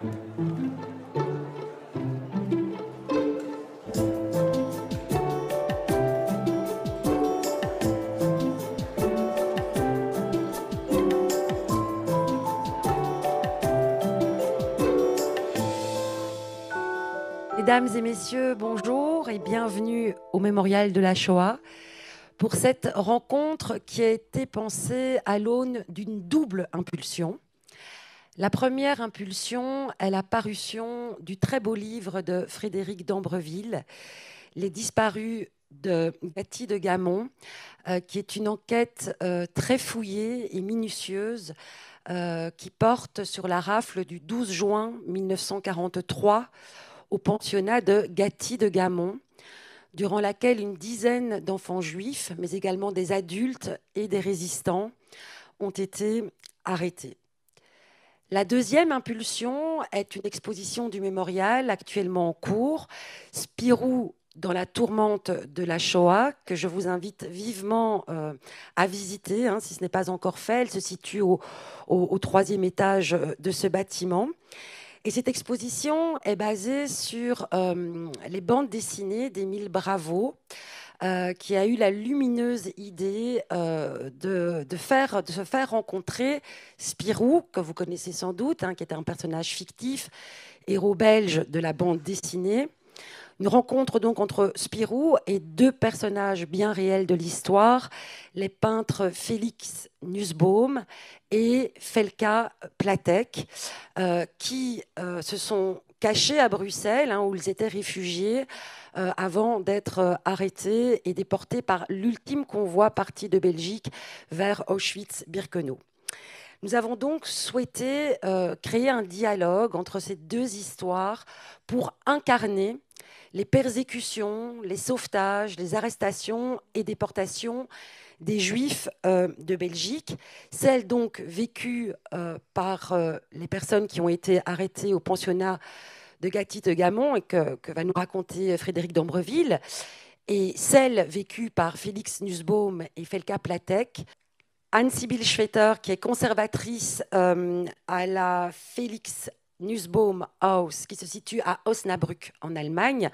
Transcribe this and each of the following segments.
Mesdames et messieurs, bonjour et bienvenue au Mémorial de la Shoah pour cette rencontre qui a été pensée à l'aune d'une double impulsion. La première impulsion est la parution du très beau livre de Frédéric d'Ambreville, Les disparus de Cathy de Gamon, euh, qui est une enquête euh, très fouillée et minutieuse euh, qui porte sur la rafle du 12 juin 1943 au pensionnat de Gatti de Gamon, durant laquelle une dizaine d'enfants juifs, mais également des adultes et des résistants, ont été arrêtés. La deuxième impulsion est une exposition du mémorial actuellement en cours, Spirou dans la tourmente de la Shoah, que je vous invite vivement euh, à visiter, hein, si ce n'est pas encore fait. Elle se situe au troisième étage de ce bâtiment. Et cette exposition est basée sur euh, les bandes dessinées d'Émile Bravo. Euh, qui a eu la lumineuse idée euh, de, faire, de se faire rencontrer Spirou, que vous connaissez sans doute, hein, qui était un personnage fictif, héros belge de la bande dessinée, une rencontre donc entre Spirou et deux personnages bien réels de l'histoire, les peintres Félix Nussbaum et Felka Platek, euh, qui se sont cachés à Bruxelles, hein, où ils étaient réfugiés, euh, avant d'être arrêtés et déportés par l'ultime convoi parti de Belgique vers Auschwitz-Birkenau. Nous avons donc souhaité créer un dialogue entre ces deux histoires pour incarner les persécutions, les sauvetages, les arrestations et déportations des Juifs euh, de Belgique, celles donc vécues euh, par euh, les personnes qui ont été arrêtées au pensionnat de Gatti de Gamon et que, va nous raconter Frédéric d'Ambreville, et celles vécues par Félix Nussbaum et Felka Platek. Anne-Sibylle Schwetter, qui est conservatrice à la Félix Nussbaum Haus, qui se situe à Osnabrück en Allemagne,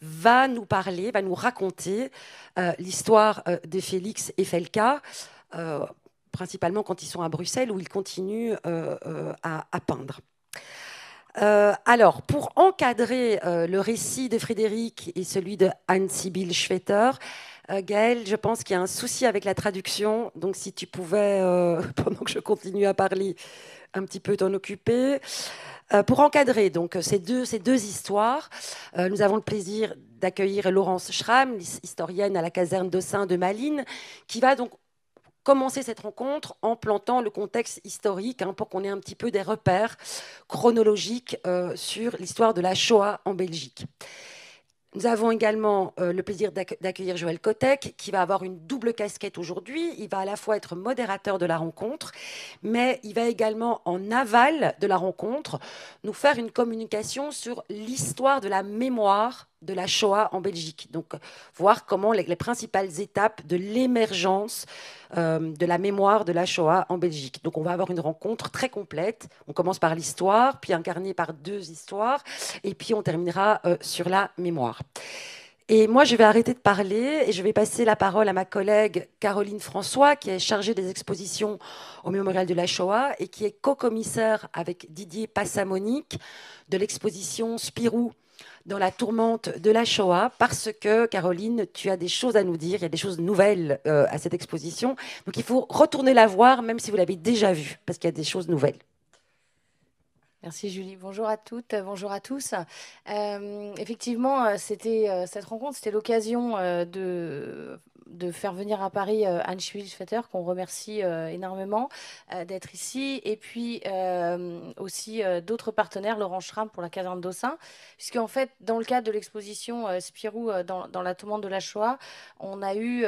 va nous parler, va nous raconter euh, l'histoire euh, de Félix et Felka, euh, principalement quand ils sont à Bruxelles, où ils continuent à, peindre. alors, pour encadrer le récit de Frédéric et celui de Anne-Sibylle Schwetter, Gaëlle, je pense qu'il y a un souci avec la traduction, donc si tu pouvais, pendant que je continue à parler, un petit peu t'en occuper. Euh, pour encadrer donc ces deux, ces deux histoires, euh, nous avons le plaisir d'accueillir Laurence Schramm, historienne à la caserne de de Malines, qui va donc commencer cette rencontre en plantant le contexte historique hein, pour qu'on ait un petit peu des repères chronologiques euh, sur l'histoire de la Shoah en Belgique. Nous avons également euh, le plaisir d'accueillir Joël Kotek, qui va avoir une double casquette aujourd'hui. Il va à la fois être modérateur de la rencontre, mais il va également, en aval de la rencontre, nous faire une communication sur l'histoire de la mémoire de la Shoah en Belgique. Donc, voir comment les, principales étapes de l'émergence euh, de la mémoire de la Shoah en Belgique. Donc, on va avoir une rencontre très complète. On commence par l'histoire, puis incarnée par deux histoires, et puis on terminera euh, sur la mémoire. Et moi, je vais arrêter de parler et je vais passer la parole à ma collègue Caroline François, qui est chargée des expositions au Mémorial de la Shoah et qui est co-commissaire avec Didier Passamonique de l'exposition Spirou dans la tourmente de la Shoah parce que, Caroline, tu as des choses à nous dire, il y a des choses nouvelles euh, à cette exposition. Donc il faut retourner la voir, même si vous l'avez déjà vue, parce qu'il y a des choses nouvelles. Merci Julie. Bonjour à toutes, bonjour à tous. Euh, effectivement, euh, c'était cette rencontre, c'était l'occasion de de faire venir à Paris euh, Anne Schwilfetter, qu'on remercie euh, énormément euh, d'être ici, et puis aussi d'autres partenaires, Laurent Schramm pour la caserne d'Aussin, puisque en fait, dans le cadre de l'exposition Spirou dans, la tourmente de la Shoah, on a eu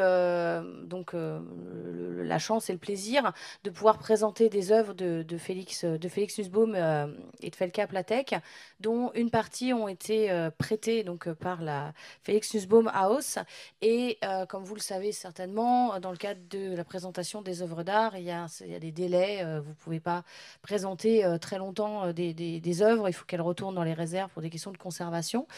donc la chance et le plaisir de pouvoir présenter des œuvres de, Félix, de Félix Nussbaum et de Felka Platek, dont une partie ont été prêtées donc par la Félix Nussbaum House, et comme vous le savez certainement, dans le cadre de la présentation des œuvres d'art, il, y a des délais. vous ne pouvez pas présenter très longtemps des, des, œuvres. Il faut qu'elles retournent dans les réserves pour des questions de conservation.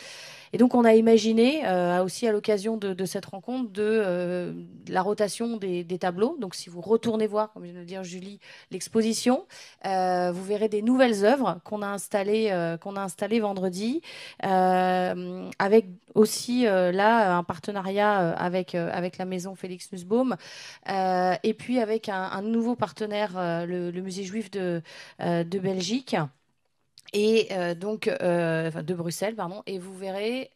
Et donc, on a imaginé, aussi à l'occasion de, cette rencontre, de la rotation des, tableaux. Donc, si vous retournez voir, comme vient de dire Julie, l'exposition, vous verrez des nouvelles œuvres qu'on a installées, qu'on a installées vendredi, avec aussi là un partenariat avec, avec la maison Félix Nussbaum, et puis avec un, nouveau partenaire, le, musée juif de, de Belgique. Et donc de Bruxelles pardon. Et vous verrez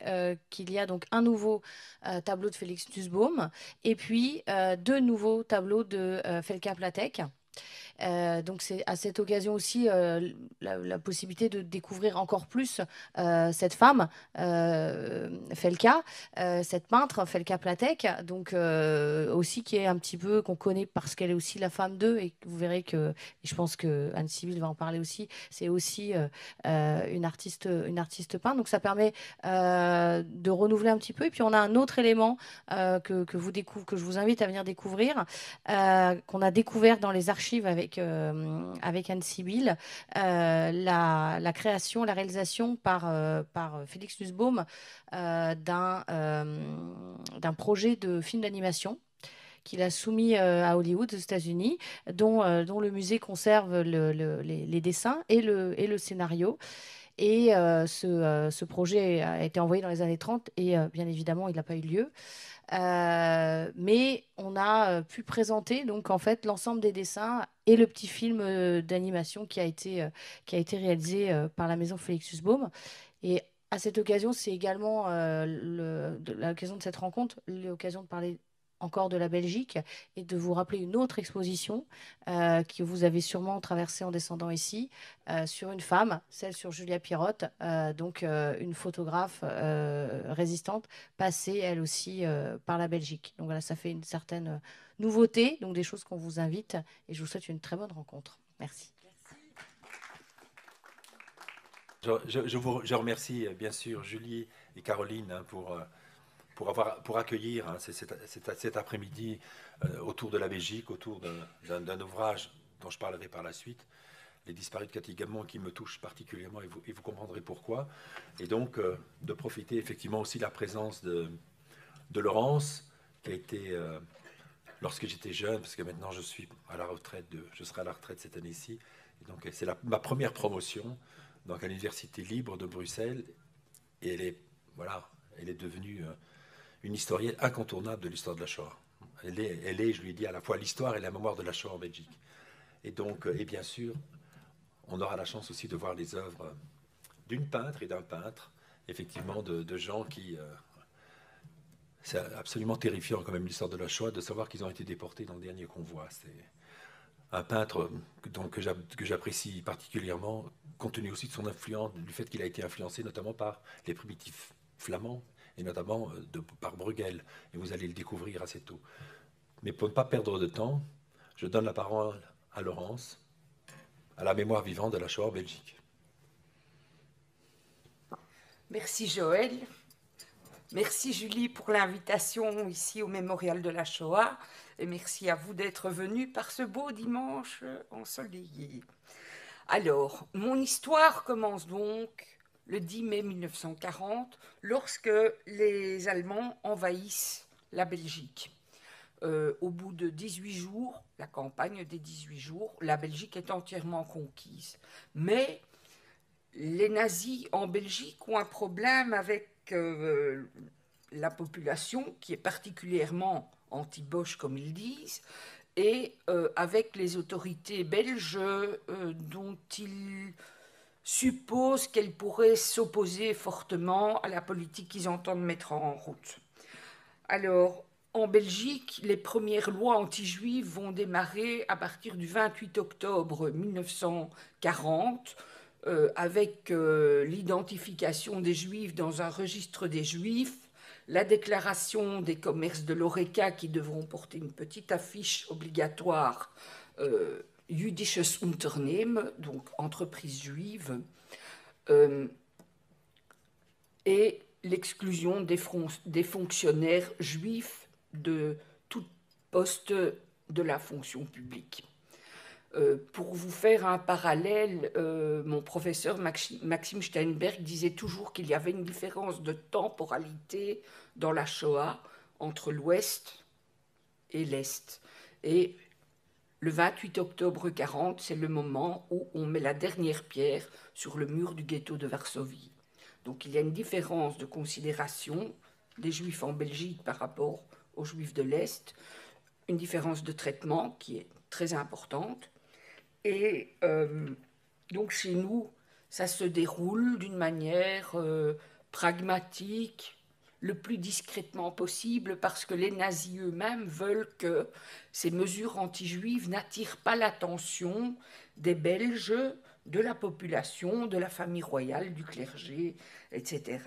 qu'il y a donc un nouveau tableau de Félix Nussbaum et puis deux nouveaux tableaux de Felka Platek euh, donc c'est à cette occasion aussi euh, la, possibilité de découvrir encore plus euh, cette femme, Felka, cette peintre, Felka Platek, donc aussi qui est un petit peu qu'on connaît parce qu'elle est aussi la femme d'eux et vous verrez que, et je pense que Anne Civil va en parler aussi, c'est aussi une artiste, une artiste peintre. Donc ça permet de renouveler un petit peu. Et puis on a un autre élément que, que, vous découvre, que je vous invite à venir découvrir, qu'on a découvert dans les archives avec euh, avec, Anne Sibyl euh, la, création, la réalisation par, euh, par Félix Nussbaum d'un projet de film d'animation qu'il a soumis à Hollywood, aux États-Unis, dont, dont le musée conserve les, dessins et le, et le scénario. Et ce, ce, projet a été envoyé dans les années 30 et bien évidemment, il n'a pas eu lieu. Euh, mais on a euh, pu présenter donc en fait l'ensemble des dessins et le petit film euh, d'animation qui a été qui a été réalisé par la maison Félix Baum. Et à cette occasion, c'est également l'occasion de cette rencontre, l'occasion de parler encore de la Belgique et de vous rappeler une autre exposition euh, que vous avez sûrement traversée en descendant ici, euh, sur une femme, celle sur Julia Pirotte, euh, donc une photographe résistante, passée elle aussi par la Belgique. Donc voilà, ça fait une certaine nouveauté, donc des choses qu'on vous invite et je vous souhaite une très bonne rencontre. Merci. Je, vous, je remercie bien sûr Julie et Caroline hein, pour pour, accueillir hein, cet, après-midi euh, autour de la Belgique, autour d'un ouvrage dont je parlerai par la suite, Les disparus de Cathy qui me touche particulièrement, et vous, comprendrez pourquoi. Et donc, euh, de profiter effectivement aussi de la présence de, Laurence, qui a été, euh, lorsque j'étais jeune, parce que maintenant je suis à la retraite, je serai à la retraite cette année-ci, donc c'est ma première promotion donc à l'Université libre de Bruxelles, et elle est, voilà, elle est devenue une historienne incontournable de l'histoire de la Shoah. Elle est, je lui dit, à la fois l'histoire et la mémoire de la Shoah en Belgique. Et donc, euh, et bien sûr, on aura la chance aussi de voir les œuvres d'une peintre et d'un peintre, effectivement, de, gens qui. Euh, c'est absolument terrifiant, quand même, l'histoire de la Shoah, de savoir qu'ils ont été déportés dans le dernier convoi. C'est un peintre donc, que j'apprécie particulièrement, compte tenu aussi de son influence, du fait qu'il a été influencé notamment par les primitifs flamands et notamment euh, de, par Bruegel, et vous allez le découvrir assez tôt. Mais pour ne pas perdre de temps, je donne la parole à Laurence, à la mémoire vivante de la Shoah Belgique. Merci Joël. Merci Julie pour l'invitation ici au mémorial de la Shoah et merci à vous d'être venu par ce beau dimanche ensoleillé. Alors, mon histoire commence donc le 10 mai 1940, lorsque les Allemands envahissent la Belgique. Euh, au bout de 18 jours, la campagne des 18 jours, la Belgique est entièrement conquise. Mais les nazis en Belgique ont un problème avec euh, la population, qui est particulièrement anti-Bosch, comme ils disent, et euh, avec les autorités belges dont ils suppose qu'elle pourrait s'opposer fortement à la politique qu'ils entendent mettre en route. Alors, en Belgique, les premières lois anti-juives vont démarrer à partir du 28 octobre 1940, euh, avec euh, l'identification des juifs dans un registre des juifs, la déclaration des commerces de l'ORECA qui devront porter une petite affiche obligatoire euh, Jüdisches Unternehmen, donc entreprise juive, euh, et l'exclusion des, fonctionnaires juifs de tout poste de la fonction publique. Euh, pour vous faire un parallèle, euh, mon professeur Maxime Steinberg disait toujours qu'il y avait une différence de temporalité dans la Shoah entre l'Ouest et l'Est. Le 28 octobre 40, c'est le moment où on met la dernière pierre sur le mur du ghetto de Varsovie. Donc il y a une différence de considération des Juifs en Belgique par rapport aux Juifs de l'Est, une différence de traitement qui est très importante. Et euh, donc chez nous, ça se déroule d'une manière euh, pragmatique, le plus discrètement possible, parce que les nazis eux-mêmes veulent que ces mesures anti-juives n'attirent pas l'attention des Belges, de la population, de la famille royale, du clergé, etc.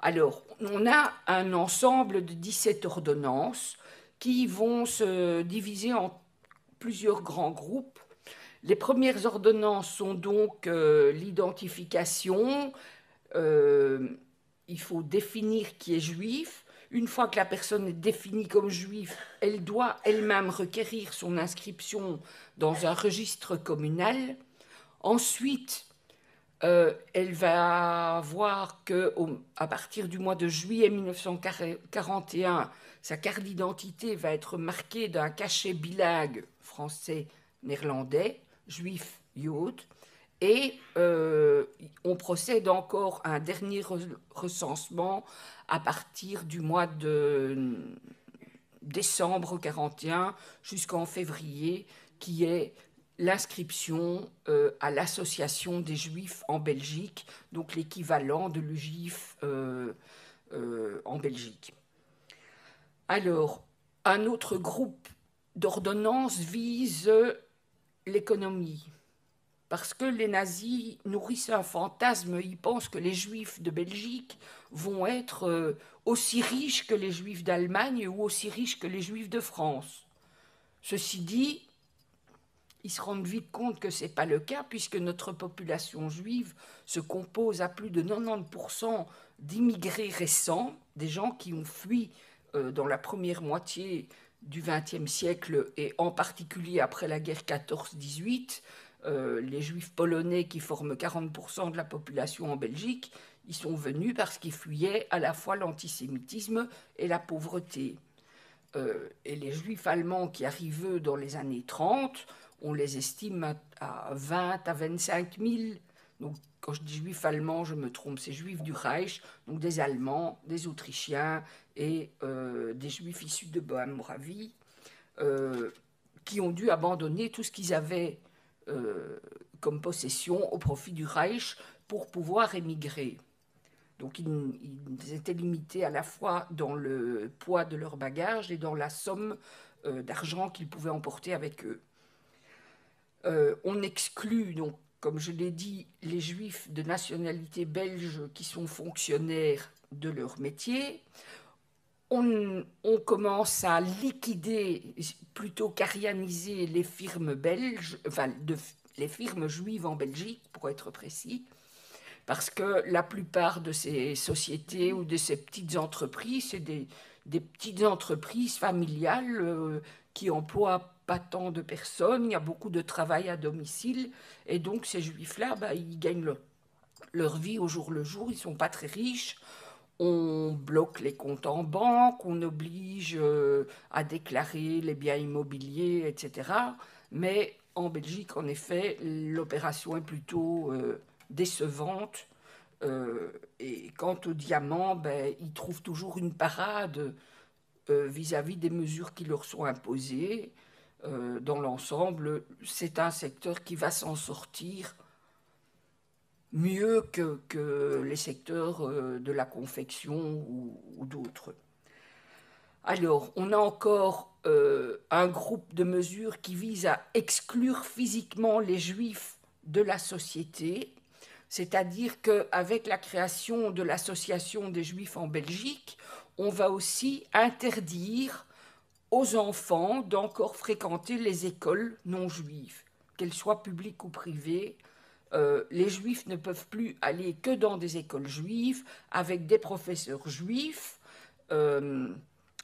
Alors, on a un ensemble de 17 ordonnances qui vont se diviser en plusieurs grands groupes les premières ordonnances sont donc euh, l'identification, euh, il faut définir qui est juif. Une fois que la personne est définie comme juif, elle doit elle-même requérir son inscription dans un registre communal. Ensuite, euh, elle va voir que à partir du mois de juillet 1941, sa carte d'identité va être marquée d'un cachet bilingue français-néerlandais juif Yod. Et euh, on procède encore à un dernier recensement à partir du mois de décembre 41 jusqu'en février, qui est l'inscription euh, à l'association des juifs en Belgique, donc l'équivalent de euh, en Belgique. Alors, un autre groupe d'ordonnances vise l'économie. Parce que les nazis nourrissent un fantasme, ils pensent que les juifs de Belgique vont être euh, aussi riches que les juifs d'Allemagne ou aussi riches que les juifs de France. Ceci dit, ils se rendent vite compte que ce n'est pas le cas, puisque notre population juive se compose à plus de 90% d'immigrés récents, des gens qui ont fui euh, dans la première moitié du XXe siècle et en particulier après la guerre 14-18, euh, les juifs polonais qui forment 40% de la population en Belgique, ils sont venus parce qu'ils fuyaient à la fois l'antisémitisme et la pauvreté. Euh, et les juifs allemands qui arrivent dans les années 30, on les estime à, 20 à 25 000. Donc, quand je dis juifs allemands, je me trompe, c'est juifs du Reich, donc des Allemands, des Autrichiens, et euh, des juifs issus de Bohème-Moravie qui ont dû abandonner tout ce qu'ils avaient euh, comme possession au profit du Reich pour pouvoir émigrer. Donc ils, étaient limités à la fois dans le poids de leur bagage et dans la somme d'argent qu'ils pouvaient emporter avec eux. on exclut donc comme je l'ai dit, les juifs de nationalité belge qui sont fonctionnaires de leur métier on, commence à liquider, plutôt qu'arianiser les firmes belges, enfin les firmes juives en Belgique, pour être précis, parce que la plupart de ces sociétés ou de ces petites entreprises, c'est des, petites entreprises familiales euh, qui emploient pas tant de personnes, il y a beaucoup de travail à domicile, et donc ces juifs-là, bah, ils gagnent leur, leur vie au jour le jour, ils sont pas très riches, on bloque les comptes en banque, on oblige euh, à déclarer les biens immobiliers, etc. Mais en Belgique, en effet, l'opération est plutôt euh, décevante. Euh, et quant aux diamants, ben, ils trouvent toujours une parade vis-à-vis -vis des mesures qui leur sont imposées. dans l'ensemble, c'est un secteur qui va s'en sortir mieux que, les secteurs euh, de la confection ou, d'autres. Alors, on a encore euh, un groupe de mesures qui vise à exclure physiquement les juifs de la société, c'est-à-dire qu'avec la création de l'association des juifs en Belgique, on va aussi interdire aux enfants d'encore fréquenter les écoles non juives, qu'elles soient publiques ou privées, euh, les juifs ne peuvent plus aller que dans des écoles juives avec des professeurs juifs. Euh,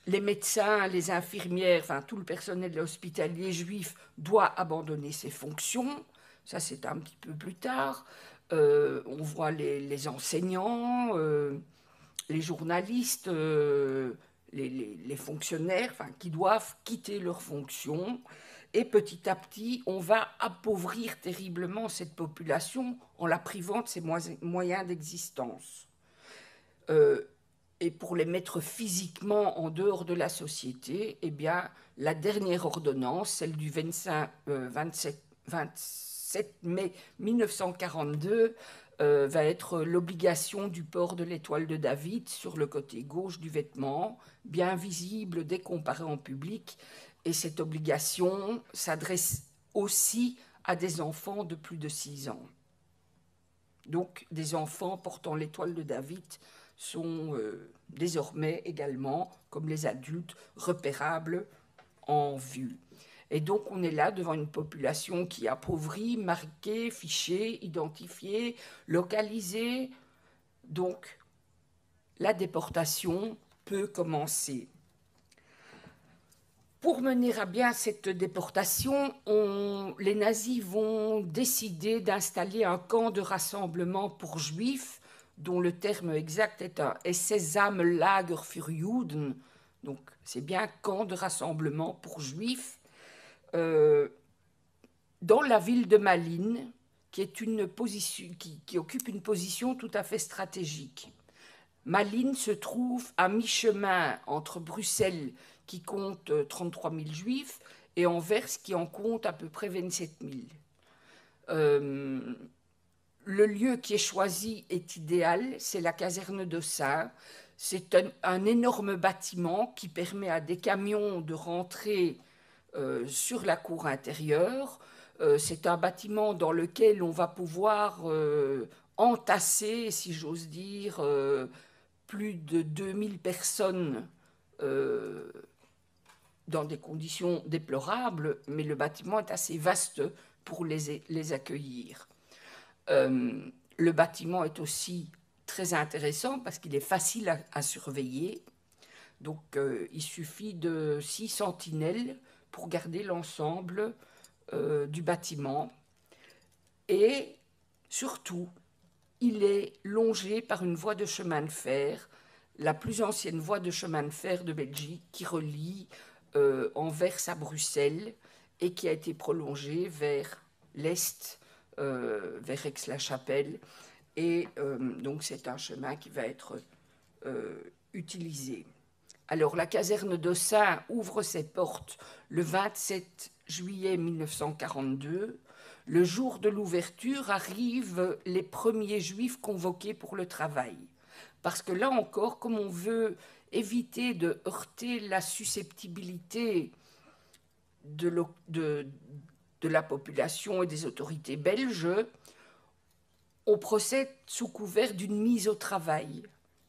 les médecins, les infirmières, enfin tout le personnel hospitalier juif doit abandonner ses fonctions. Ça, c'est un petit peu plus tard. Euh, on voit les, enseignants, les journalistes, euh, les, fonctionnaires qui doivent quitter leurs fonctions. Et petit à petit, on va appauvrir terriblement cette population en la privant de ses moyens d'existence. et pour les mettre physiquement en dehors de la société, eh bien, la dernière ordonnance, celle du 25, 27, 27 mai 1942, euh, va être l'obligation du port de l'étoile de David sur le côté gauche du vêtement, bien visible dès paraît en public. Et cette obligation s'adresse aussi à des enfants de plus de 6 ans. Donc des enfants portant l'étoile de David sont euh, désormais également, comme les adultes, repérables en vue. Et donc, on est là devant une population qui est appauvrie, marquée, fichée, identifiée, localisée. Donc, la déportation peut commencer. Pour mener à bien cette déportation, les nazis vont décider d'installer un camp de rassemblement pour juifs, dont le terme exact est un Lager für Juden, donc c'est bien camp de rassemblement pour juifs, euh, dans la ville de Malines, qui, qui, occupe une position tout à fait stratégique. Malines se trouve à mi-chemin entre Bruxelles, qui compte 33 euh, 000 juifs, et Anvers, qui en compte à peu près 27 000. Euh, le lieu qui est choisi est idéal, c'est la caserne de Saint. C'est un, énorme bâtiment qui permet à des camions de rentrer euh, sur la cour intérieure. Euh, c'est un bâtiment dans lequel on va pouvoir entasser, si j'ose dire, plus de 2000 personnes dans des conditions déplorables, mais le bâtiment est assez vaste pour les, les accueillir. le bâtiment est aussi très intéressant parce qu'il est facile à, surveiller. Donc il suffit de six sentinelles pour garder l'ensemble euh, du bâtiment. Et surtout, il est longé par une voie de chemin de fer, la plus ancienne voie de chemin de fer de Belgique qui relie euh, Anvers à Bruxelles et qui a été prolongée vers l'est, euh, vers Aix-la-Chapelle. Et donc c'est un chemin qui va être utilisé. Alors la caserne d'Ossin ouvre ses portes le 27 juillet 1942. Le jour de l'ouverture arrivent les premiers juifs convoqués pour le travail. Parce que là encore, comme on veut éviter de heurter la susceptibilité de, la population et des autorités belges, on procède sous couvert d'une mise au travail.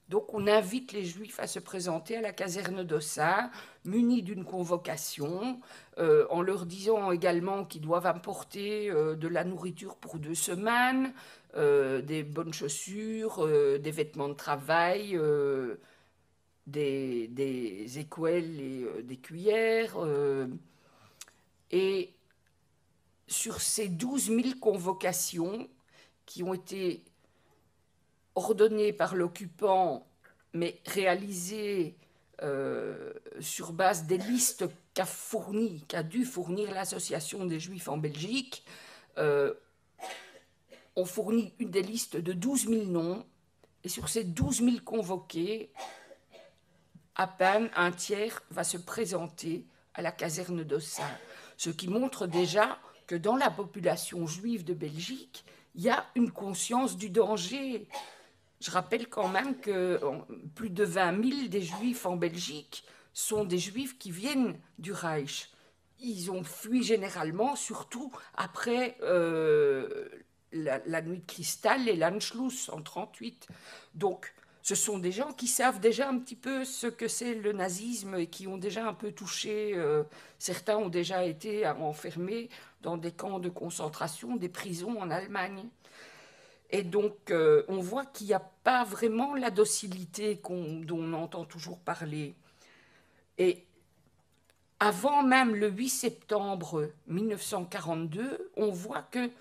Donc on invite les Juifs à se présenter à la caserne d'Ossa, munis d'une convocation, euh, en leur disant également qu'ils doivent apporter euh, de la nourriture pour deux semaines, euh, des bonnes chaussures, des vêtements de travail, des, des, et des cuillères. et sur ces 12 000 convocations qui ont été ordonné par l'occupant, mais réalisé euh, sur base des listes qu'a fourni, qu'a dû fournir l'Association des Juifs en Belgique, euh, on fournit une des listes de 12 000 noms, et sur ces 12 000 convoqués, à peine un tiers va se présenter à la caserne d'Ossin, ce qui montre déjà que dans la population juive de Belgique, il y a une conscience du danger je rappelle quand même que plus de 20 000 des juifs en Belgique sont des juifs qui viennent du Reich. Ils ont fui généralement, surtout après euh, la, nuit de cristal et l'Anschluss en 1938. Donc, ce sont des gens qui savent déjà un petit peu ce que c'est le nazisme et qui ont déjà un peu touché. Euh, certains ont déjà été enfermés dans des camps de concentration, des prisons en Allemagne. Et donc, euh, on voit qu'il n'y a pas vraiment la docilité dont on entend toujours parler. Et avant même le 8 septembre 1942, on voit que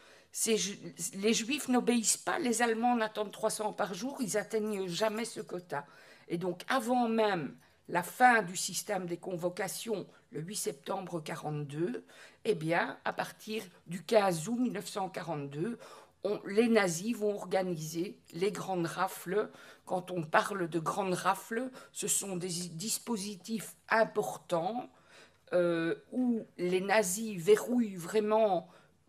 les Juifs n'obéissent pas, les Allemands en attendent 300 par jour, ils n'atteignent jamais ce quota. Et donc avant même la fin du système des convocations le 8 septembre 1942, eh bien, à partir du 15 août 1942, les nazis vont organiser les grandes rafles. Quand on parle de grandes rafles, ce sont des dispositifs importants euh, où les nazis verrouillent vraiment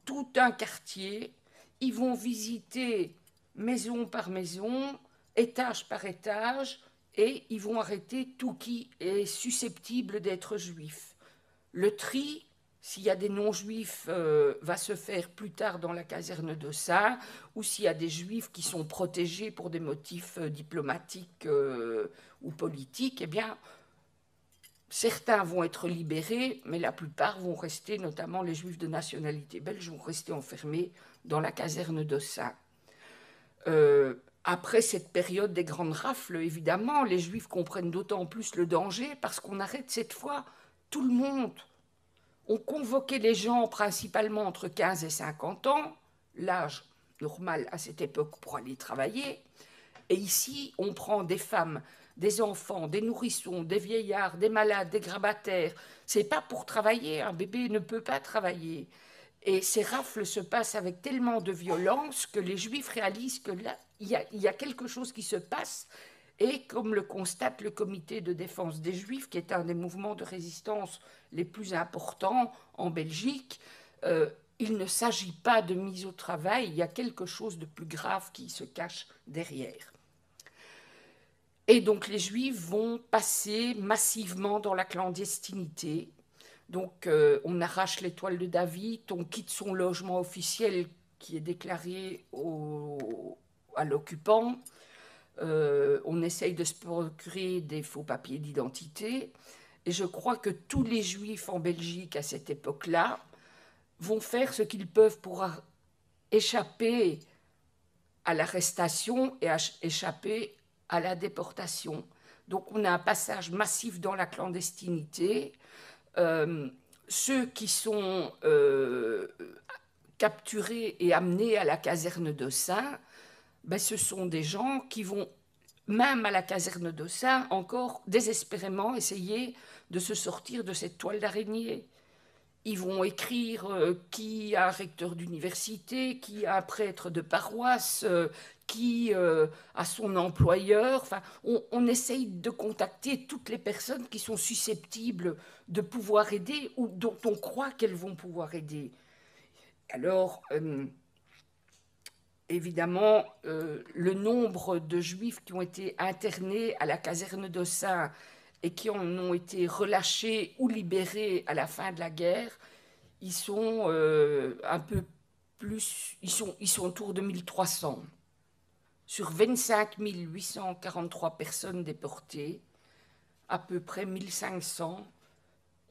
tout un quartier. Ils vont visiter maison par maison, étage par étage, et ils vont arrêter tout qui est susceptible d'être juif. Le tri, s'il y a des non-juifs, euh, va se faire plus tard dans la caserne de Saint, ou s'il y a des juifs qui sont protégés pour des motifs euh, diplomatiques ou politiques, eh bien, Certains vont être libérés, mais la plupart vont rester, notamment les juifs de nationalité belge, vont rester enfermés dans la caserne de Euh, après cette période des grandes rafles, évidemment, les juifs comprennent d'autant plus le danger parce qu'on arrête cette fois tout le monde. On convoquait les gens principalement entre 15 et 50 ans, l'âge normal à cette époque pour aller travailler. Et ici, on prend des femmes des enfants, des nourrissons, des vieillards, des malades, des grabataires. C'est pas pour travailler, un bébé ne peut pas travailler. Et ces rafles se passent avec tellement de violence que les juifs réalisent que là, il y a, quelque chose qui se passe. Et comme le constate le comité de défense des juifs, qui est un des mouvements de résistance les plus importants en Belgique, euh, il ne s'agit pas de mise au travail, il y a quelque chose de plus grave qui se cache derrière. Et donc les Juifs vont passer massivement dans la clandestinité. Donc euh, on arrache l'étoile de David, on quitte son logement officiel qui est déclaré à l'occupant, euh, on essaye de se procurer des faux papiers d'identité. Et je crois que tous les Juifs en Belgique à cette époque-là vont faire ce qu'ils peuvent pour échapper à l'arrestation et échapper à la déportation. Donc on a un passage massif dans la clandestinité. Euh, ceux qui sont euh, capturés et amenés à la caserne de Saint, ben, ce sont des gens qui vont, même à la caserne de Saint, encore désespérément essayer de se sortir de cette toile d'araignée. Ils vont écrire euh, qui a recteur d'université, qui a prêtre de paroisse, qui euh, a son employeur. Enfin, on, essaye de contacter toutes les personnes qui sont susceptibles de pouvoir aider ou dont on croit qu'elles vont pouvoir aider. Alors, euh, évidemment, euh, le nombre de juifs qui ont été internés à la caserne d'Ossin et qui en ont été relâchés ou libérés à la fin de la guerre, ils sont un peu plus, ils sont, ils sont autour de 1300. Sur 25 843 personnes déportées, à peu près 1500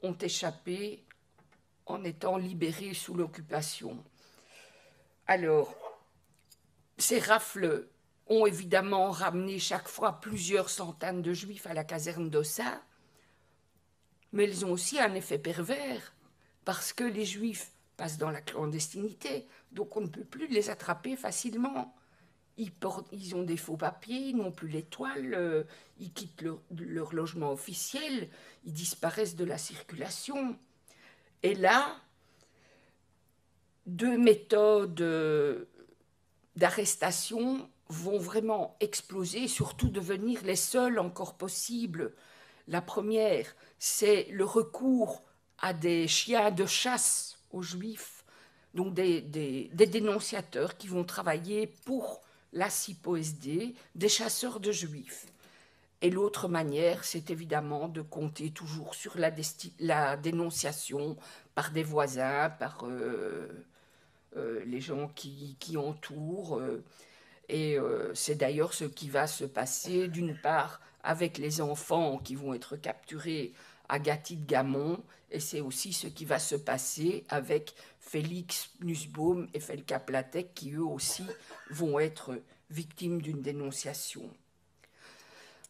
ont échappé en étant libérés sous l'occupation. Alors, ces rafles ont évidemment ramené chaque fois plusieurs centaines de juifs à la caserne d'Ossa, mais elles ont aussi un effet pervers, parce que les juifs passent dans la clandestinité, donc on ne peut plus les attraper facilement ils, ont des faux papiers, ils n'ont plus l'étoile, euh, ils quittent leur, logement officiel, ils disparaissent de la circulation. Et là, deux méthodes euh, d'arrestation vont vraiment exploser, surtout devenir les seules encore possibles. La première, c'est le recours à des chiens de chasse aux juifs, donc des, dénonciateurs qui vont travailler pour la CIPOSD, des chasseurs de juifs. Et l'autre manière, c'est évidemment de compter toujours sur la, dénonciation par des voisins, par euh, euh, les gens qui, entourent. Euh, et c'est d'ailleurs ce qui va se passer, d'une part, avec les enfants qui vont être capturés à Gatti de Gamon, et c'est aussi ce qui va se passer avec Félix Nussbaum et Felka Platek, qui eux aussi vont être victimes d'une dénonciation.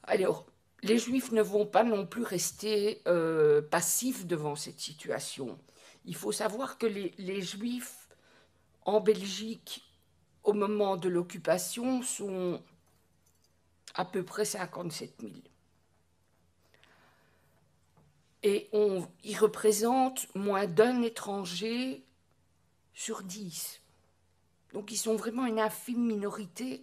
Alors, les Juifs ne vont pas non plus rester euh, passifs devant cette situation. Il faut savoir que les Juifs en Belgique, au moment de l'occupation, sont à peu près 57 000. Et on, ils représentent moins d'un étranger sur dix. Donc ils sont vraiment une infime minorité.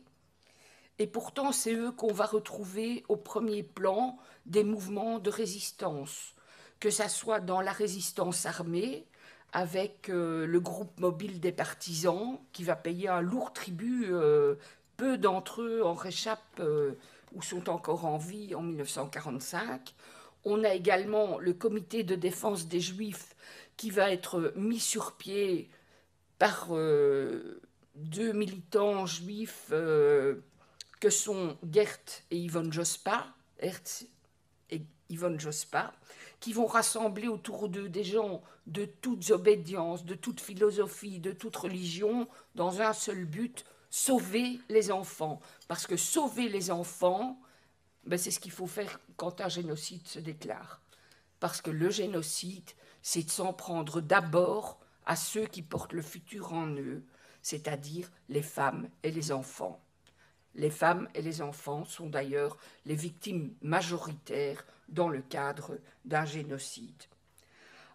Et pourtant, c'est eux qu'on va retrouver au premier plan des mouvements de résistance, que ce soit dans la résistance armée, avec euh, le groupe mobile des partisans, qui va payer un lourd tribut. Euh, peu d'entre eux en réchappent euh, ou sont encore en vie en 1945. On a également le comité de défense des Juifs qui va être mis sur pied par deux militants juifs que sont Gert et Yvonne Jospa, Hertz et Yvonne Jospa, qui vont rassembler autour d'eux des gens de toutes obédiences, de toute philosophie, de toute religion, dans un seul but, sauver les enfants. Parce que sauver les enfants, ben c'est ce qu'il faut faire quand un génocide se déclare. Parce que le génocide, c'est de s'en prendre d'abord à ceux qui portent le futur en eux, c'est-à-dire les femmes et les enfants. Les femmes et les enfants sont d'ailleurs les victimes majoritaires dans le cadre d'un génocide.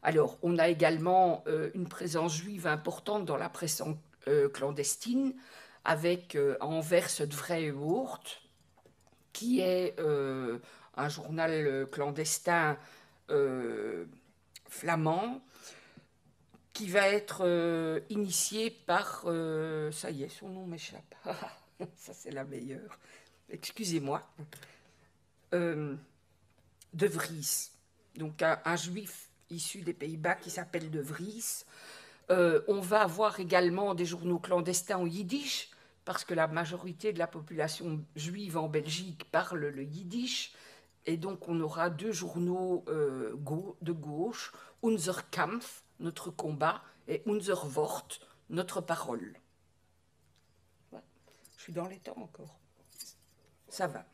Alors, on a également euh, une présence juive importante dans la presse euh, clandestine, avec euh, Anvers de qui est un journal clandestin flamand, qui va être initié par... ça y est, son nom m'échappe. ça c'est la meilleure, excusez-moi, euh, De Vries, donc un, juif issu des Pays-Bas qui s'appelle De Vries. Euh, on va avoir également des journaux clandestins en yiddish, parce que la majorité de la population juive en Belgique parle le yiddish, et donc on aura deux journaux euh, de gauche, Unser Kampf, notre combat, et Unser Wort, notre parole. Je suis dans les temps encore. Ça va.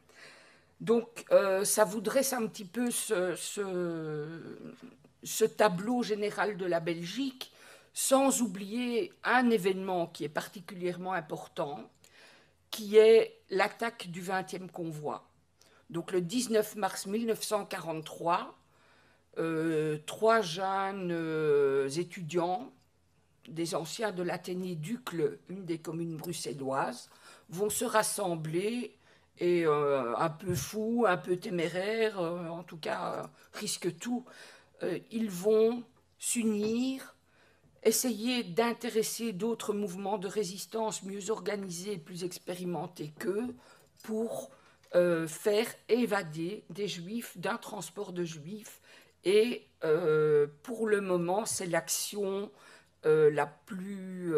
Donc, euh, ça vous dresse un petit peu ce, tableau général de la Belgique, sans oublier un événement qui est particulièrement important, qui est l'attaque du 20e convoi. Donc, le 19 mars 1943, euh, trois jeunes euh, étudiants, des anciens de l'Athénée d'Ucle, une des communes bruxelloises, vont se rassembler et euh, un peu fous, un peu téméraires, euh, en tout cas euh, risquent tout, ils vont s'unir, essayer d'intéresser d'autres mouvements de résistance mieux organisés, plus expérimentés qu'eux, pour faire évader des juifs d'un transport de juifs. Et pour le moment, c'est l'action la plus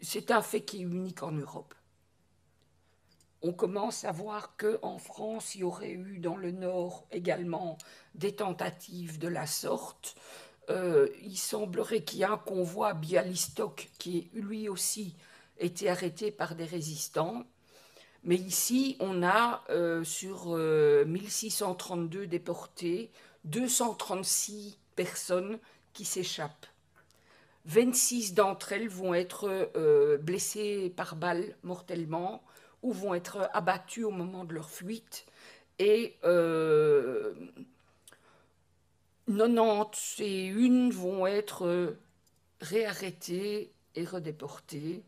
c'est un fait qui est unique en Europe. On commence à voir qu'en France, il y aurait eu dans le Nord également des tentatives de la sorte. Euh, il semblerait qu'il y ait un convoi à Bialystok qui lui aussi été arrêté par des résistants. Mais ici, on a euh, sur 1632 euh, déportés, 236 personnes qui s'échappent. 26 d'entre elles vont être blessées par balle mortellement ou vont être abattues au moment de leur fuite. Et euh, 91 vont être euh, réarrêtées et redéportées.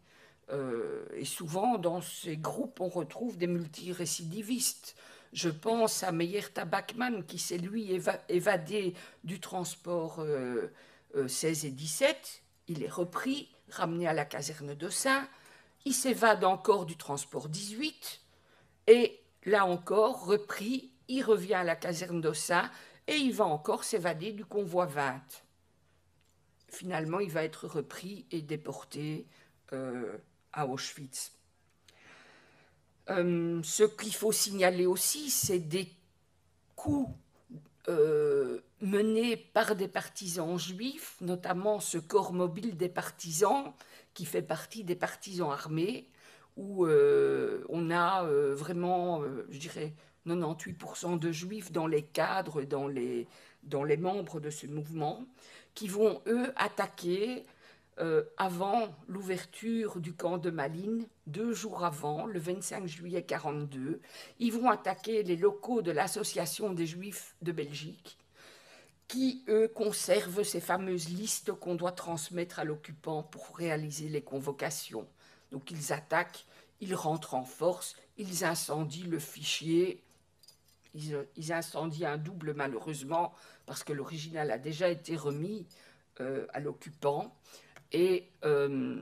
Euh, et souvent, dans ces groupes, on retrouve des multirécidivistes. Je pense à Meyer Tabakman, qui s'est lui évadé du transport 16 et 17 il est repris, ramené à la caserne de Saint, il s'évade encore du transport 18, et là encore, repris, il revient à la caserne d'Ossin et il va encore s'évader du convoi 20. Finalement, il va être repris et déporté euh, à Auschwitz. Euh, ce qu'il faut signaler aussi, c'est des coups euh, menés par des partisans juifs, notamment ce corps mobile des partisans qui fait partie des partisans armés, où euh, on a euh, vraiment, je dirais, 98% de juifs dans les cadres, dans les, dans les membres de ce mouvement, qui vont, eux, attaquer euh, avant l'ouverture du camp de Malines, deux jours avant, le 25 juillet 42. Ils vont attaquer les locaux de l'Association des Juifs de Belgique, qui, eux, conservent ces fameuses listes qu'on doit transmettre à l'occupant pour réaliser les convocations. Donc ils attaquent, ils rentrent en force, ils incendient le fichier ils, incendient un double malheureusement parce que l'original a déjà été remis euh, à l'occupant. Et euh,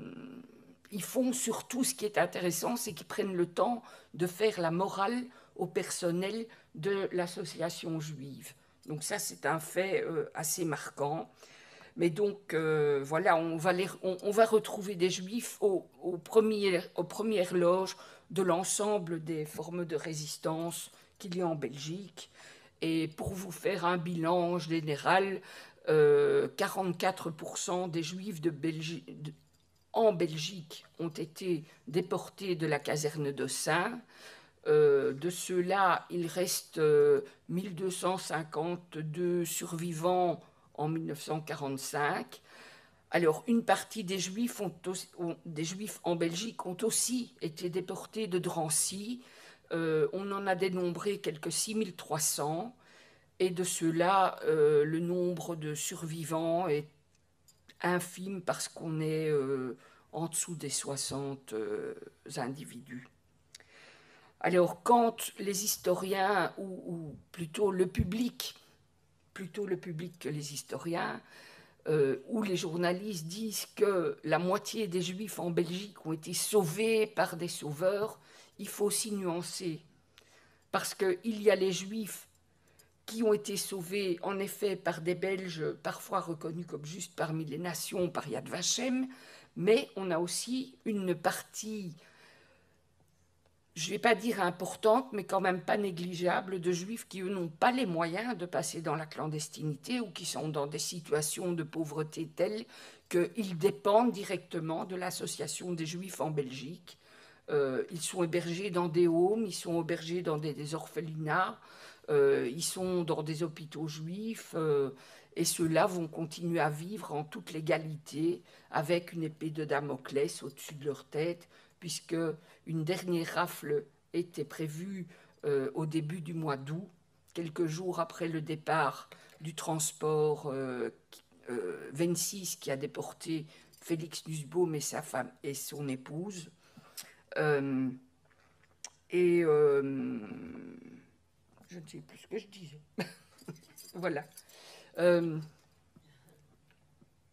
ils font surtout ce qui est intéressant, c'est qu'ils prennent le temps de faire la morale au personnel de l'association juive. Donc ça, c'est un fait euh, assez marquant. Mais donc, voilà, on va, on, retrouver des juifs aux premières loges de l'ensemble des formes de résistance qu'il y a en Belgique. Et pour vous faire un bilan général, 44% euh, des juifs en Belgique ont été déportés de la caserne de Saint. Euh, de ceux-là, il reste 1252 euh, survivants en 1945. Alors, une partie des juifs, en Belgique ont aussi été déportés de Drancy euh, on en a dénombré quelques 6300, et de ceux-là, le nombre de survivants est infime parce qu'on est en dessous des 60 individus. Alors, quand les historiens, ou, plutôt le public, plutôt le public que les historiens, ou les journalistes disent que la moitié des juifs en Belgique ont été sauvés par des sauveurs, il faut aussi nuancer, parce qu'il y a les juifs qui ont été sauvés en effet par des Belges parfois reconnus comme justes parmi les nations par Yad Vashem, mais on a aussi une partie, je ne vais pas dire importante, mais quand même pas négligeable, de juifs qui, eux, n'ont pas les moyens de passer dans la clandestinité ou qui sont dans des situations de pauvreté telles qu'ils dépendent directement de l'association des juifs en Belgique. Euh, ils sont hébergés dans des homes, ils sont hébergés dans des, orphelinats, euh, ils sont dans des hôpitaux juifs, euh, et ceux-là vont continuer à vivre en toute légalité, avec une épée de Damoclès au-dessus de leur tête, puisque une dernière rafle était prévue au début du mois d'août, quelques jours après le départ du transport 26 qui a déporté Félix Nussbaum et sa femme et son épouse. Euh, et euh, je ne sais plus ce que je disais. voilà. Euh,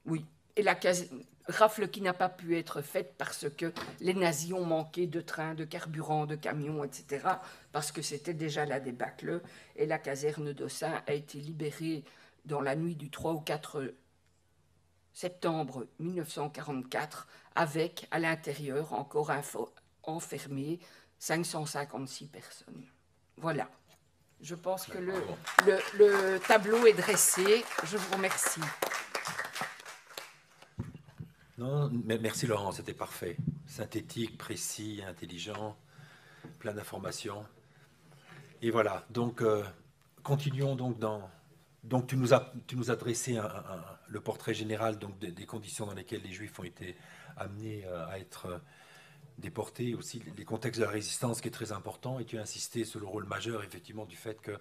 oui. Et la rafle qui n'a pas pu être faite parce que les nazis ont manqué de trains, de carburant, de camions, etc. Parce que c'était déjà la débâcle. Et la caserne d'Ossin a été libérée dans la nuit du 3 au 4 septembre 1944 avec à l'intérieur encore un, enfermé 556 personnes. Voilà. Je pense que le, le, tableau est dressé. Je vous remercie. Non, merci Laurent, c'était parfait. Synthétique, précis, intelligent, plein d'informations. Et voilà, donc euh, continuons donc dans... Donc tu nous as, tu nous as dressé le portrait général donc, des, conditions dans lesquelles les Juifs ont été amenés euh, à être déportés, aussi les contextes de la résistance qui est très important, et tu as insisté sur le rôle majeur effectivement du fait que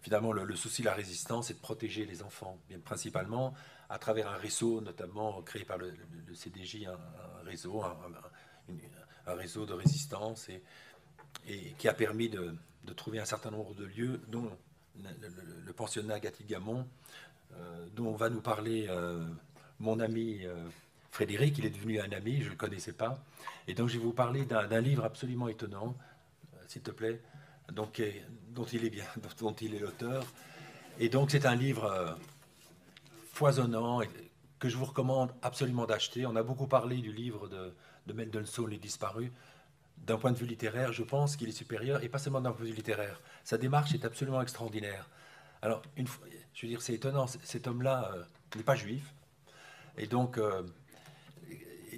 finalement le, souci de la résistance est de protéger les enfants, bien principalement à travers un réseau, notamment créé par le, CDJ, un, réseau, un, réseau de résistance, et, qui a permis de, trouver un certain nombre de lieux, dont le, pensionnat Gatti-Gamon, euh, dont va nous parler euh, mon ami euh, Frédéric, il est devenu un ami, je ne le connaissais pas. Et donc je vais vous parler d'un livre absolument étonnant, euh, s'il te plaît, donc, dont il est bien, dont il est l'auteur. Et donc c'est un livre euh, foisonnant que je vous recommande absolument d'acheter. On a beaucoup parlé du livre de, de Mendelssohn, Les Disparus. D'un point de vue littéraire, je pense qu'il est supérieur, et pas seulement d'un point de vue littéraire. Sa démarche est absolument extraordinaire. Alors, une fois, je veux dire, c'est étonnant, cet homme-là euh, n'est pas juif, et donc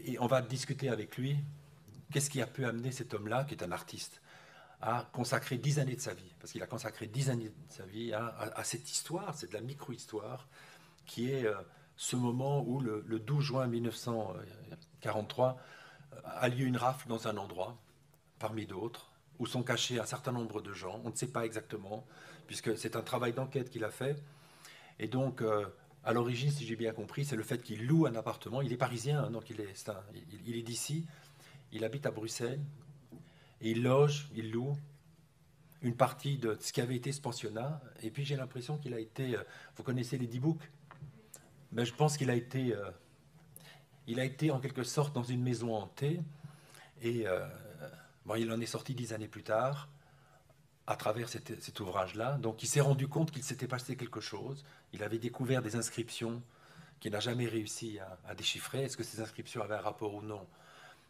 et on va discuter avec lui qu'est-ce qui a pu amener cet homme-là, qui est un artiste, a consacré dix années de sa vie, parce qu'il a consacré dix années de sa vie à, cette histoire, c'est de la micro-histoire, qui est euh, ce moment où le, 12 juin 1943 euh, a lieu une rafle dans un endroit, parmi d'autres, où sont cachés un certain nombre de gens, on ne sait pas exactement, puisque c'est un travail d'enquête qu'il a fait, et donc... Euh, à l'origine, si j'ai bien compris, c'est le fait qu'il loue un appartement. Il est parisien, hein, donc il est, il est d'ici. Il habite à Bruxelles. Et il loge, il loue une partie de ce qui avait été ce pensionnat. Et puis j'ai l'impression qu'il a été. Vous connaissez les D-Books Mais je pense qu'il a été. Euh, il a été en quelque sorte dans une maison hantée. Et euh, bon, il en est sorti dix années plus tard à travers cet, ouvrage-là. Donc il s'est rendu compte qu'il s'était passé quelque chose. Il avait découvert des inscriptions qu'il n'a jamais réussi à, déchiffrer. Est-ce que ces inscriptions avaient un rapport ou non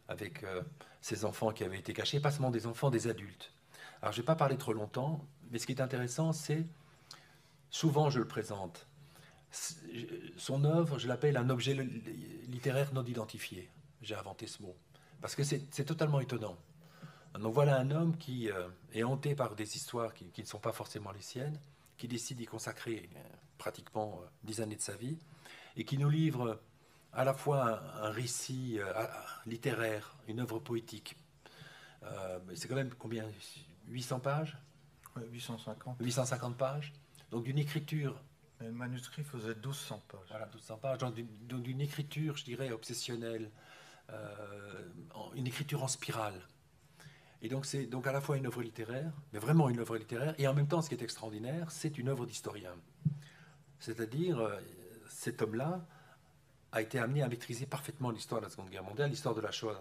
avec euh, ces enfants qui avaient été cachés? Pas seulement des enfants, des adultes. Alors je ne vais pas parler trop longtemps, mais ce qui est intéressant, c'est, souvent je le présente, son œuvre, je l'appelle un objet littéraire non identifié. J'ai inventé ce mot. Parce que c'est totalement étonnant. Donc voilà un homme qui euh, est hanté par des histoires qui, ne sont pas forcément les siennes, qui décide d'y consacrer euh, pratiquement euh, dix années de sa vie, et qui nous livre à la fois un, récit littéraire, une œuvre poétique. c'est quand même combien? 800 pages? 850. 850 pages. Donc d'une écriture. Le manuscrit faisait 1200 pages. Voilà, 1200 pages. Donc d'une écriture, je dirais, obsessionnelle. une écriture en spirale. Et donc c'est donc à la fois une œuvre littéraire, mais vraiment une œuvre littéraire, et en même temps, ce qui est extraordinaire, c'est une œuvre d'historien. C'est-à-dire, euh, cet homme-là a été amené à maîtriser parfaitement l'histoire de la Seconde Guerre mondiale, l'histoire de la Shoah.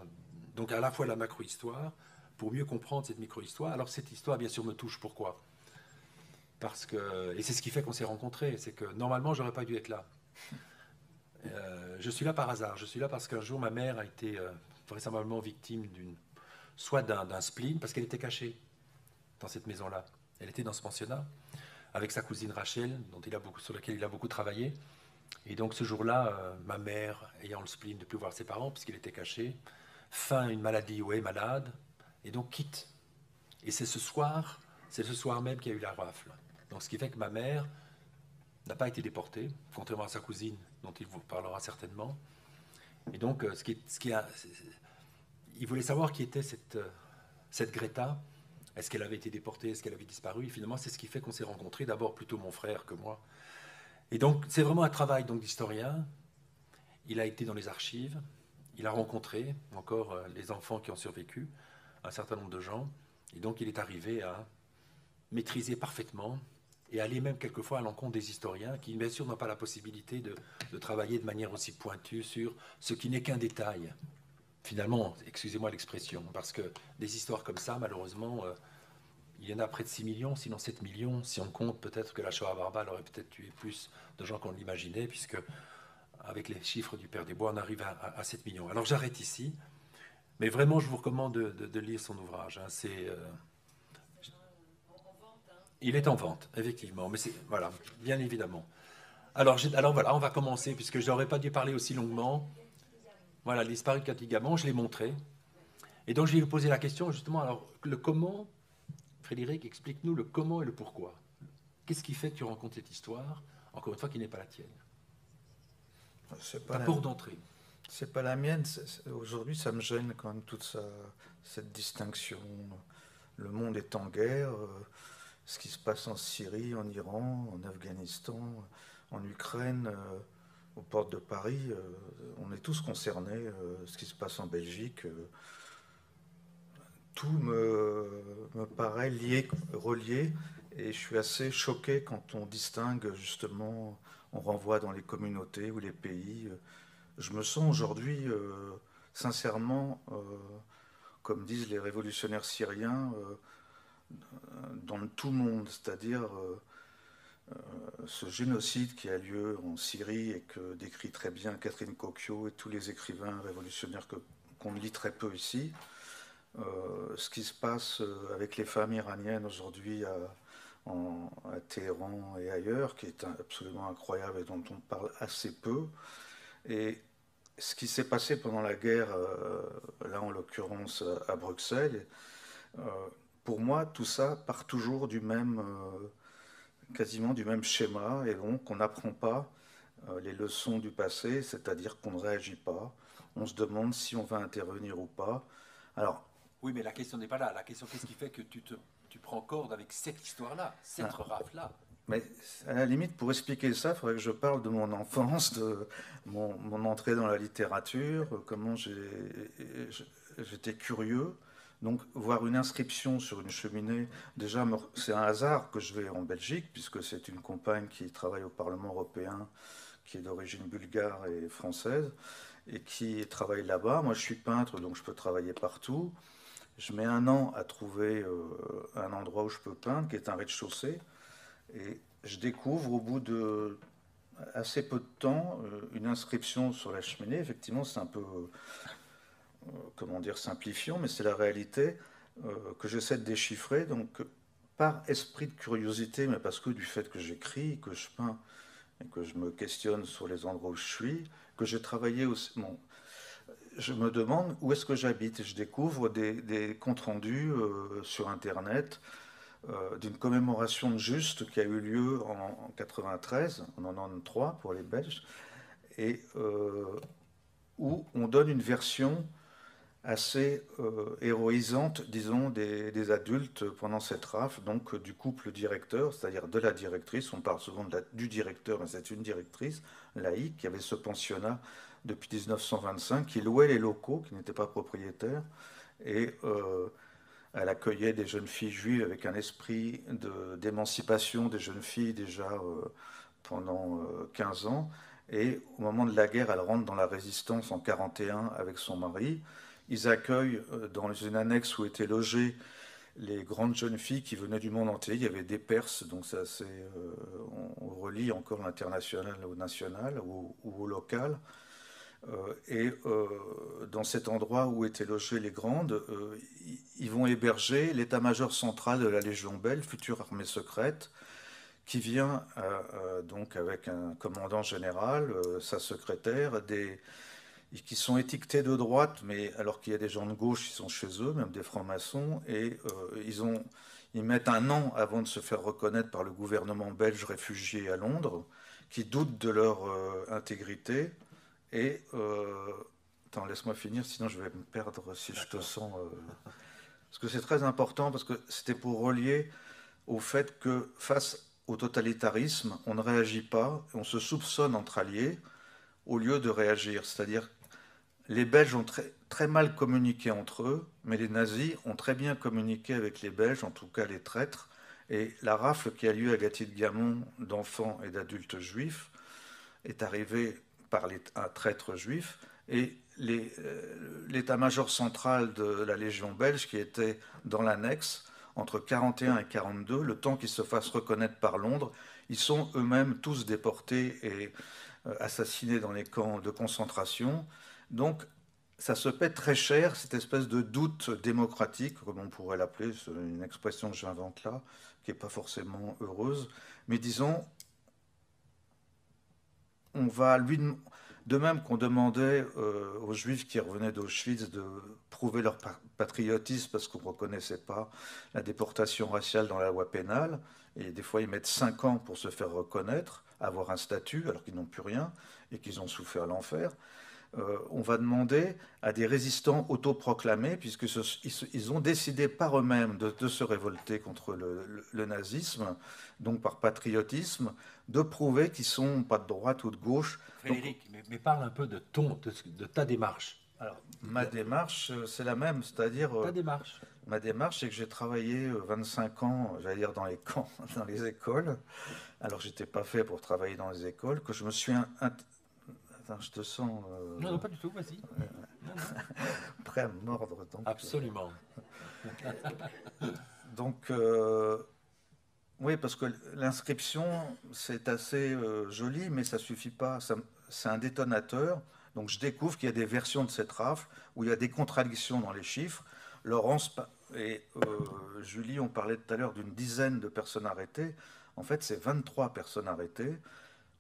Donc à la fois la macro-histoire, pour mieux comprendre cette micro-histoire. Alors cette histoire, bien sûr, me touche. Pourquoi? Parce que, et c'est ce qui fait qu'on s'est rencontrés, c'est que normalement, j'aurais pas dû être là. Euh, je suis là par hasard. Je suis là parce qu'un jour, ma mère a été euh, vraisemblablement victime d'une soit d'un spleen, parce qu'elle était cachée dans cette maison-là. Elle était dans ce pensionnat avec sa cousine Rachel, dont il a beaucoup, sur laquelle il a beaucoup travaillé. Et donc ce jour-là, euh, ma mère, ayant le spleen de ne plus voir ses parents, puisqu'il était caché, feint une maladie ou est malade, et donc quitte. Et c'est ce soir, c'est ce soir même qu'il y a eu la rafle. Donc ce qui fait que ma mère n'a pas été déportée, contrairement à sa cousine, dont il vous parlera certainement. Et donc euh, ce qui, ce qui a, il voulait savoir qui était cette, euh, cette Greta. Est-ce qu'elle avait été déportée? Est-ce qu'elle avait disparu? Et finalement, c'est ce qui fait qu'on s'est rencontrés, d'abord plutôt mon frère que moi. Et donc, c'est vraiment un travail d'historien. Il a été dans les archives, il a rencontré encore euh, les enfants qui ont survécu, un certain nombre de gens. Et donc, il est arrivé à maîtriser parfaitement et aller même quelquefois à l'encontre des historiens qui, bien sûr, n'ont pas la possibilité de, travailler de manière aussi pointue sur ce qui n'est qu'un détail finalement, excusez-moi l'expression, parce que des histoires comme ça, malheureusement, euh, il y en a près de 6 millions, sinon 7 millions, si on compte peut-être que la Shoah barbare aurait peut-être tué plus de gens qu'on l'imaginait, puisque avec les chiffres du Père des Bois, on arrive à, 7 millions. Alors j'arrête ici, mais vraiment, je vous recommande de, lire son ouvrage. Hein. c'est... Euh, il est en vente, effectivement, mais c'est voilà, bien évidemment. Alors, alors voilà, on va commencer puisque je n'aurais pas dû parler aussi longuement. Voilà, les de Katigamon, je l'ai montré. Et donc je vais vous poser la question justement, alors le comment, Frédéric, explique-nous le comment et le pourquoi. Qu'est-ce qui fait que tu rencontres cette histoire, encore une fois, qui n'est pas la tienne? C'est pas la... d'entrée. C'est pas la mienne. Aujourd'hui, ça me gêne quand même toute cette distinction. Le monde est en guerre. Euh, ce qui se passe en Syrie, en Iran, en Afghanistan, en Ukraine. Euh, aux portes de Paris, euh, on est tous concernés. Euh, ce qui se passe en Belgique, tout me, me, paraît lié, relié. Et je suis assez choqué quand on distingue justement, on renvoie dans les communautés ou les pays. Je me sens aujourd'hui, sincèrement, comme disent les révolutionnaires syriens, dans le tout monde, c'est-à-dire euh, ce génocide qui a lieu en Syrie et que décrit très bien Catherine Cocchio et tous les écrivains révolutionnaires qu'on lit très peu ici. Euh, ce qui se passe euh, avec les femmes iraniennes aujourd'hui à, Téhéran et ailleurs, qui est absolument incroyable et dont on parle assez peu. Et ce qui s'est passé pendant la guerre, là en l'occurrence à Bruxelles, pour moi, tout ça part toujours du même, quasiment du même schéma, et donc on n'apprend pas les leçons du passé, c'est-à-dire qu'on ne réagit pas, on se demande si on va intervenir ou pas. Alors, oui, mais la question n'est pas là. La question, qu'est-ce qui fait que tu, te, tu prends corde avec cette histoire-là, cette ah. rafle-là? Mais à la limite, pour expliquer ça, il faudrait que je parle de mon enfance, de mon, mon entrée dans la littérature, comment j'étais curieux. Donc, voir une inscription sur une cheminée, déjà, c'est un hasard que je vais en Belgique, puisque c'est une compagne qui travaille au Parlement européen, qui est d'origine bulgare et française et qui travaille là-bas. Moi, je suis peintre, donc je peux travailler partout. Je mets un an à trouver euh, un endroit où je peux peindre, qui est un rez-de-chaussée. Et je découvre au bout de assez peu de temps euh, une inscription sur la cheminée. Effectivement, c'est un peu, comment dire, simplifiant, mais c'est la réalité que j'essaie de déchiffrer. Donc, par esprit de curiosité, mais parce que du fait que j'écris, que je peins et que je me questionne sur les endroits où je suis, que j'ai travaillé aussi. Bon, je me demande où est-ce que j'habite. Je découvre des, comptes rendus euh, sur Internet euh, d'une commémoration de Juste qui a eu lieu en, 93, en 93 pour les Belges, et euh, où on donne une version assez héroïsante, disons, des, adultes pendant cette rafle, donc du couple directeur, c'est-à-dire de la directrice. On parle souvent du directeur, mais c'est une directrice laïque qui avait ce pensionnat depuis 1925, qui louait les locaux, qui n'étaient pas propriétaires, et euh, elle accueillait des jeunes filles juives avec un esprit d'émancipation des jeunes filles déjà euh, pendant 15 euh, ans. Et au moment de la guerre, elle rentre dans la résistance en 41 avec son mari. Ils accueillent dans une annexe où étaient logées les grandes jeunes filles qui venaient du monde entier. Il y avait des Perses, donc ça, c'est, on, relie encore l'international au national ou, au local. Euh, et euh, dans cet endroit où étaient logées les grandes, euh, ils vont héberger l'état-major central de la Légion belge, future armée secrète, qui vient donc avec un commandant général, sa secrétaire, des, qui sont étiquetés de droite, mais alors qu'il y a des gens de gauche qui sont chez eux, même des francs-maçons, et ils, ont, ils mettent un an avant de se faire reconnaître par le gouvernement belge réfugié à Londres, qui doutent de leur intégrité. Et, euh, attends, laisse-moi finir, sinon je vais me perdre si je te sens. Euh, parce que c'est très important, parce que c'était pour relier au fait que face au totalitarisme, on ne réagit pas, on se soupçonne entre alliés au lieu de réagir. C'est-à-dire, les Belges ont très, mal communiqué entre eux, mais les nazis ont très bien communiqué avec les Belges, en tout cas les traîtres. Et la rafle qui a lieu à Gâtille-Gamon d'enfants et d'adultes juifs est arrivée par un traître juif, et euh, l'état-major central de la Légion belge, qui était dans l'annexe, entre 41 et 42, le temps qu'ils se fassent reconnaître par Londres, ils sont eux-mêmes tous déportés et euh, assassinés dans les camps de concentration. Donc, ça se paie très cher, cette espèce de doute démocratique, comme on pourrait l'appeler, c'est une expression que j'invente là, qui n'est pas forcément heureuse, mais disons, on va lui, de même qu'on demandait euh, aux Juifs qui revenaient d'Auschwitz de prouver leur patriotisme parce qu'on ne reconnaissait pas la déportation raciale dans la loi pénale, et des fois ils mettent cinq ans pour se faire reconnaître, avoir un statut alors qu'ils n'ont plus rien et qu'ils ont souffert l'enfer. Euh, on va demander à des résistants autoproclamés, puisqu'ils ont décidé par eux-mêmes de, se révolter contre le, nazisme, donc par patriotisme, de prouver qu'ils sont pas de droite ou de gauche. Frédéric, mais, parle un peu de ton, de, ta démarche. Alors, ma démarche, euh, c'est la même, c'est-à-dire. Ta euh, démarche. Ma démarche, c'est que j'ai travaillé 25 ans, j'allais dire dans les camps, dans les écoles. Alors, j'étais pas fait pour travailler dans les écoles, que je me suis je te sens. Euh, non, non, pas du tout, vas-y. Prêt à me mordre. Donc, Absolument. donc, euh, oui, parce que l'inscription, c'est assez euh, joli, mais ça suffit pas. C'est un détonateur. Donc, je découvre qu'il y a des versions de cette rafle où il y a des contradictions dans les chiffres. Laurence et Julie ont parlé tout à l'heure d'une dizaine de personnes arrêtées. En fait, c'est 23 personnes arrêtées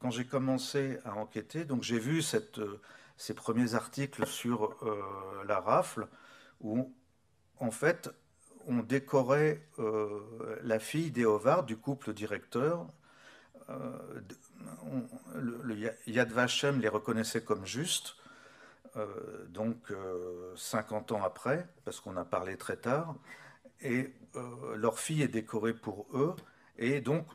quand j'ai commencé à enquêter, donc j'ai vu euh, ces premiers articles sur euh, la rafle, où en fait on décorait la fille d'Eovard, du couple directeur. le, Yad Vashem les reconnaissait comme justes, donc 50 ans après, parce qu'on a parlé très tard, et leur fille est décorée pour eux, et donc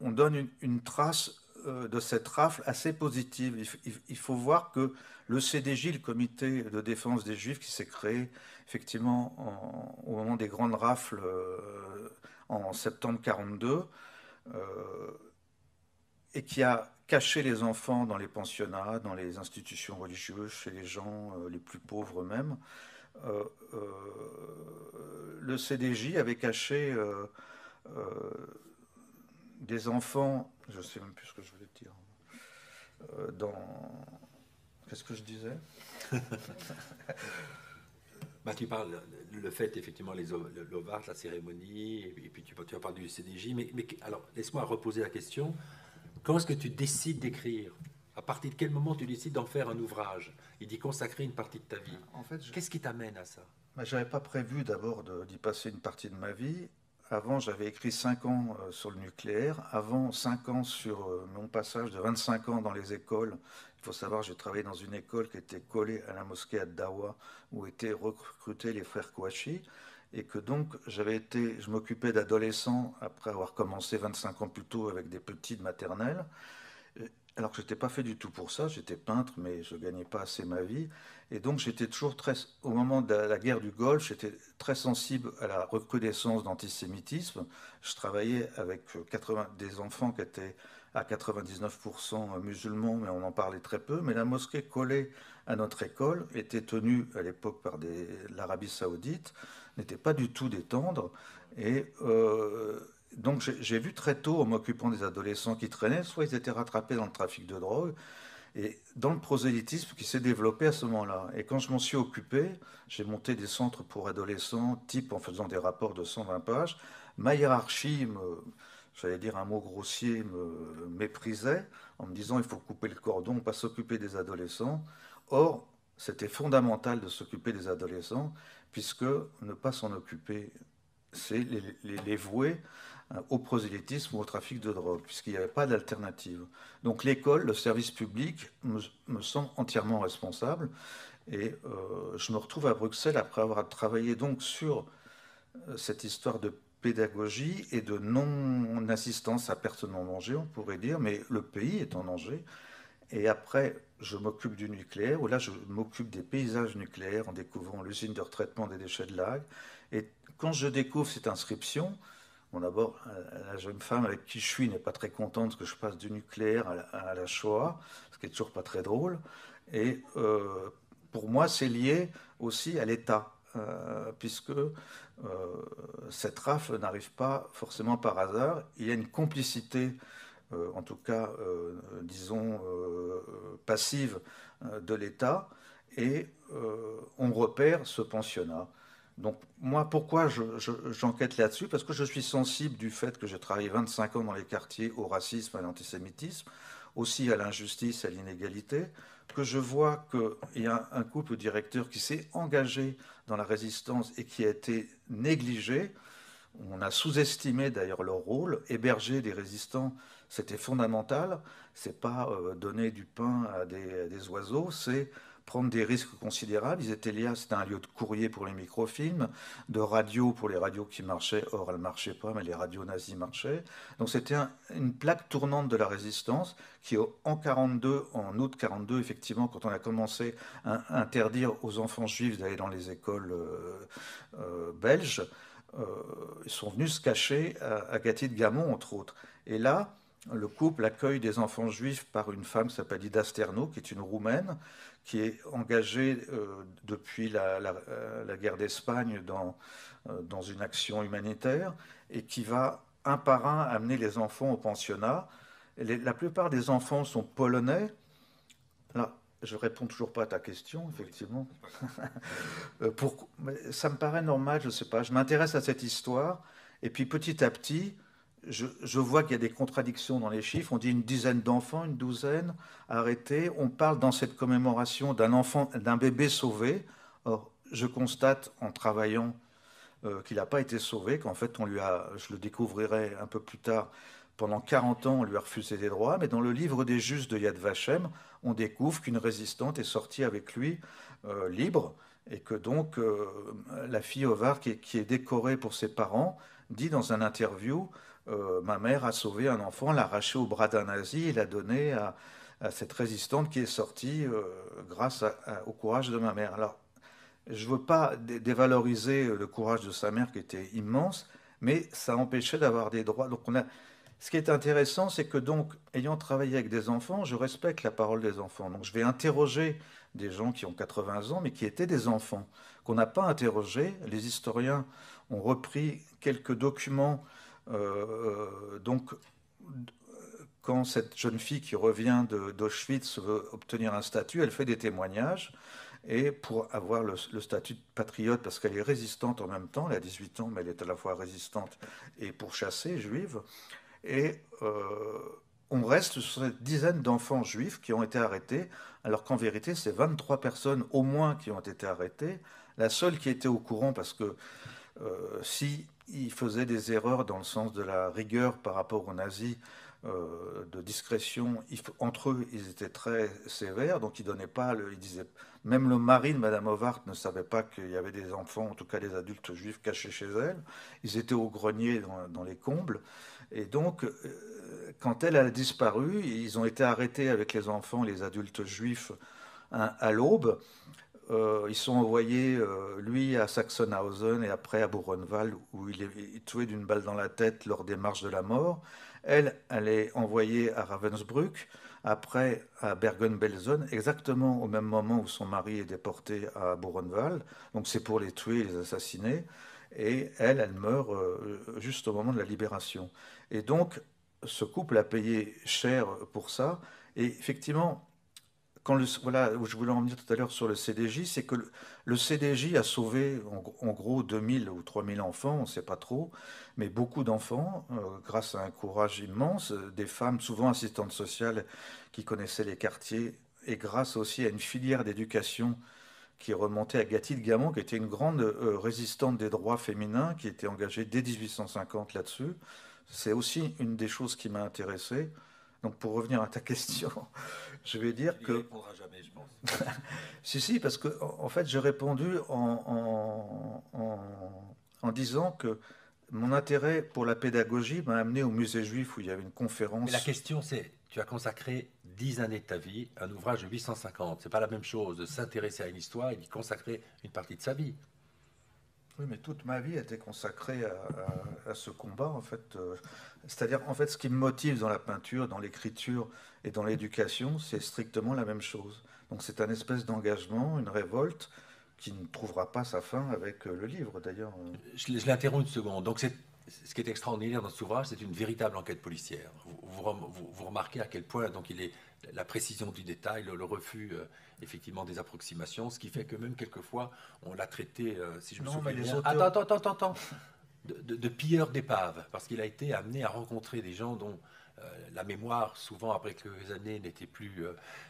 on donne une trace euh, de cette rafle assez positive. Il, faut voir que le CDJ, le Comité de défense des Juifs, qui s'est créé effectivement au moment des grandes rafles euh, en septembre 42, euh, et qui a caché les enfants dans les pensionnats, dans les institutions religieuses, chez les gens les plus pauvres eux-mêmes, le CDJ avait caché des enfants, je ne sais même plus ce que je voulais dire, euh, dans... Qu'est-ce que je disais bah, Tu parles le fait, effectivement, les l'OVAR, la cérémonie, et puis tu, tu as parlé du CDJ, mais, mais alors laisse-moi reposer la question. Quand est-ce que tu décides d'écrire? À partir de quel moment tu décides d'en faire un ouvrage? Et d'y consacrer une partie de ta vie en fait, Qu'est-ce qui t'amène à ça? Bah, Je n'avais pas prévu d'abord d'y passer une partie de ma vie. Avant, j'avais écrit 5 ans euh, sur le nucléaire. Avant, 5 ans sur euh, mon passage de 25 ans dans les écoles. Il faut savoir, j'ai travaillé dans une école qui était collée à la mosquée à Dawa, où étaient recrutés les frères Kouachi. Et que donc, j'avais été, je m'occupais d'adolescents après avoir commencé 25 ans plus tôt avec des petits de maternelle. Euh, alors que je n'étais pas fait du tout pour ça, j'étais peintre, mais je ne gagnais pas assez ma vie. Et donc j'étais toujours très, au moment de la guerre du Golfe, j'étais très sensible à la recrudescence d'antisémitisme. Je travaillais avec 80, des enfants qui étaient à 99% musulmans, mais on en parlait très peu. Mais la mosquée collée à notre école était tenue à l'époque par l'Arabie saoudite, n'était pas du tout des tendres. Et euh, donc j'ai vu très tôt, en m'occupant des adolescents qui traînaient, soit ils étaient rattrapés dans le trafic de drogue, et dans le prosélytisme qui s'est développé à ce moment-là. Et quand je m'en suis occupé, j'ai monté des centres pour adolescents, type en faisant des rapports de 120 pages. Ma hiérarchie, j'allais dire un mot grossier, me méprisait en me disant il faut couper le cordon, pas s'occuper des adolescents. Or, c'était fondamental de s'occuper des adolescents, puisque ne pas s'en occuper, c'est les, les, vouer au prosélytisme ou au trafic de drogue, puisqu'il n'y avait pas d'alternative. Donc l'école, le service public, me, me semble entièrement responsable. Et euh, je me retrouve à Bruxelles après avoir travaillé donc sur euh, cette histoire de pédagogie et de non-assistance à personne en danger, on pourrait dire, mais le pays est en danger. Et après, je m'occupe du nucléaire, où là, je m'occupe des paysages nucléaires en découvrant l'usine de retraitement des déchets de lag. Et quand je découvre cette inscription, D'abord, la jeune femme avec qui je suis n'est pas très contente que je passe du nucléaire à la, Shoah, ce qui est toujours pas très drôle. Et euh, pour moi, c'est lié aussi à l'État, euh, puisque euh, cette rafle n'arrive pas forcément par hasard. Il y a une complicité, en tout cas, disons, passive de l'État, et on repère ce pensionnat. Donc moi, pourquoi j'enquête là-dessus? Parce que je suis sensible du fait que j'ai travaillé 25 ans dans les quartiers au racisme, à l'antisémitisme, aussi à l'injustice, à l'inégalité, que je vois qu'il y a un couple directeur qui s'est engagé dans la résistance et qui a été négligé. On a sous-estimé d'ailleurs leur rôle. Héberger des résistants, c'était fondamental. C'est pas euh, donner du pain à des oiseaux, c'est prendre des risques considérables. Ils étaient liés, c'était un lieu de courrier pour les microfilms, de radio pour les radios qui marchaient, or elles ne marchaient pas, mais les radios nazies marchaient. Donc c'était une plaque tournante de la résistance qui, en 42, en août 42, effectivement, quand on a commencé à interdire aux enfants juifs d'aller dans les écoles euh, euh, belges, euh, ils sont venus se cacher à, à de Gamon, entre autres. Et là, le couple accueille des enfants juifs par une femme qui s'appelle Ida qui est une Roumaine, qui est engagé euh, depuis la, euh, guerre d'Espagne dans, euh, dans une action humanitaire et qui va un par un amener les enfants au pensionnat. la plupart des enfants sont polonais. Là, je réponds toujours pas à ta question, effectivement. Pour, ça me paraît normal, je ne sais pas. Je m'intéresse à cette histoire et puis petit à petit, je, vois qu'il y a des contradictions dans les chiffres. On dit une dizaine d'enfants, une douzaine arrêtés. On parle dans cette commémoration d'un enfant, d'un bébé sauvé. Or, je constate en travaillant qu'il n'a pas été sauvé, qu'en fait, on lui a, je le découvrirai un peu plus tard, pendant 40 ans, on lui a refusé des droits, mais dans le livre des justes de Yad Vashem, on découvre qu'une résistante est sortie avec lui libre, et que donc la fille Ovar, qui est décorée pour ses parents, dit dans un interview euh, ma mère a sauvé un enfant, l'a arraché au bras d'un nazi et l'a donné à, cette résistante qui est sortie euh, grâce au courage de ma mère. Alors, je ne veux pas dévaloriser le courage de sa mère qui était immense, mais ça empêchait d'avoir des droits. Donc. Ce qui est intéressant, c'est que donc, ayant travaillé avec des enfants, je respecte la parole des enfants. Donc, je vais interroger des gens qui ont 80 ans, mais qui étaient des enfants, qu'on n'a pas interrogés. Les historiens ont repris quelques documents donc, quand cette jeune fille qui revient d'Auschwitz veut obtenir un statut, elle fait des témoignages. Et pour avoir le, statut de patriote, parce qu'elle est résistante en même temps, elle a 18 ans, mais elle est à la fois résistante et pourchassée, juive. Et euh, on reste sur cette dizaine d'enfants juifs qui ont été arrêtés, alors qu'en vérité, c'est 23 personnes au moins qui ont été arrêtées. La seule qui était au courant, parce que euh, si il faisait des erreurs dans le sens de la rigueur par rapport aux nazis, euh, de discrétion. entre eux, ils étaient très sévères, donc ils donnaient pas. Ils disaient, même le mari de Madame Ovart ne savait pas qu'il y avait des enfants, en tout cas des adultes juifs cachés chez elle. Ils étaient au grenier dans, les combles, et donc. Euh, quand elle a disparu, ils ont été arrêtés avec les enfants, les adultes juifs, à l'aube. Euh, ils sont envoyés, euh, lui, à Sachsenhausen et après à Buchenwald, où il est, tué d'une balle dans la tête lors des marches de la mort. Elle, elle est envoyée à Ravensbrück, après à Bergen-Belsen, exactement au même moment où son mari est déporté à Buchenwald. Donc c'est pour les tuer, les assassiner. Et elle, elle meurt euh, juste au moment de la libération. Et donc, ce couple a payé cher pour ça. Et effectivement, quand je voulais en venir tout à l'heure sur le CDJ, c'est que le, CDJ a sauvé en, gros 2000 ou 3000 enfants, on ne sait pas trop, mais beaucoup d'enfants, euh, grâce à un courage immense, des femmes, souvent assistantes sociales, qui connaissaient les quartiers, et grâce aussi à une filière d'éducation qui remontait à Gatil Gamon, qui était une grande euh, résistante des droits féminins, qui était engagée dès 1850 là-dessus. C'est aussi une des choses qui m'a intéressé. Donc pour revenir à ta question, je vais dire Il que. répondra jamais, je pense. si, si, parce que en fait, j'ai répondu en, en, disant que mon intérêt pour la pédagogie m'a amené au musée juif où il y avait une conférence. Mais la question, c'est tu as consacré 10 années de ta vie à un ouvrage de 850. C'est pas la même chose de s'intéresser à une histoire et d'y consacrer une partie de sa vie. Oui, mais toute ma vie a été consacrée à, ce combat, en fait. Euh, c'est-à-dire, en fait, ce qui me motive dans la peinture, dans l'écriture et dans l'éducation, c'est strictement la même chose. Donc, c'est un espèce d'engagement, une révolte qui ne trouvera pas sa fin avec euh, le livre, d'ailleurs. Je, l'interromps une seconde. Donc, ce qui est extraordinaire dans cet ouvrage, c'est une véritable enquête policière. Vous, remarquez à quel point donc il est la précision du détail, le, refus euh, effectivement des approximations, ce qui fait que même quelquefois on l'a traité, euh, si je me souviens bien, attends, attends, attends, attends, de, de, pilleur d'épave, parce qu'il a été amené à rencontrer des gens dont euh, la mémoire, souvent après quelques années, n'était plus,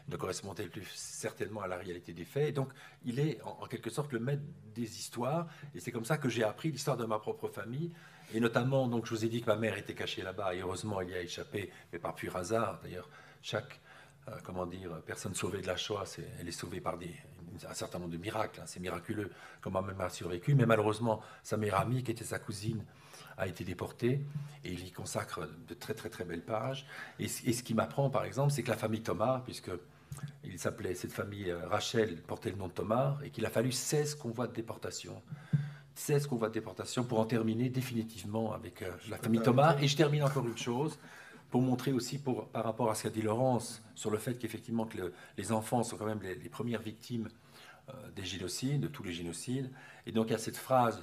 ne correspondait plus certainement à la réalité des faits. donc, il est en, quelque sorte le maître des histoires. Et c'est comme ça que j'ai appris l'histoire de ma propre famille. Et notamment, donc, je vous ai dit que ma mère était cachée là-bas. Et heureusement, elle y a échappé, mais par pur hasard. D'ailleurs, chaque euh, comment dire, personne sauvée de la Shoah, elle est sauvée par un certain nombre de miracles. Hein. c'est miraculeux comment même a survécu. Mais malheureusement, sa meilleure amie, qui était sa cousine, a été déportée et il y consacre de très très très belles pages. Et, ce qui m'apprend, par exemple, c'est que la famille Thomas, puisque il s'appelait cette famille euh, Rachel, portait le nom de Thomas, et qu'il a fallu 16 convois de déportation. 16 convois de déportation pour en terminer définitivement avec euh, la famille Thomas. Et je termine encore une chose pour montrer aussi pour, par rapport à ce qu'a dit Laurence sur le fait qu'effectivement que les enfants sont quand même les, premières victimes euh, des génocides, de tous les génocides. Et donc il y a cette phrase,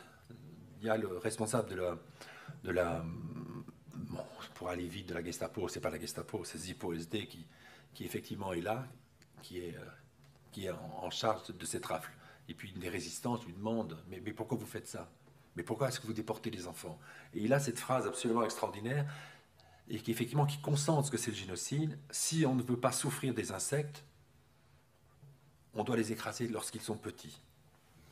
il y a le responsable de la, de la bon, pour aller vite de la Gestapo, c'est pas la Gestapo, c'est Zippo SD qui, qui effectivement est là, qui est, euh, qui est en, charge de cette rafle. Et puis une des résistances lui demande, mais, mais pourquoi vous faites ça? Mais pourquoi est-ce que vous déportez les enfants? Et il a cette phrase absolument extraordinaire et qui effectivement qui consente ce que c'est le génocide, si on ne veut pas souffrir des insectes, on doit les écraser lorsqu'ils sont petits.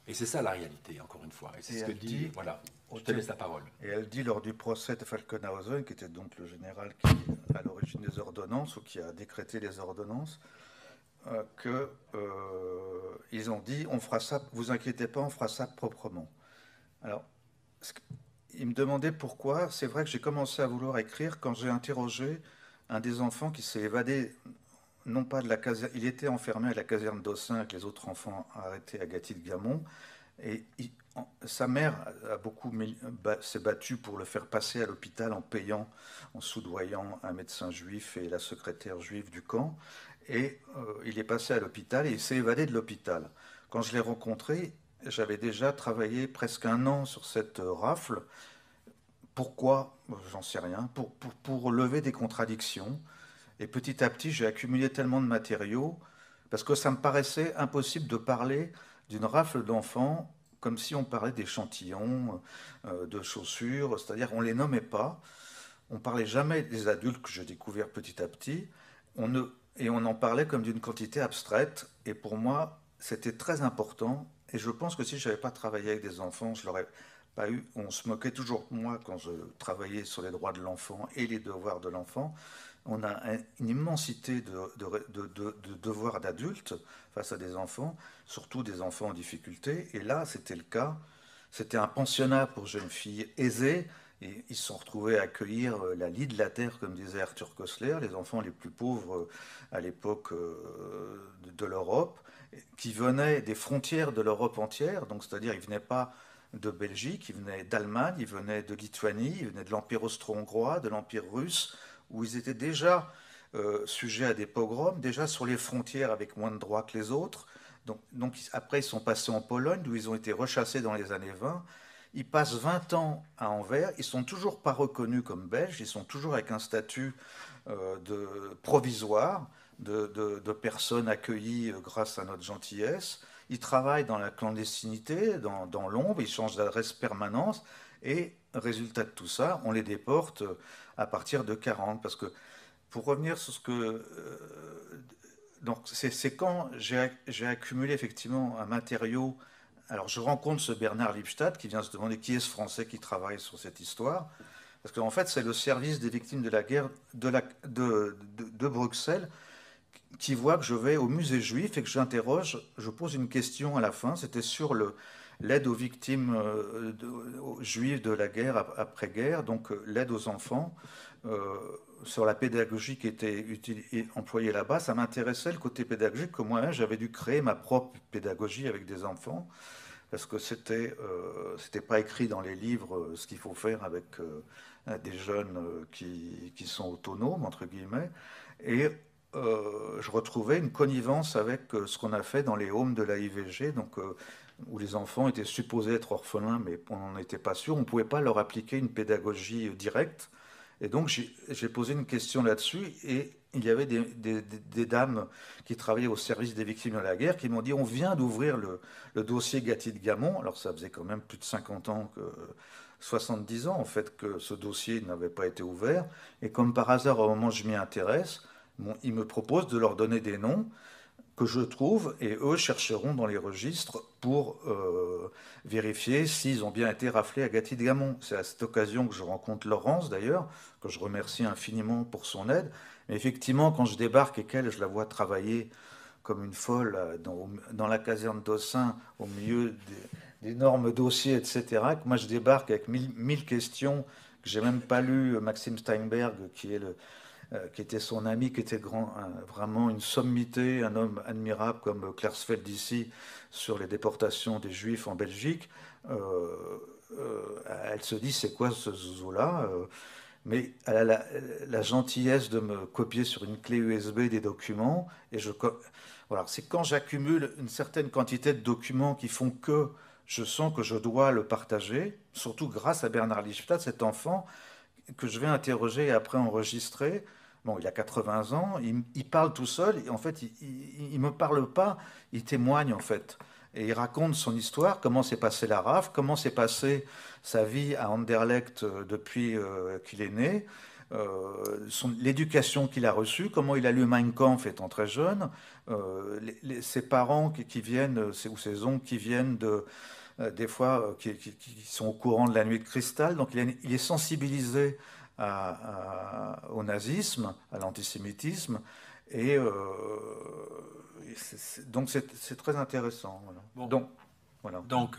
Et c'est ça la réalité, encore une fois. Et c'est ce que dit, voilà, je te laisse la parole. Et elle dit lors du procès de Falkenhausen, qui était donc le général qui à l'origine des ordonnances, ou qui a décrété les ordonnances, qu'ils euh, ont dit on fera ça, vous inquiétez pas, on fera ça proprement. Alors, il me demandait pourquoi. C'est vrai que j'ai commencé à vouloir écrire quand j'ai interrogé un des enfants qui s'est évadé, non pas de la caserne, il était enfermé à la caserne d'Ossin avec les autres enfants arrêtés à Gatti de Gamon. Et sa mère a beaucoup s'est battue pour le faire passer à l'hôpital en payant, en soudoyant un médecin juif et la secrétaire juive du camp. Et euh, il est passé à l'hôpital et il s'est évadé de l'hôpital. Quand je l'ai rencontré, j'avais déjà travaillé presque un an sur cette euh, rafle. Pourquoi? J'en sais rien. Pour, pour, pour, lever des contradictions. Et petit à petit, j'ai accumulé tellement de matériaux parce que ça me paraissait impossible de parler d'une rafle d'enfants comme si on parlait d'échantillons, euh, de chaussures, c'est-à-dire on ne les nommait pas. On parlait jamais des adultes que j'ai découverts petit à petit. On ne, et on en parlait comme d'une quantité abstraite. Et pour moi, c'était très important et je pense que si je n'avais pas travaillé avec des enfants, je l'aurais pas eu. On se moquait toujours de moi quand je travaillais sur les droits de l'enfant et les devoirs de l'enfant. On a une immensité de, devoirs d'adultes face à des enfants, surtout des enfants en difficulté. Et là, c'était le cas. C'était un pensionnat pour jeunes filles aisées. Ils se sont retrouvés à accueillir euh, la lie de la terre, comme disait Arthur Kossler, les enfants les plus pauvres euh, à l'époque euh, de l'Europe qui venaient des frontières de l'Europe entière, donc c'est-à-dire ils ne venaient pas de Belgique, ils venaient d'Allemagne, ils venaient de Lituanie, ils venaient de l'Empire austro-hongrois, de l'Empire russe, où ils étaient déjà sujets à des pogroms, déjà sur les frontières avec moins de droits que les autres. Donc, donc après, ils sont passés en Pologne, d'où ils ont été rechassés dans les années 20. Ils passent 20 ans à Anvers, ils sont toujours pas reconnus comme belges, ils sont toujours avec un statut euh, de provisoire de, personnes accueillies euh, grâce à notre gentillesse. Ils travaillent dans la clandestinité, dans, l'ombre, ils changent d'adresse permanence. Et résultat de tout ça, on les déporte euh, à partir de 40. Parce que, pour revenir sur ce que. Donc, c'est quand j'ai accumulé effectivement un matériau. Alors, je rencontre ce Bernard Liebstadt qui vient se demander qui est ce Français qui travaille sur cette histoire. Parce qu'en fait, c'est le service des victimes de la guerre de, Bruxelles qui voit que je vais au musée juif et que j'interroge, je pose une question à la fin, c'était sur l'aide aux victimes euh, juives de la guerre après-guerre, donc euh, l'aide aux enfants, sur la pédagogie qui était employée là-bas. Ça m'intéressait le côté pédagogique, que moi-même j'avais dû créer ma propre pédagogie avec des enfants, parce que c'était c'était pas écrit dans les livres ce qu'il faut faire avec des jeunes qui, qui sont autonomes, entre guillemets. Et euh, je retrouvais une connivence avec euh, ce qu'on a fait dans les homes de la IVG, donc, euh, où les enfants étaient supposés être orphelins, mais on n'en était pas sûr. On ne pouvait pas leur appliquer une pédagogie directe. Et donc j'ai posé une question là-dessus, et il y avait des, dames qui travaillaient au service des victimes de la guerre qui m'ont dit on vient d'ouvrir le, dossier Gatti de Gamon. Alors ça faisait quand même plus de 50 ans que 70 ans en fait que ce dossier n'avait pas été ouvert. Et comme par hasard, au moment où je m'y intéresse, ils me proposent de leur donner des noms que je trouve et eux chercheront dans les registres pour euh, vérifier s'ils ont bien été raflés à Gatti de Gamon. C'est à cette occasion que je rencontre Laurence d'ailleurs, que je remercie infiniment pour son aide. Mais effectivement, quand je débarque et qu'elle, je la vois travailler comme une folle euh, dans, la caserne d'Ossin, au milieu d'énormes dossiers, etc. Que moi, je débarque avec mille, mille questions que j'ai même pas lu Maxime Steinberg, qui est le, euh, qui était son ami, qui était grand, vraiment une sommité, un homme admirable comme Klersfeld ici sur les déportations des Juifs en Belgique. Euh, euh, elle se dit c'est quoi ce zouzou-là mais elle a la, gentillesse de me copier sur une clé USB des documents. Et je, voilà, c'est quand j'accumule une certaine quantité de documents qui font que je sens que je dois le partager, surtout grâce à Bernard Lichstadt, cet enfant que je vais interroger et après enregistrer. Bon, il a 80 ans, il, parle tout seul, et en fait, il ne me parle pas, il témoigne en fait. Et il raconte son histoire, comment s'est passé la RAF, comment s'est passée sa vie à Anderlecht euh, depuis euh, qu'il est né, l'éducation qu'il a reçue, comment il a lu Mein Kampf étant très jeune, ses parents qui, viennent, ou ses oncles qui viennent de, des fois, qui, sont au courant de la nuit de cristal. Donc il est sensibilisé au nazisme, à l'antisémitisme. Et euh, donc c'est très intéressant. Donc, voilà. donc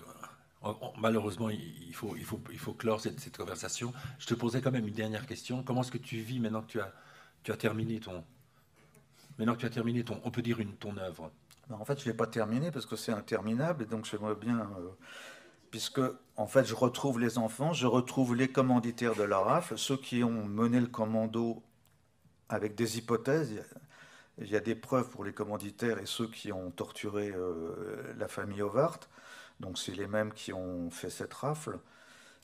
malheureusement, il faut, il, faut, il faut clore cette, cette, conversation. Je te posais quand même une dernière question. Comment est-ce que tu vis maintenant que tu as, tu as terminé ton... Maintenant que tu as terminé ton... On peut dire une, ton œuvre? En fait, je ne l'ai pas terminé parce que c'est interminable. Et donc j'aimerais bien... Euh, puisque en fait je retrouve les enfants, je retrouve les commanditaires de la RAF, ceux qui ont mené le commando avec des hypothèses. Il y a des preuves pour les commanditaires et ceux qui ont torturé euh, la famille Ovart. Donc c'est les mêmes qui ont fait cette rafle.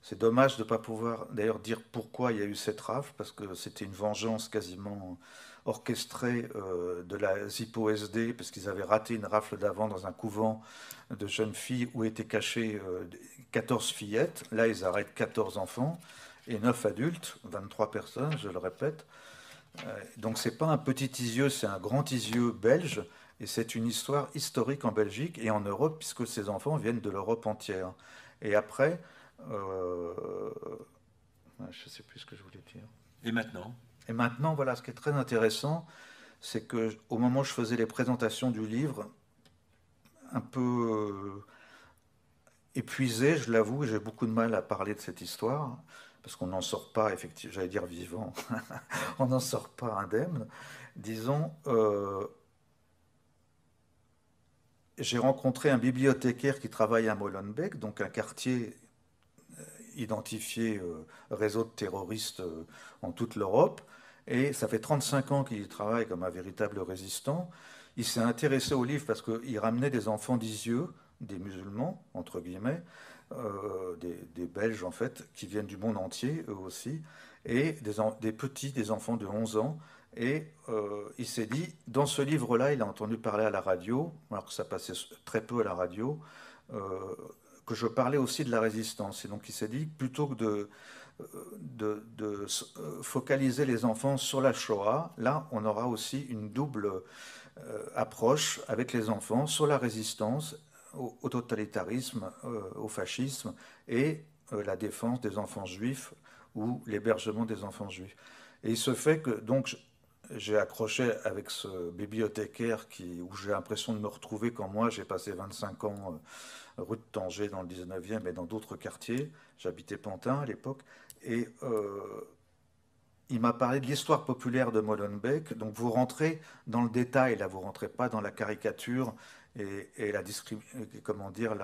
C'est dommage de ne pas pouvoir d'ailleurs dire pourquoi il y a eu cette rafle, parce que c'était une vengeance quasiment orchestrée euh, de la ZIPO-SD, parce qu'ils avaient raté une rafle d'avant dans un couvent de jeunes filles où étaient cachées 14 euh, fillettes. Là, ils arrêtent 14 enfants et 9 adultes, 23 personnes, je le répète. Euh, donc c'est pas un petit Isieux, c'est un grand Isieux belge, et c'est une histoire historique en Belgique et en Europe, puisque ces enfants viennent de l'Europe entière. Et après, euh, je ne sais plus ce que je voulais dire. Et maintenant? Et maintenant, voilà, ce qui est très intéressant, c'est que au moment où je faisais les présentations du livre, un peu euh, épuisé, je l'avoue, j'ai beaucoup de mal à parler de cette histoire, parce qu'on n'en sort pas, effectivement, j'allais dire vivant, on n'en sort pas indemne. Disons, euh, j'ai rencontré un bibliothécaire qui travaille à Molenbeek, donc un quartier identifié réseau de terroristes en toute l'Europe, et ça fait 35 ans qu'il travaille comme un véritable résistant. Il s'est intéressé au livre parce qu'il ramenait des enfants d'Isieux, des musulmans, entre guillemets, euh, des, Belges en fait, qui viennent du monde entier, eux aussi, et des, petits, des enfants de 11 ans. Et euh, il s'est dit, dans ce livre-là, il a entendu parler à la radio, alors que ça passait très peu à la radio, euh, que je parlais aussi de la résistance. Et donc il s'est dit, plutôt que de, de, focaliser les enfants sur la Shoah, là, on aura aussi une double euh, approche avec les enfants sur la résistance au, totalitarisme, euh, au fascisme et euh, la défense des enfants juifs ou l'hébergement des enfants juifs. Et il se fait que donc j'ai accroché avec ce bibliothécaire qui, où j'ai l'impression de me retrouver quand moi j'ai passé 25 ans rue de Tanger dans le 19e et dans d'autres quartiers. J'habitais Pantin à l'époque. Et il m'a parlé de l'histoire populaire de Molenbeek. Donc vous rentrez dans le détail, là vous rentrez pas dans la caricature et, la comment dire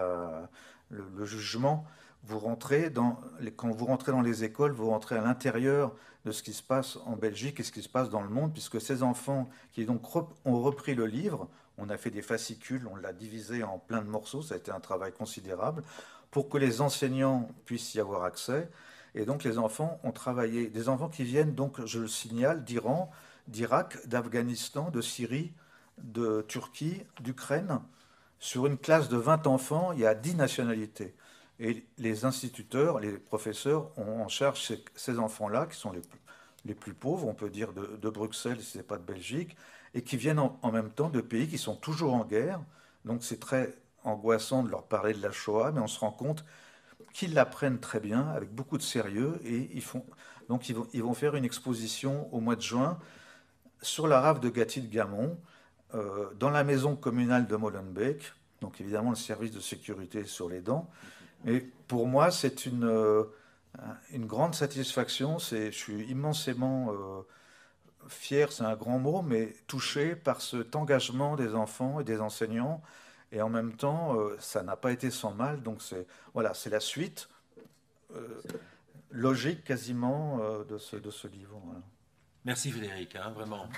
le, jugement. Vous rentrez dans les, quand vous rentrez dans les écoles, vous rentrez à l'intérieur de ce qui se passe en Belgique et ce qui se passe dans le monde, puisque ces enfants qui donc ont repris le livre, on a fait des fascicules, on l'a divisé en plein de morceaux, ça a été un travail considérable, pour que les enseignants puissent y avoir accès. Et donc les enfants ont travaillé, des enfants qui viennent donc, je le signale, d'Iran, d'Irak, d'Afghanistan, de Syrie, de Turquie, d'Ukraine. Sur une classe de 20 enfants, il y a 10 nationalités. Et les instituteurs, les professeurs ont en charge ces, enfants-là, qui sont les les plus, pauvres, on peut dire, de, Bruxelles, si ce n'est pas de Belgique, et qui viennent en, en, même temps de pays qui sont toujours en guerre. Donc c'est très angoissant de leur parler de la Shoah, mais on se rend compte qu'ils l'apprennent très bien, avec beaucoup de sérieux, et ils font, donc ils vont, ils vont faire une exposition au mois de juin sur la rave de Gatti-de-Gamon, euh, dans la maison communale de Molenbeek, donc évidemment le service de sécurité sur les dents. Mais pour moi, c'est une, euh, une grande satisfaction, je suis immensément euh, fier, c'est un grand mot, mais touché par cet engagement des enfants et des enseignants et en même temps, euh, ça n'a pas été sans mal. Donc c'est voilà, c'est la suite euh, logique quasiment euh, de, ce, de ce livre. Merci Frédéric, hein, vraiment.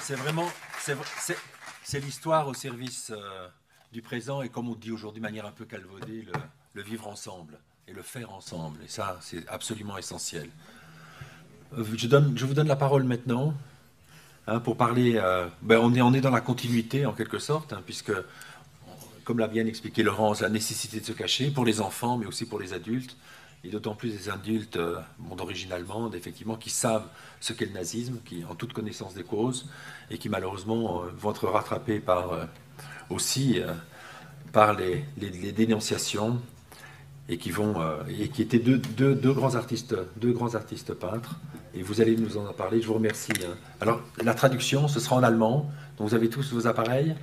C'est vraiment, c'est l'histoire au service du présent et comme on dit aujourd'hui de manière un peu calvaudée, le, vivre ensemble et le faire ensemble. Et ça, c'est absolument essentiel. Je, donne, je vous donne la parole maintenant. Hein, pour parler, euh, ben on, est, on est dans la continuité en quelque sorte, hein, puisque, comme l'a bien expliqué Laurence, la nécessité de se cacher pour les enfants, mais aussi pour les adultes. Et d'autant plus des adultes d'origine allemande, effectivement, qui savent ce qu'est le nazisme, qui ont toute connaissance des causes, et qui malheureusement vont être rattrapés par, aussi par les, dénonciations, et qui, vont, et qui étaient deux, deux, grands artistes, deux grands artistes peintres. Et vous allez nous en parler, je vous remercie. Hein. Alors, la traduction, ce sera en allemand, donc vous avez tous vos appareils?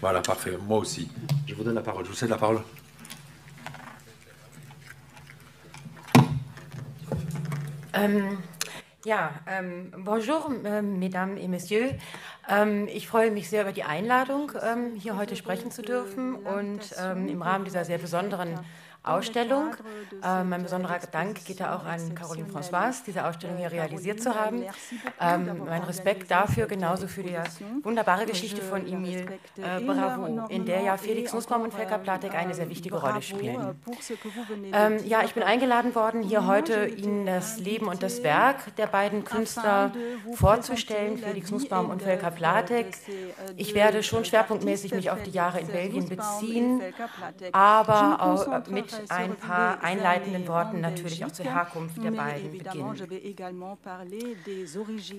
Voilà, parfait, moi aussi. Je vous donne la parole, je vous cède la parole. Ähm, ja, ähm, bonjour, ähm, Mesdames et Messieurs. Ähm, ich freue mich sehr über die Einladung, ähm, hier heute sprechen zu dürfen und ähm, im Rahmen dieser sehr besonderen Ausstellung. Äh, mein besonderer Dank geht da auch an Caroline Françoise, diese Ausstellung hier realisiert zu haben. Ähm, mein Respekt dafür, genauso für die wunderbare Geschichte von Emile äh, Bravo, in der ja Felix Nussbaum und Felka Platek eine sehr wichtige Rolle spielen. Ähm, ja, ich bin eingeladen worden, hier heute Ihnen das Leben und das Werk der beiden Künstler vorzustellen, Felix Nussbaum und Felka Platek. Ich werde schon schwerpunktmäßig mich auf die Jahre in Belgien beziehen, aber auch mit ein paar einleitenden Worten natürlich auch zur Herkunft der beiden beginnen.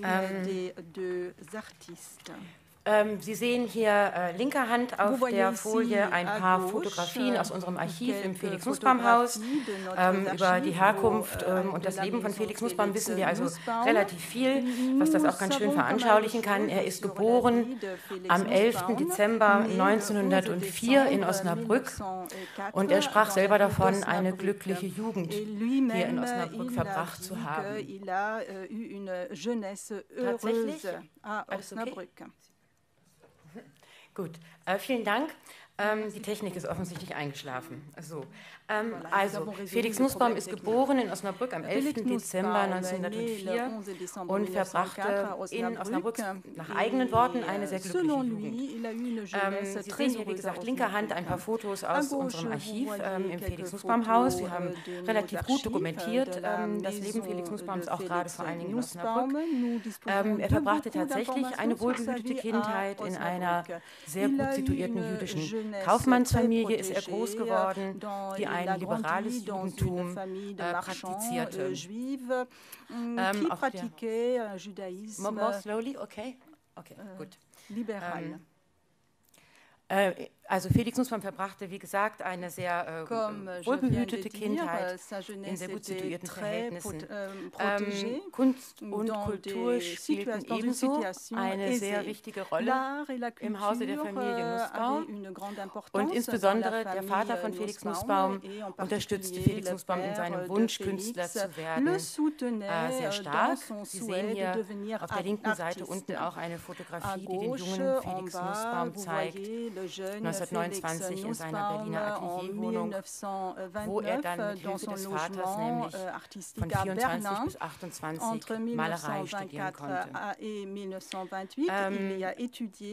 Ähm, ähm, Sie sehen hier äh, linker Hand auf der Folie ein paar Fotografien aus unserem Archiv im Felix Nussbaum Haus. Ähm, über die Herkunft ähm, und das Leben von Felix Nussbaum wissen wir also relativ viel, was das auch ganz schön veranschaulichen kann. Er ist geboren am 11. Dezember 1904 in Osnabrück und er sprach selber davon, eine glückliche Jugend hier in Osnabrück verbracht zu haben. Tatsächlich? Alles okay? Gut, äh, vielen Dank. Ähm, die Technik ist offensichtlich eingeschlafen. So, ähm, also, Felix Nussbaum ist geboren in Osnabrück am 11. Dezember 1904 und verbrachte in Osnabrück nach eigenen Worten eine sehr glückliche Jugend. Ähm, Sie sehen hier, wie gesagt, linker Hand ein paar Fotos aus unserem Archiv ähm, im Felix Nussbaum Haus. Wir haben relativ gut dokumentiert ähm, das Leben Felix Nussbaums auch gerade vor allen Dingen in Osnabrück. Ähm, er verbrachte tatsächlich eine wohlbehütete Kindheit in einer sehr gut situierten jüdischen Kaufmannsfamilie ist er groß geworden, die ein liberales Judentum äh, praktizierte. Ähm, auch der, more slowly, okay, okay, gut. Liberal. Ähm, äh, also Felix Nussbaum verbrachte, wie gesagt, eine sehr äh, wohlbehütete Kindheit in sehr gut situierten Verhältnissen. Euh, ähm, Kunst und Kultur spielten ebenso eine sehr wichtige Rolle im Hause der Familie euh, Nussbaum. Und insbesondere der Vater von Felix Nussbaum unterstützte Felix Nussbaum in seinem Wunsch, Künstler zu werden, äh, sehr euh, stark. Sie sehen hier auf der linken Seite unten auch eine Fotografie, die den jungen Felix Nussbaum zeigt. 1929 in seiner Berliner Atelierwohnung, wo er dann mit Hilfe des Vaters nämlich von 24 bis 28 Malerei studieren konnte. Ähm,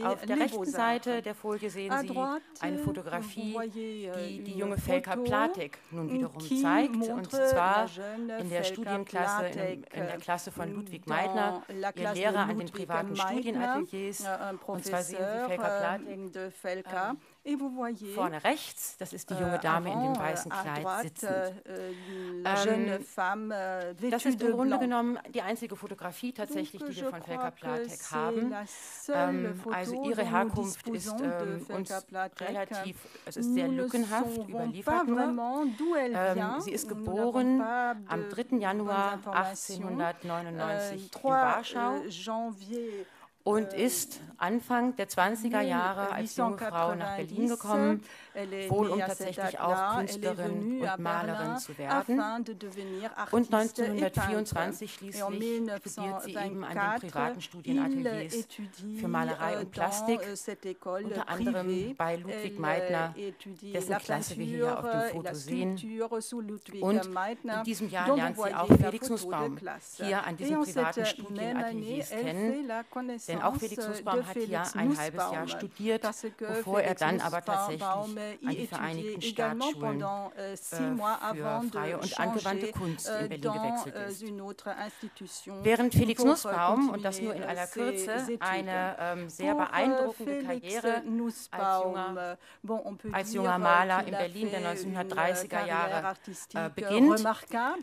auf der rechten Seite der Folie sehen Sie eine Fotografie, die die junge Felka Platek nun wiederum zeigt, und zwar in der Studienklasse, in, in der Klasse von Ludwig Meidner, ihr Lehrer an den privaten Studienateliers, und zwar sehen Sie Felka Platek Vorne rechts, das ist die junge euh, Dame in dem weißen Kleid sitzend. Euh, ähm, euh, das ist im Grunde genommen die einzige Fotografie tatsächlich, die wir von Felka Platek haben. Ähm, also ihre Herkunft ist ähm, uns relativ, es ist sehr lückenhaft überliefert nur. Ähm, sie ist geboren am 3. Januar 1899 in Warschau und ist Anfang der 20er Jahre als junge Frau nach Berlin gekommen, wohl um tatsächlich auch Künstlerin und Malerin zu werden. Und 1924 schließlich studiert sie eben an den privaten Studienateliers für Malerei und Plastik, unter anderem bei Ludwig Meitner, dessen Klasse wir hier auf dem Foto sehen. Und in diesem Jahr lernt sie auch Felix Nussbaum hier an diesen privaten Studienateliers kennen, denn auch Felix Nussbaum hat hier ein halbes Jahr studiert, bevor er dann aber tatsächlich an die Vereinigten Staatsschulen äh, für freie und angewandte Kunst in Berlin gewechselt ist. Während Felix Nussbaum, und das nur in aller Kürze, eine ähm, sehr beeindruckende Karriere als junger, als junger Maler in Berlin der 1930er Jahre äh, beginnt,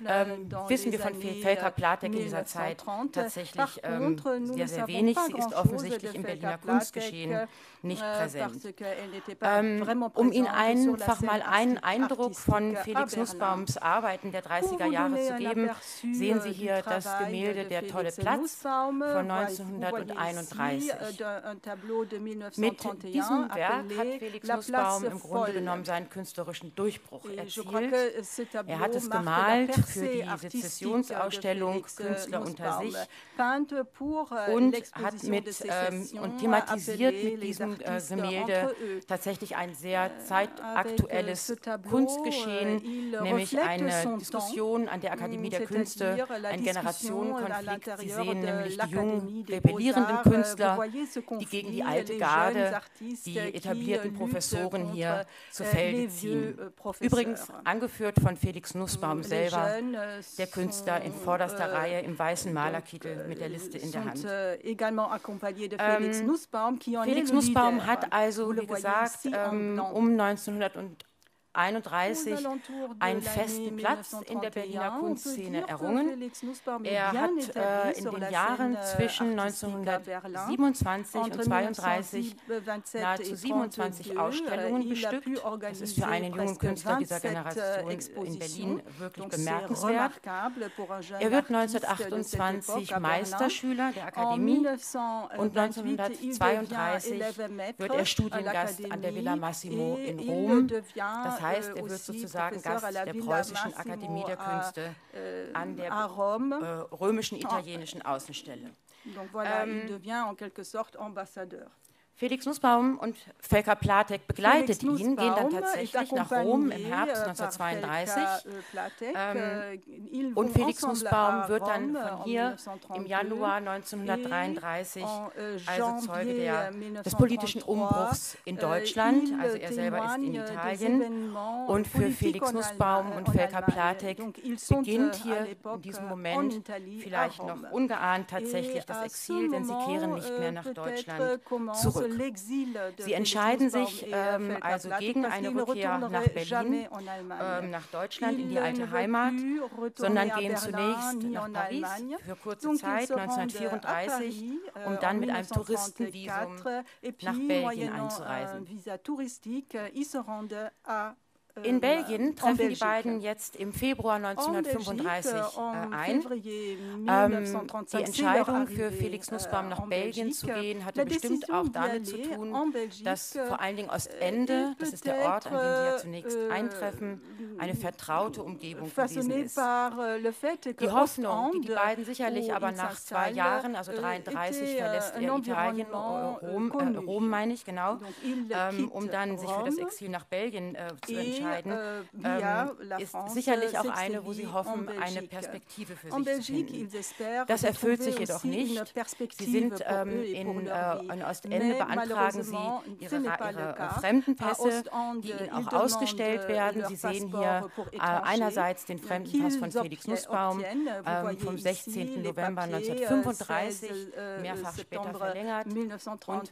ähm, wissen wir von Felka Platek in dieser Zeit tatsächlich ähm, sehr, sehr wenig. Sie ist ist offensichtlich im Berliner Kunstgeschehen nicht äh, präsent. Ähm, um Ihnen einfach mal einen Eindruck von Felix Nussbaums Arbeiten der 30er Jahre zu geben, sehen Sie hier das Gemälde Der tolle Platz von 1931. Mit diesem Werk hat Felix Nussbaum im Grunde genommen seinen künstlerischen Durchbruch erzielt. Er hat es gemalt für die Sezessionsausstellung Künstler unter sich und hat mit ähm, und thematisiert mit diesem Gemälde tatsächlich ein sehr zeitaktuelles Kunstgeschehen, nämlich eine Diskussion an der Akademie der Künste, ein Generationenkonflikt. Sie sehen nämlich die jungen, rebellierenden Künstler, die gegen die alte Garde, die etablierten Professoren hier zu Felde ziehen. Übrigens angeführt von Felix Nussbaum selber, der Künstler in vorderster Reihe im weißen Malerkittel mit der Liste in der Hand. Ähm, Felix Nussbaum Museum hat also, wie gesagt, ähm, um 1900 und 1931 einen festen Platz in der Berliner Kunstszene errungen. Er hat äh, in den Jahren zwischen 1927 und 1932 nahezu 27 Ausstellungen bestückt. Das ist für einen jungen Künstler dieser Generation in Berlin wirklich bemerkenswert. Er wird 1928 Meisterschüler der Akademie und 1932 wird er Studiengast an der Villa Massimo in Rom. Das heißt, er wird sozusagen Gast der Preußischen Akademie der Künste an der äh, römischen italienischen Außenstelle. Donc voilà, ähm, il devient en quelque sorte ambassadeur. Felix Nussbaum und Felka Platek begleitet ihn, gehen dann tatsächlich nach Rom im Herbst 1932. Äh, ähm, und Felix Nussbaum wird dann von hier im Januar 1933 also Zeuge der, des politischen Umbruchs in Deutschland. Also er selber ist in Italien. Und für Felix Nussbaum und Felka Platek beginnt hier in diesem Moment vielleicht noch ungeahnt tatsächlich das Exil, denn sie kehren nicht mehr nach Deutschland zurück zurück. Sie entscheiden sich ähm, also gegen eine Rückkehr nach Berlin, ähm, nach Deutschland, in die alte Heimat, sondern gehen zunächst nach Paris für kurze Zeit, 1934, um euh, dann mit einem Touristenvisum nach Belgien einzureisen. In Belgien treffen die beiden jetzt im Februar 1935 äh, ein. Ähm, die Entscheidung für Felix Nussbaum nach Belgien zu gehen hatte bestimmt auch damit zu tun, dass vor allen Dingen Ostende, das ist der Ort, an dem sie ja zunächst eintreffen, eine vertraute Umgebung gewesen ist. Die Hoffnung, die die beiden sicherlich aber nach zwei Jahren, also 1933, verlässt er Italien, Rom, äh, Rom meine ich, genau, ähm, um dann sich für das Exil nach Belgien äh, zu entscheiden entscheiden, ähm, ist sicherlich auch eine, wo sie hoffen, eine Perspektive für sich zu finden. Das erfüllt sich jedoch nicht. Sie sind ähm, in, äh, in Ostende, beantragen sie ihre, ihre Fremdenpässe, die ihnen auch ausgestellt werden. Sie sehen hier äh, einerseits den Fremdenpass von Felix Nussbaum ähm, vom 16. November 1935, mehrfach später verlängert, und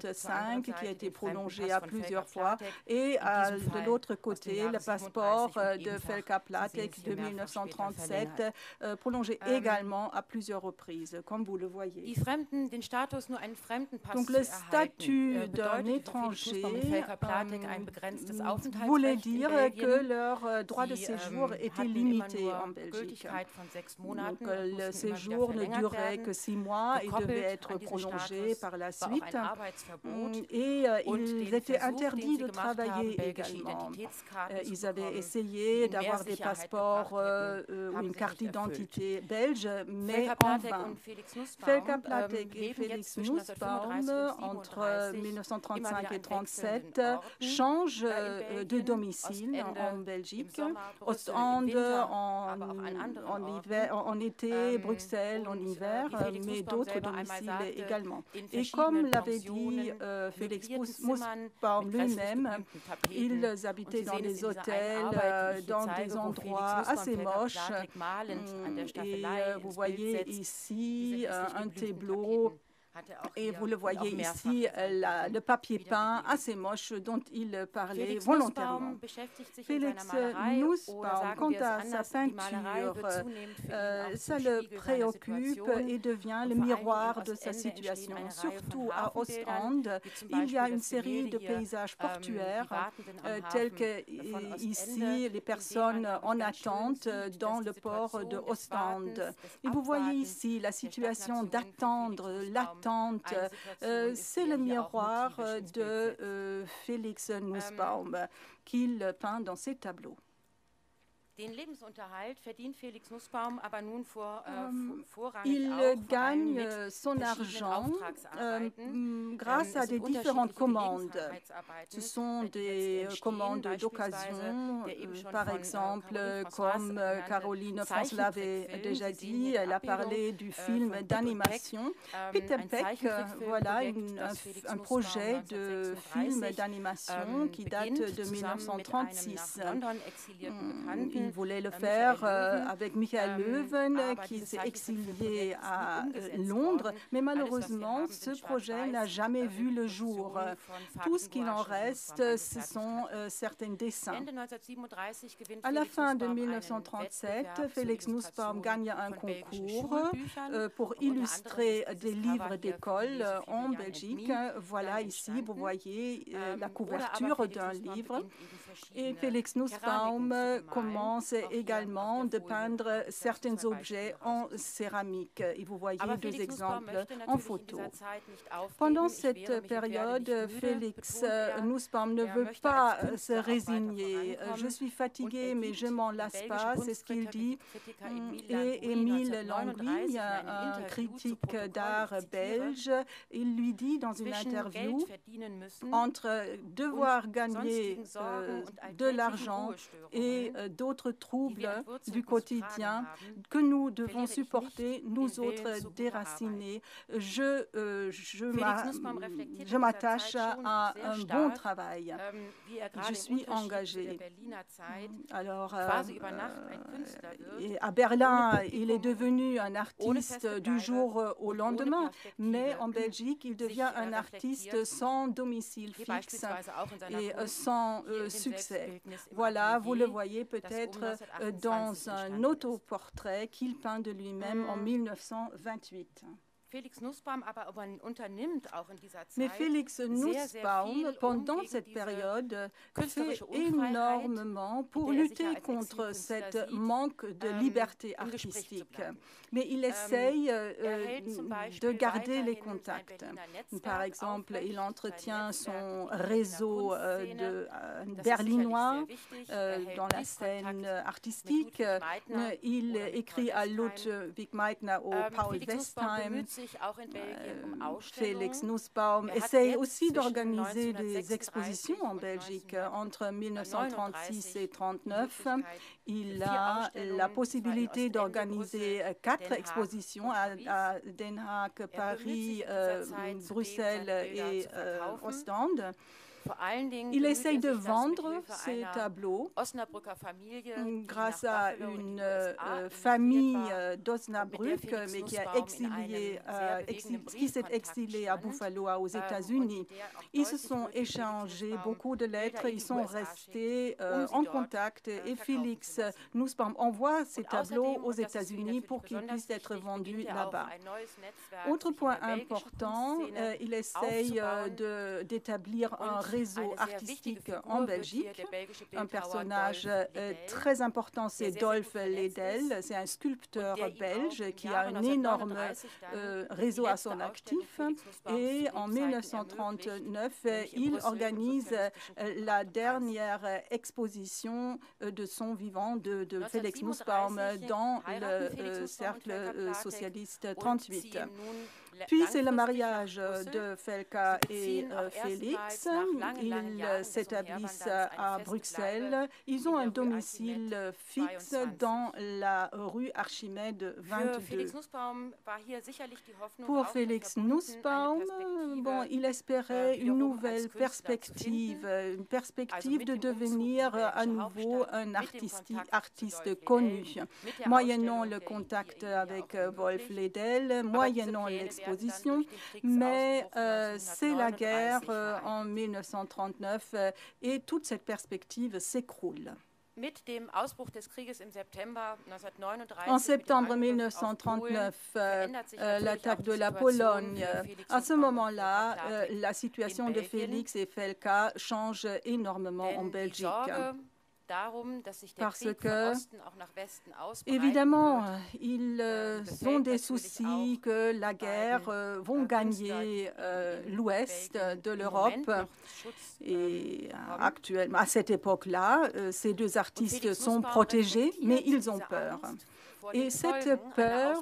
qui a été prolongé à plusieurs fois, et de l'autre côté, le passeport euh, de Felka Platek de 1937, euh, prolongé également à plusieurs reprises, comme vous le voyez. Donc le statut äh, d'un étranger euh, voulait dire que leur droit de séjour ähm, était limité en Belgique. Donc le séjour ne durait que six mois et devait être prolongé par la suite. Et ils étaient interdits de travailler également. Ils avaient essayé d'avoir des passeports ou une carte d'identité belge, mais en vain. Felka Platek et Félix Nussbaum, entre 1935 et 1937, changent de domicile en Belgique, Ostende en, en, hiver, en été, Bruxelles en hiver, mais d'autres domiciles également. Et comme l'avait dit euh, Félix Nussbaum lui-même, ils habitaient dans des hôtels, euh, dans des endroits assez moches. Mm, et euh, vous voyez ici un tableau et vous le voyez ici, la, le papier peint assez moche dont il parlait volontairement. Félix Nussbaum, quant à sa peinture, euh, ça le préoccupe et devient le miroir de sa situation. Surtout à Ostende, il y a une série de paysages portuaires euh, tels que ici les personnes en attente dans le port de Ostende. Et vous voyez ici la situation d'attendre, l'attente euh, c'est le miroir de euh, Félix Nussbaum qu'il peint dans ses tableaux. Den Lebensunterhalt verdient Felix Nussbaum aber nun vor, äh, ähm, vorrangig Il gagne äh, son argent euh, grâce à des différentes commandes. Ce sont des commandes d'occasion, euh, par exemple, comme äh, Caroline France l'avait déjà dit, elle a parlé du film d'animation. Peter Peck, voilà une, un, un, projet de film d'animation qui date de 1936 il voulait le faire euh, avec Michael Leuven, qui s'est exilé à euh, Londres, mais malheureusement, ce projet n'a jamais vu le jour. Tout ce qu'il en reste, ce sont euh, certains dessins. À la fin de 1937, Félix Nussbaum gagne un concours pour illustrer des livres d'école en Belgique. Voilà ici, vous voyez la couverture d'un livre. Et Félix Nussbaum commence également de peindre certains objets en céramique. Et vous voyez deux exemples en photo. Pendant cette période, Félix Nussbaum ne veut pas se résigner. Je suis fatigué, mais je m'en lasse pas, c'est ce qu'il dit. Et Émile Langui, un critique d'art belge, il lui dit dans une interview, entre devoir gagner euh, de l'argent et euh, d'autres troubles du quotidien que nous devons supporter, nous autres déracinés. Je, euh, je m'attache à un bon travail. Je suis engagée. Alors, euh, et à Berlin, il est devenu un artiste du jour au lendemain, mais en Belgique, il devient un artiste sans domicile fixe et sans euh, succès. Voilà, vous le voyez peut-être euh, dans un autoportrait qu'il peint de lui-même en 1928. Mais Félix Nussbaum, pendant cette période, fait énormément pour lutter contre cette manque de ähm, liberté artistique. Mais il ähm, essaye euh, euh, de garder les contacts. Par exemple, il entretient son réseau euh, de berlinois dans la scène artistique. Il écrit à Ludwig Meitner au ähm, Paul Westheim. Um Félix Nussbaum er essaye aussi d'organiser des expositions en Belgique. Entre 1936 et 1939, il a la possibilité d'organiser quatre expositions à, Den Haag, Paris, euh, Bruxelles et euh, Ostende. Il essaye de vendre ses tableaux grâce à une euh, famille euh, d'Osnabrück, mais qui, a exilé, euh, qui s'est exilée à Buffalo aux ähm, États-Unis. Ils se sont échangés beaucoup de lettres, ils sont restés um en contact et Félix Nussbaum envoie ces tableaux aux États-Unis pour qu'ils puissent être vendus là-bas. Autre point important, il essaye d'établir un réseau artistique en Belgique. Un personnage très important, c'est Dolph Ledel. C'est un sculpteur belge qui a un énorme réseau à son actif. Et en 1939, il organise la dernière exposition de son vivant de, de Félix Nussbaum dans le cercle socialiste 38. Puis c'est le mariage de Felka et euh, Félix. Ils s'établissent à Bruxelles. Ils ont un domicile fixe dans la rue Archimède 22. Pour Félix Nussbaum, bon, il espérait une nouvelle perspective, une perspective de devenir à nouveau un artiste, artiste connu, moyennant le contact avec Wolf Ledel, moyennant l'expérience mais euh, c'est la guerre euh, en 1939 euh, et toute cette perspective s'écroule. En septembre 1939, l'attaque de la Pologne, à ce moment-là, la situation de Félix et Felka change énormément en Belgique parce que, évidemment, ils äh, ont des soucis que la guerre äh, vont gagner euh, l'ouest de l'Europe. Et actuellement, à cette époque-là, euh, ces deux artistes sont protégés, mais ils ont peur. Et cette peur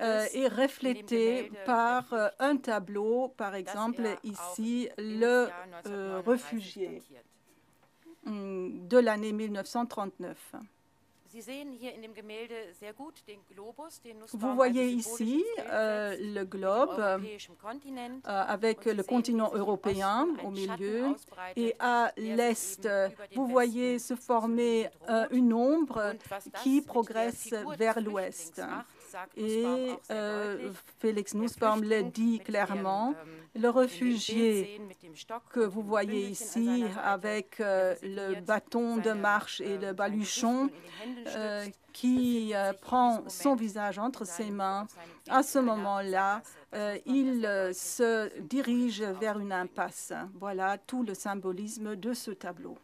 euh, est reflétée par un tableau, par exemple ici, le réfugié de l'année 1939. Vous voyez ici euh, le globe euh, avec le continent européen au milieu et à l'est, vous voyez se former euh, une ombre qui progresse vers l'ouest. Et euh, Félix Nussbaum le dit clairement, le réfugié que vous voyez ici avec euh, le bâton de marche et le baluchon euh, qui prend son visage entre ses mains, à ce moment-là, il se dirige vers une impasse. Voilà tout le symbolisme de ce tableau.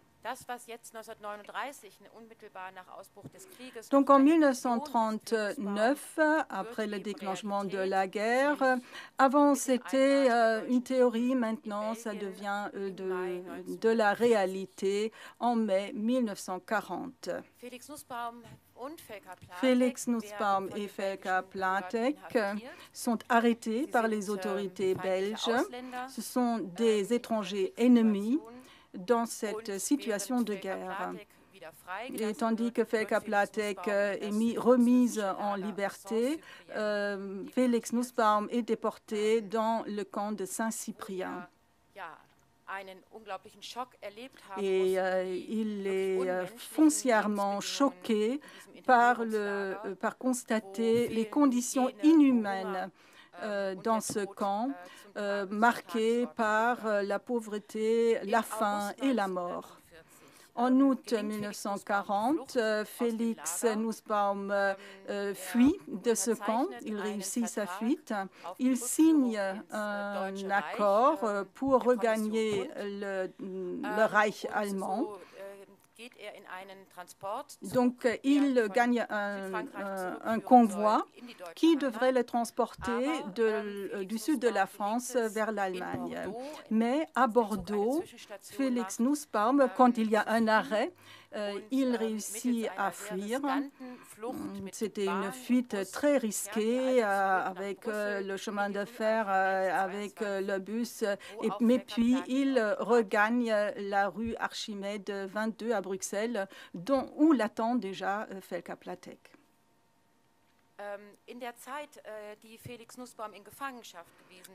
Donc en 1939, après le déclenchement de la guerre, avant c'était euh, une théorie, maintenant ça devient euh, de, de la réalité en mai 1940. Félix Nussbaum et Felka Platek sont arrêtés par les autorités belges. Ce sont des étrangers ennemis dans cette situation de guerre. Et tandis que Felka Platek est mis, remise en liberté, euh, Félix Nussbaum est déporté dans le camp de Saint-Cyprien. Et euh, il est euh, foncièrement choqué par, le, par constater les conditions inhumaines dans ce camp euh, marqué par euh, la pauvreté, la faim et la mort. En août 1940, euh, Félix Nussbaum fuit de ce camp. Il réussit sa fuite. Il signe un accord pour regagner le Reich allemand. Donc, il gagne un, convoi qui devrait le transporter de, du sud de la France vers l'Allemagne. Mais à Bordeaux, Félix Nussbaum, quand il y a un arrêt, euh, il réussit à fuir. C'était une fuite très risquée euh, avec euh, le chemin de fer, avec le bus. Mais puis, il regagne la rue Archimède 22 à Bruxelles, dont, où l'attend déjà Felka Platek. Ähm, äh,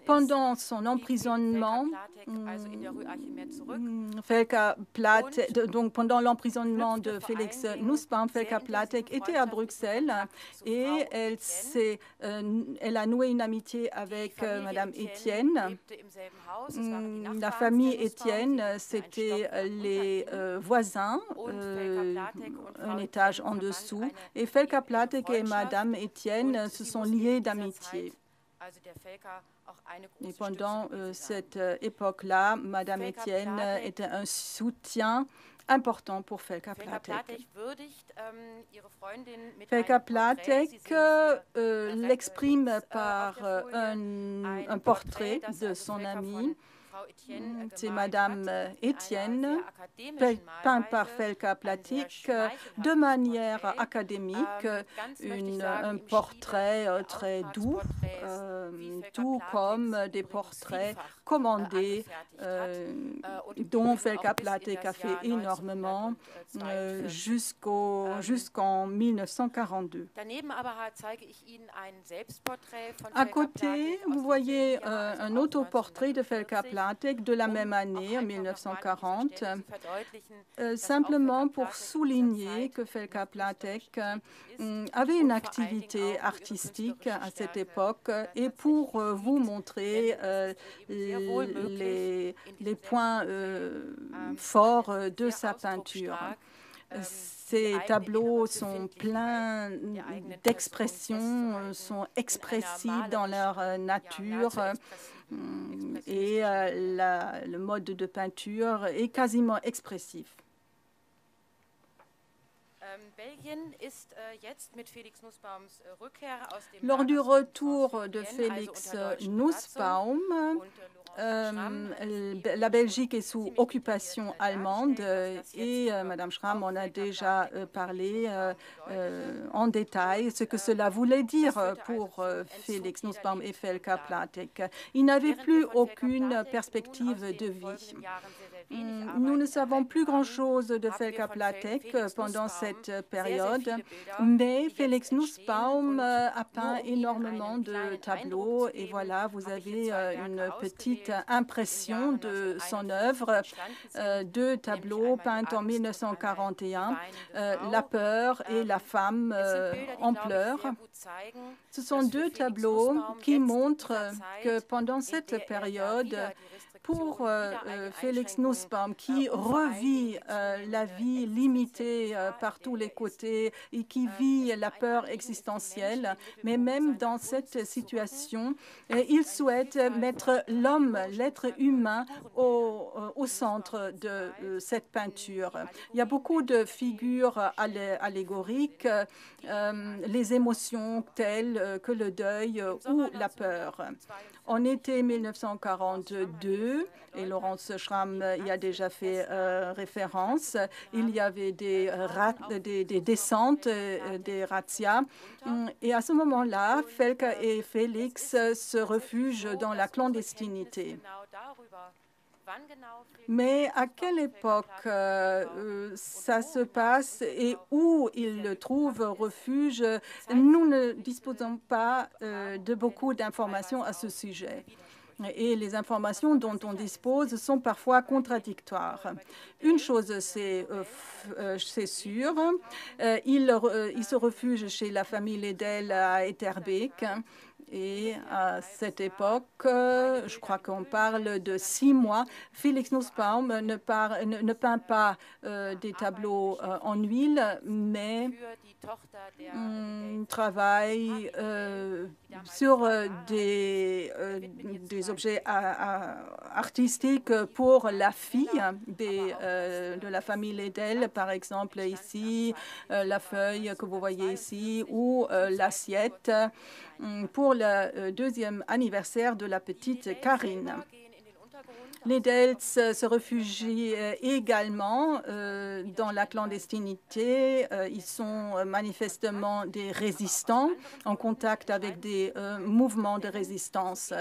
Pendant son emprisonnement, Felka Platek, mm, donc pendant l'emprisonnement de Félix Nussbaum, Felka Platek était à Bruxelles et elle, euh, elle a noué une amitié avec euh, Madame Etienne. Mm, la famille Etienne, c'était les euh, voisins, un étage en dessous. Et Felka Platek et Madame Etienne se sont liés d'amitié. Et pendant cette époque-là, Madame Etienne était un soutien important pour Felka Platek. Felka Platek l'exprime par un, portrait de son ami c'est Madame Étienne, peint par Felka Platik, de manière académique, une, un portrait très doux, tout comme des portraits commandés dont Felka Platik a fait énormément jusqu'en 1942. À côté, vous voyez un autoportrait de Felka De la même année, en 1940, euh, simplement pour souligner que Felka Platek euh, avait une activité artistique à cette époque et pour euh, vous montrer les, les, points forts de sa peinture. Ces tableaux sont pleins d'expressions, sont expressifs dans leur nature. Mm, et euh, la, le mode de peinture est quasiment expressif. Äh, äh, Lors du retour de Félix Nussbaum, euh, la Belgique est sous occupation allemande et euh, Madame Schramm en a déjà euh, parlé en détail ce que cela voulait dire pour Félix Nussbaum et Felka Platek. Il n'avait plus aucune perspective de vie. Mm, nous ne savons plus grand-chose de Felka Platek pendant cette période, mais Félix Nussbaum a peint énormément de tableaux et voilà, vous avez une petite impression de son œuvre, euh, deux tableaux peints en 1941, euh, La peur et La femme euh, en pleurs. Ce sont deux tableaux qui montrent que pendant cette période, pour euh, euh, Félix Nussbaum, qui revit euh, la vie limitée par tous les côtés et qui vit la peur existentielle, mais même dans cette situation, il souhaite mettre l'homme, l'être humain, au, au, centre de cette peinture. Il y a beaucoup de figures allégoriques, les émotions telles que le deuil ou la peur. En été 1942, et Laurence Schramm y a déjà fait euh, référence, il y avait des, des, des, descentes, euh, des razzias. Et à ce moment-là, Felka et Félix se refugent dans la clandestinité. Mais à quelle époque euh, ça se passe et où ils trouvent refuge? Nous ne disposons pas euh, de beaucoup d'informations à ce sujet. Et les informations dont on dispose sont parfois contradictoires. Une chose, c'est euh, sûr, il, il, se refuge chez la famille Ledel à Etterbeek. Et à cette époque, je crois qu'on parle de six mois, Félix Nussbaum ne, peint pas euh, des tableaux euh, en huile, mais travaille euh, sur des, des objets artistiques pour la fille de la famille Ledel, par exemple ici, la feuille que vous voyez ici, ou l'assiette. Mm, pour le euh, deuxième anniversaire de la petite Karine. Les Delts se réfugient euh, également euh, dans la clandestinité. Euh, ils sont manifestement des résistants en contact avec des mouvements de résistance.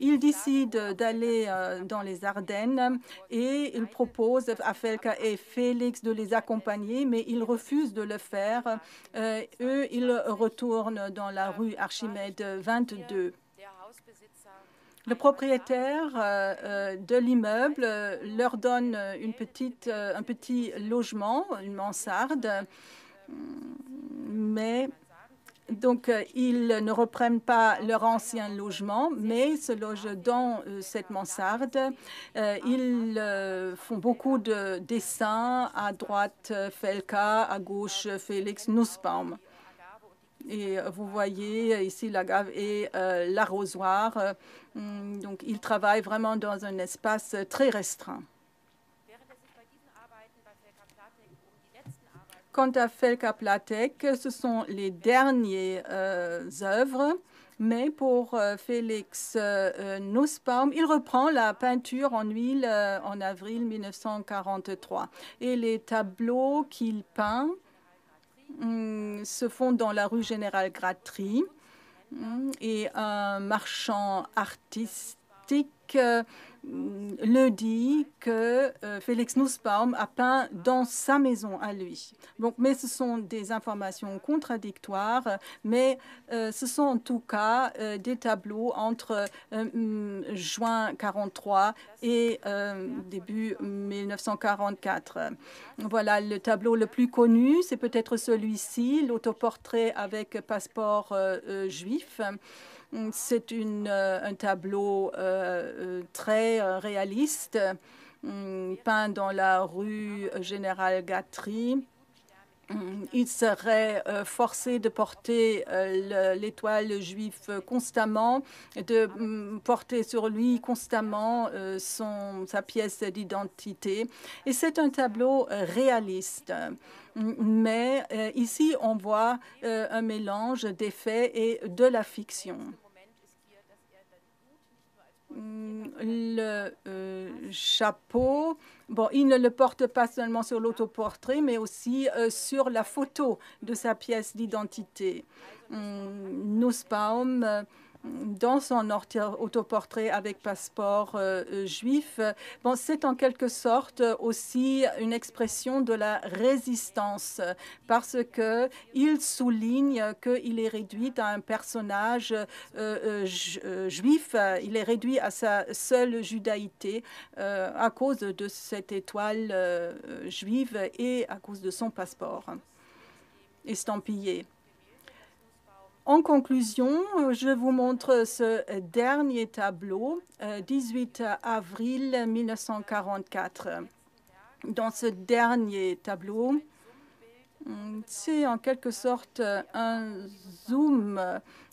Ils décident d'aller dans les Ardennes et ils proposent à Felka et Félix de les accompagner, mais ils refusent de le faire. eux, ils retournent dans la rue Archimède 22. Le propriétaire euh, euh, de l'immeuble euh, leur donne une petite, un petit logement, une mansarde, mais donc, ils ne reprennent pas leur ancien logement, mais se logent dans cette mansarde. ils font beaucoup de dessins, à droite Felka, à gauche Félix Nussbaum. Et vous voyez ici la gave et l'arrosoir. Donc, il travaille vraiment dans un espace très restreint. Quant à Felka Platek, ce sont les dernières œuvres mais pour euh, Félix euh, Nussbaum, il reprend la peinture en huile euh, en avril 1943. Et les tableaux qu'il peint hum, se font dans la rue Générale Gratry. Hum, et un marchand artistique le dit que euh, Félix Nussbaum a peint dans sa maison à lui. Donc, mais ce sont des informations contradictoires, mais euh, ce sont en tout cas euh, des tableaux entre juin 43 et début 1944. Voilà, le tableau le plus connu, c'est peut-être celui-ci, l'autoportrait avec passeport juif. C'est euh, un tableau euh, euh, très réaliste, peint dans la rue Général Gatry. Il serait forcé de porter l'étoile juive constamment, de mm, porter sur lui constamment son, sa pièce d'identité. Et c'est un tableau réaliste. Mais ici, on voit un mélange des faits et de la fiction. Mm, le euh, chapeau, bon, il ne le porte pas seulement sur l'autoportrait, mais aussi euh, sur la photo de sa pièce d'identité. Mm, Nussbaum dans son autoportrait avec passeport euh, euh, juif, bon, c'est en quelque sorte aussi une expression de la résistance parce que il souligne qu'il est réduit à un personnage euh, juif, il est réduit à sa seule judaïté à cause de cette étoile juive et à cause de son passeport estampillé. En conclusion, je vous montre ce dernier tableau, 18 euh, avril 1944. Dans ce dernier tableau, c'est en quelque sorte un zoom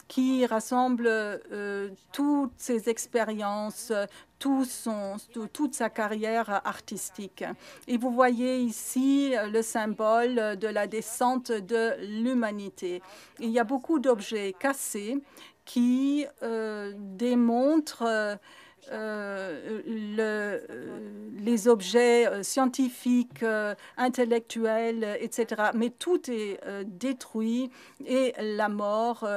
qui rassemble euh, toutes ses expériences, tout son, toute sa carrière artistique. Et vous voyez ici le symbole de la descente de l'humanité. Il y a beaucoup d'objets cassés qui euh, démontrent euh, le, les objets euh, scientifiques, euh, intellectuels, etc. Mais tout est détruit et la mort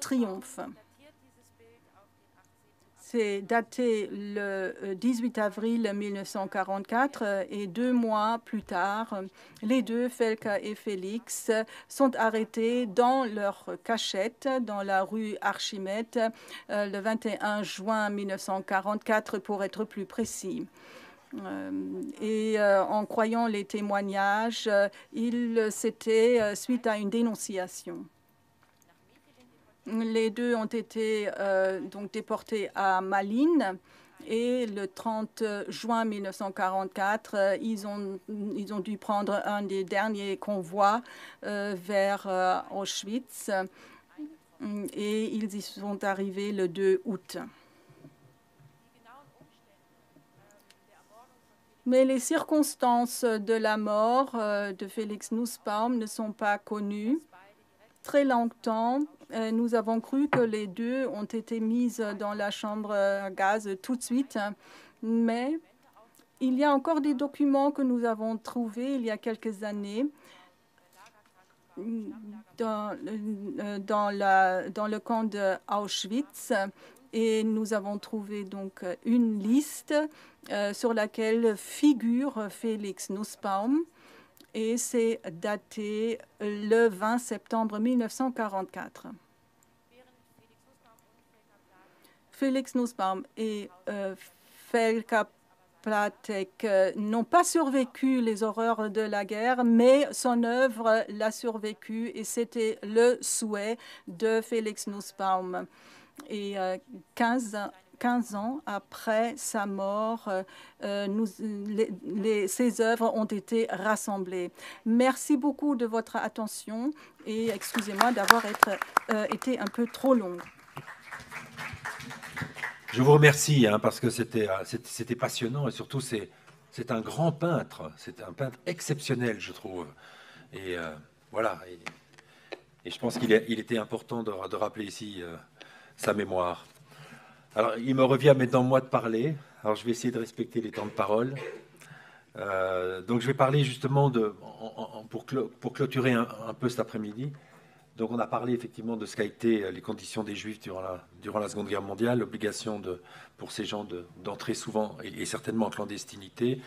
triomphe. C'est daté le 18 euh, avril 1944 euh, et deux mois plus tard, les deux, Felka et Félix, sont arrêtés dans leur cachette dans la rue Archimède euh, le 21 juin 1944 pour être plus précis. Et en croyant les témoignages, il s'était suite à une dénonciation. Les deux ont été euh, donc déportés à Malines. Et le 30 juin 1944, euh, ils, ont, ils ont dû prendre un des derniers convois euh, vers Auschwitz. Et ils y sont arrivés le 2 août. Mais les circonstances de la mort de Félix Nussbaum ne sont pas connues. Très longtemps, euh, nous avons cru que les deux ont été mises dans la chambre à gaz tout de suite, mais il y a encore des documents que nous avons trouvés il y a quelques années dans, euh, le camp de Auschwitz. Et nous avons trouvé donc une liste euh, sur laquelle figure Félix Nussbaum et c'est daté le 20 septembre 1944. Félix Nussbaum et euh, Felka Platek euh, n'ont pas survécu les horreurs de la guerre, mais son œuvre l'a survécu et c'était le souhait de Félix Nussbaum. Et 15 euh, 15 ans après sa mort, nous, les, ces œuvres ont été rassemblées. Merci beaucoup de votre attention et excusez-moi d'avoir été un peu trop longue. Je vous remercie hein, parce que c'était passionnant et surtout c'est un grand peintre, c'est un peintre exceptionnel, je trouve. Et euh, voilà. Et, je pense qu'il il était important de, rappeler ici euh, sa mémoire. Alors, il me revient maintenant moi de parler. Alors, je vais essayer de respecter les temps de parole. Euh, donc, je vais parler justement de, pour, clôturer un, peu cet après-midi. Donc, on a parlé effectivement de ce qu'a été les conditions des Juifs durant la, Seconde Guerre mondiale, l'obligation pour ces gens d'entrer souvent et, certainement en clandestinité.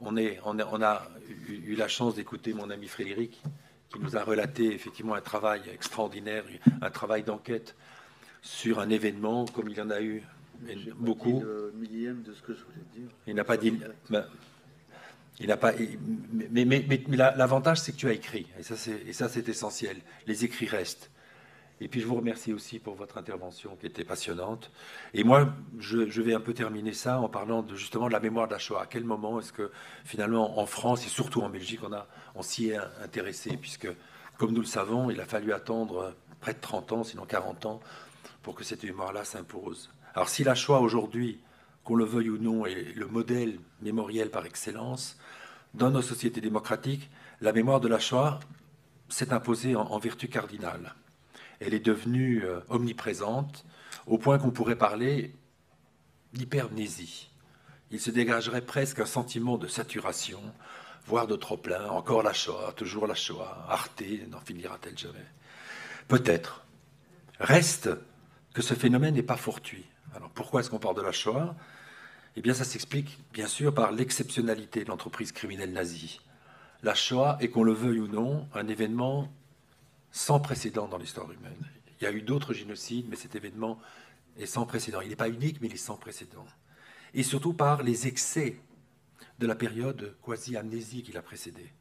On, est, on, on a eu, la chance d'écouter mon ami Frédéric, qui nous a relaté effectivement un travail extraordinaire, un travail d'enquête sur un événement comme il y en a eu beaucoup. Pas le millième de ce que je voulais dire. Il n'a pas dit. il n'a pas. Mais, mais, mais l'avantage, c'est que tu as écrit, et ça, c'est essentiel. Les écrits restent. Et puis je vous remercie aussi pour votre intervention qui était passionnante. Et moi, je, vais un peu terminer ça en parlant de, justement de la mémoire de la Shoah. À quel moment est-ce que finalement en France et surtout en Belgique, on, a, on s'y est intéressé Puisque, comme nous le savons, il a fallu attendre près de 30 ans, sinon 40 ans, pour que cette mémoire-là s'impose. Alors si la Shoah aujourd'hui, qu'on le veuille ou non, est le modèle mémoriel par excellence, dans nos sociétés démocratiques, la mémoire de la Shoah s'est imposée en vertu cardinale elle est devenue euh, omniprésente, au point qu'on pourrait parler d'hypermnésie. Il se dégagerait presque un sentiment de saturation, voire de trop-plein. Encore la Shoah, toujours la Shoah. Arte n'en finira-t-elle jamais? Peut-être. Reste que ce phénomène n'est pas fortuit. Alors pourquoi est-ce qu'on parle de la Shoah? Eh bien, ça s'explique bien sûr par l'exceptionnalité de l'entreprise criminelle nazie. La Shoah est, qu'on le veuille ou non, un événement sans précédent dans l'histoire humaine. Il y a eu d'autres génocides, mais cet événement est sans précédent. Il n'est pas unique, mais il est sans précédent. Et surtout par les excès de la période quasi-amnésie qui l'a précédé.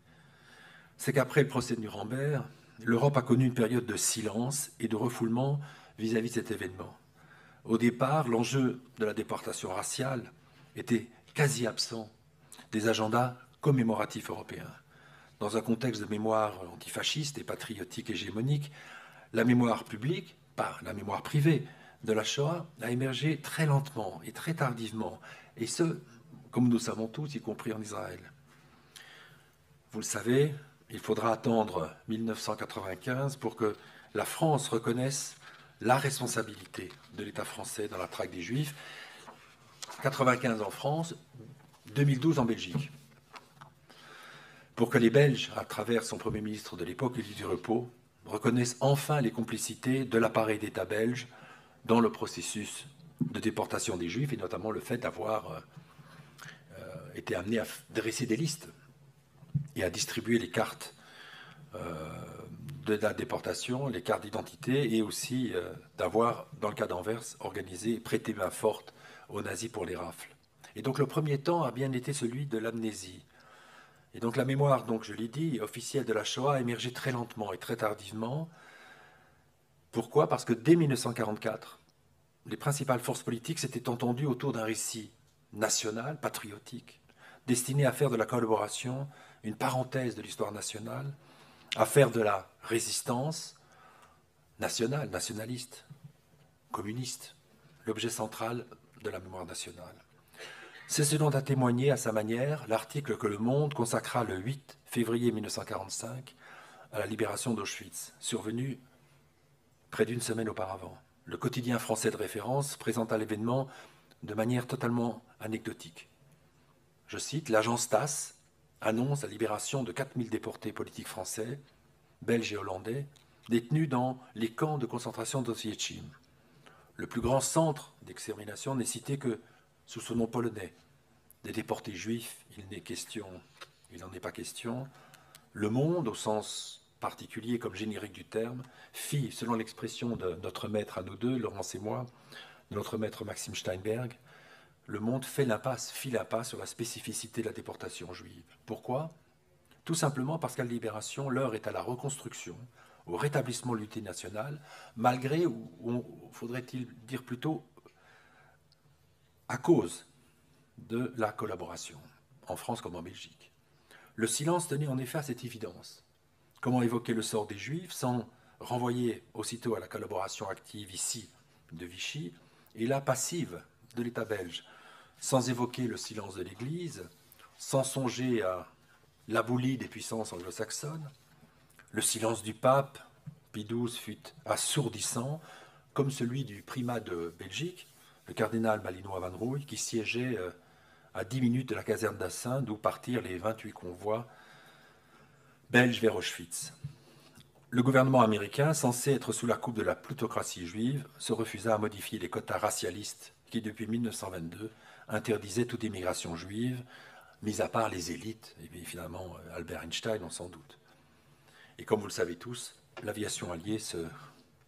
C'est qu'après le procès de Nuremberg, l'Europe a connu une période de silence et de refoulement vis-à-vis de cet événement. Au départ, l'enjeu de la déportation raciale était quasi absent des agendas commémoratifs européens dans un contexte de mémoire antifasciste et patriotique hégémonique, la mémoire publique, pas la mémoire privée de la Shoah, a émergé très lentement et très tardivement, et ce, comme nous savons tous, y compris en Israël. Vous le savez, il faudra attendre 1995 pour que la France reconnaisse la responsabilité de l'État français dans la traque des Juifs. 95 en France, 2012 en Belgique pour que les Belges, à travers son Premier ministre de l'époque, Élie du Repos, reconnaissent enfin les complicités de l'appareil d'État belge dans le processus de déportation des Juifs, et notamment le fait d'avoir euh, euh, été amené à dresser des listes et à distribuer les cartes euh, de la déportation, les cartes d'identité, et aussi d'avoir, dans le cas d'Anvers, organisé, prêté main forte aux nazis pour les rafles. Et donc le premier temps a bien été celui de l'amnésie, et donc la mémoire, donc je l'ai dit, officielle de la Shoah a émergé très lentement et très tardivement. Pourquoi? Parce que dès 1944, les principales forces politiques s'étaient entendues autour d'un récit national, patriotique, destiné à faire de la collaboration une parenthèse de l'histoire nationale, à faire de la résistance nationale, nationaliste, communiste, l'objet central de la mémoire nationale. C'est ce dont a témoigné à sa manière l'article que Le Monde consacra le 8 février 1945 à la libération d'Auschwitz, survenu près d'une semaine auparavant. Le quotidien français de référence présenta l'événement de manière totalement anecdotique. Je cite, l'agence TASS annonce la libération de 4000 déportés politiques français, belges et hollandais, détenus dans les camps de concentration d'Oswiecim. Le plus grand centre d'extermination n'est cité que sous son nom polonais. Des déportés juifs, il n'est question, il n'en est pas question. Le monde, au sens particulier comme générique du terme, fit, selon l'expression de notre maître à nous deux, Laurence et moi, de notre maître Maxime Steinberg, le monde fait l'impasse, fit l'impasse sur la spécificité de la déportation juive. Pourquoi? Tout simplement parce qu'à la libération, l'heure est à la reconstruction, au rétablissement de l'unité nationale, malgré, ou faudrait-il dire plutôt, à cause de la collaboration, en France comme en Belgique. Le silence tenait en effet à cette évidence. Comment évoquer le sort des Juifs sans renvoyer aussitôt à la collaboration active ici de Vichy et la passive de l'État belge, sans évoquer le silence de l'Église, sans songer à l'abolie des puissances anglo-saxonnes. Le silence du pape, Pie XII, fut assourdissant, comme celui du primat de Belgique, le cardinal Malinois Van Rooij, qui siégeait euh, à 10 minutes de la caserne d'Assin, d'où partirent les 28 convois belges vers Auschwitz. Le gouvernement américain, censé être sous la coupe de la plutocratie juive, se refusa à modifier les quotas racialistes qui, depuis 1922, interdisaient toute immigration juive, mis à part les élites, et finalement euh, Albert Einstein, on s'en doute. Et comme vous le savez tous, l'aviation alliée se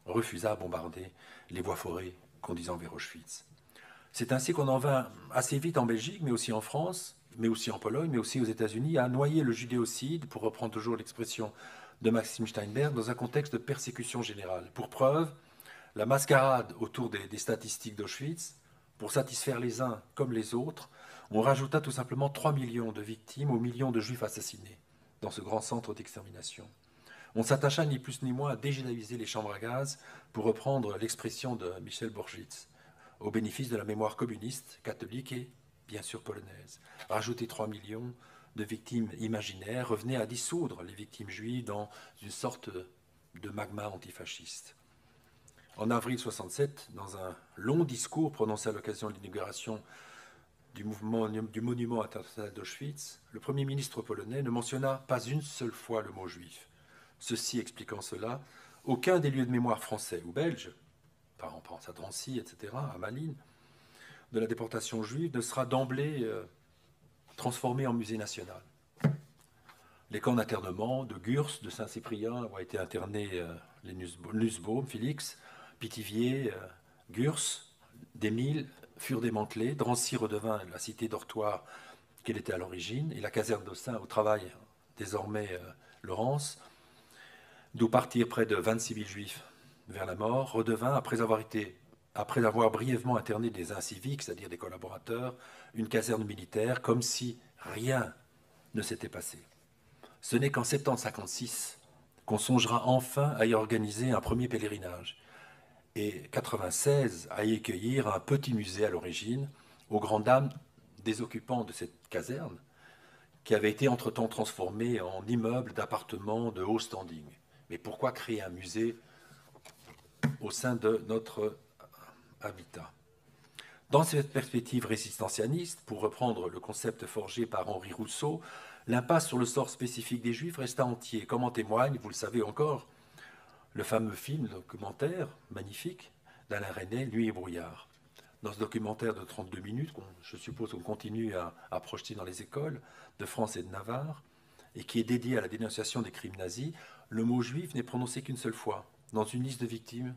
refusa à bombarder les voies forées conduisant vers Auschwitz. C'est ainsi qu'on en vint assez vite en Belgique, mais aussi en France, mais aussi en Pologne, mais aussi aux États-Unis, à noyer le judéocide, pour reprendre toujours l'expression de Maxime Steinberg, dans un contexte de persécution générale. Pour preuve, la mascarade autour des statistiques d'Auschwitz, pour satisfaire les uns comme les autres, on rajouta tout simplement 3 millions de victimes aux millions de juifs assassinés dans ce grand centre d'extermination. On s'attacha ni plus ni moins à dégénéraliser les chambres à gaz, pour reprendre l'expression de Michel Borgitz, au bénéfice de la mémoire communiste, catholique et bien sûr polonaise. Rajouter 3 millions de victimes imaginaires revenait à dissoudre les victimes juives dans une sorte de magma antifasciste. En avril 67, dans un long discours prononcé à l'occasion de l'inauguration du, monument international d'Auschwitz, le Premier ministre polonais ne mentionna pas une seule fois le mot juif. Ceci expliquant cela, aucun des lieux de mémoire français ou belges, par exemple à Drancy, etc., à Malines, de la déportation juive ne sera d'emblée euh, transformé en musée national. Les camps d'internement de Gurs, de Saint-Cyprien, où a été interné euh, les Nussbaum, Félix, Pithiviers, euh, Gurs, des milles furent démantelés. Drancy redevint la cité dortoir qu'elle était à l'origine, et la caserne d'Austin, au travail désormais Laurence, d'où partir près de 26 000 juifs vers la mort, redevint, après avoir, été, après avoir brièvement interné des inciviques, c'est-à-dire des collaborateurs, une caserne militaire, comme si rien ne s'était passé. Ce n'est qu'en septembre 56 qu'on songera enfin à y organiser un premier pèlerinage, et 96 à y accueillir un petit musée à l'origine, aux grandes dames des occupants de cette caserne, qui avait été entre-temps transformée en immeuble d'appartements de haut standing. Mais pourquoi créer un musée au sein de notre habitat? Dans cette perspective résistentialiste, pour reprendre le concept forgé par Henri Rousseau, l'impasse sur le sort spécifique des Juifs resta entier, comme en témoigne, vous le savez encore, le fameux film documentaire magnifique d'Alain René, Nuit et brouillard. Dans ce documentaire de 32 minutes, je suppose qu'on continue à, à projeter dans les écoles de France et de Navarre, et qui est dédié à la dénonciation des crimes nazis, le mot juif n'est prononcé qu'une seule fois, dans une liste de victimes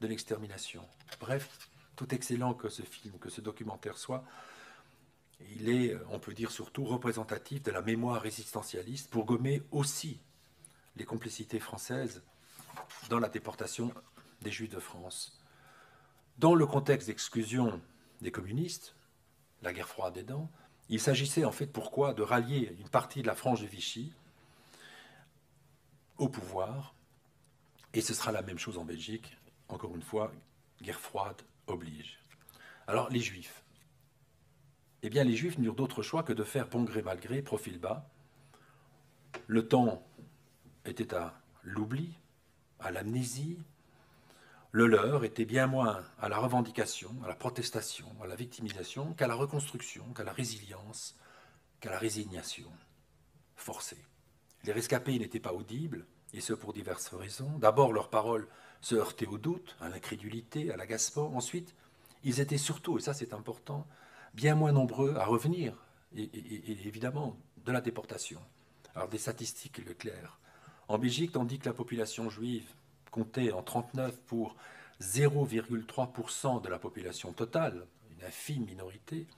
de l'extermination. Bref, tout excellent que ce film, que ce documentaire soit, il est, on peut dire surtout, représentatif de la mémoire résistentialiste pour gommer aussi les complicités françaises dans la déportation des Juifs de France. Dans le contexte d'exclusion des communistes, la guerre froide aidant, il s'agissait en fait pourquoi de rallier une partie de la frange de Vichy au pouvoir. Et ce sera la même chose en Belgique. Encore une fois, guerre froide oblige. Alors, les Juifs. Eh bien, les Juifs n'eurent d'autre choix que de faire bon gré mal gré, profil bas. Le temps était à l'oubli, à l'amnésie. Le leur était bien moins à la revendication, à la protestation, à la victimisation, qu'à la reconstruction, qu'à la résilience, qu'à la résignation forcée. Les rescapés n'étaient pas audibles, et ce pour diverses raisons. D'abord, leurs paroles se heurtaient au doute, à l'incrédulité, à l'agacement. Ensuite, ils étaient surtout, et ça c'est important, bien moins nombreux à revenir, et, évidemment, de la déportation. Alors des statistiques le clair. En Belgique, tandis que la population juive comptait en 39 pour 0,3% de la population totale, une infime minorité,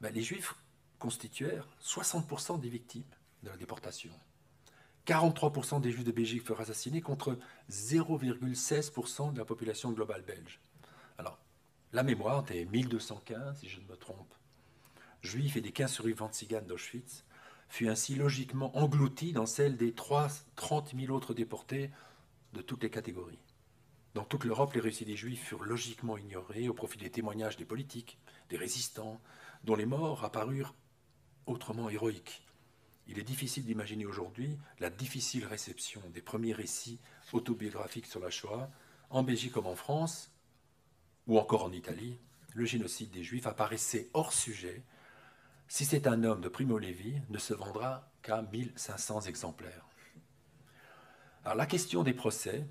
ben, les juifs constituèrent 60% des victimes de la déportation. 43% des Juifs de Belgique furent assassinés contre 0,16% de la population globale belge. Alors, la mémoire des 1215, si je ne me trompe, juifs et des 15 survivants de Tziganes d'Auschwitz fut ainsi logiquement engloutie dans celle des 3, 30 000 autres déportés de toutes les catégories. Dans toute l'Europe, les récits des Juifs furent logiquement ignorés au profit des témoignages des politiques, des résistants, dont les morts apparurent autrement héroïques. Il est difficile d'imaginer aujourd'hui la difficile réception des premiers récits autobiographiques sur la Shoah, en Belgique comme en France, ou encore en Italie. Le génocide des Juifs apparaissait hors sujet. Si c'est un homme de Primo Levi, ne se vendra qu'à 1500 exemplaires. Alors la question des procès,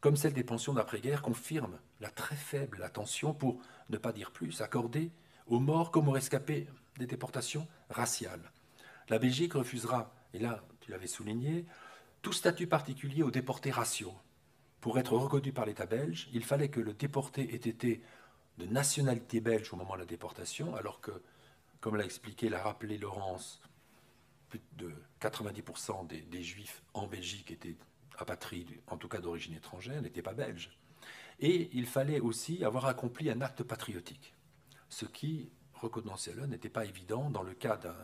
comme celle des pensions d'après-guerre, confirme la très faible attention, pour ne pas dire plus, accordée aux morts comme aux rescapés des déportations raciales. La Belgique refusera, et là tu l'avais souligné, tout statut particulier aux déportés raciaux. Pour être reconnu par l'État belge, il fallait que le déporté ait été de nationalité belge au moment de la déportation, alors que, comme l'a expliqué, l'a rappelé Laurence, plus de 90% des, des, juifs en Belgique étaient apatrides, en tout cas d'origine étrangère, n'étaient pas belges. Et il fallait aussi avoir accompli un acte patriotique, ce qui, reconnaissez-le, n'était pas évident dans le cas d'un...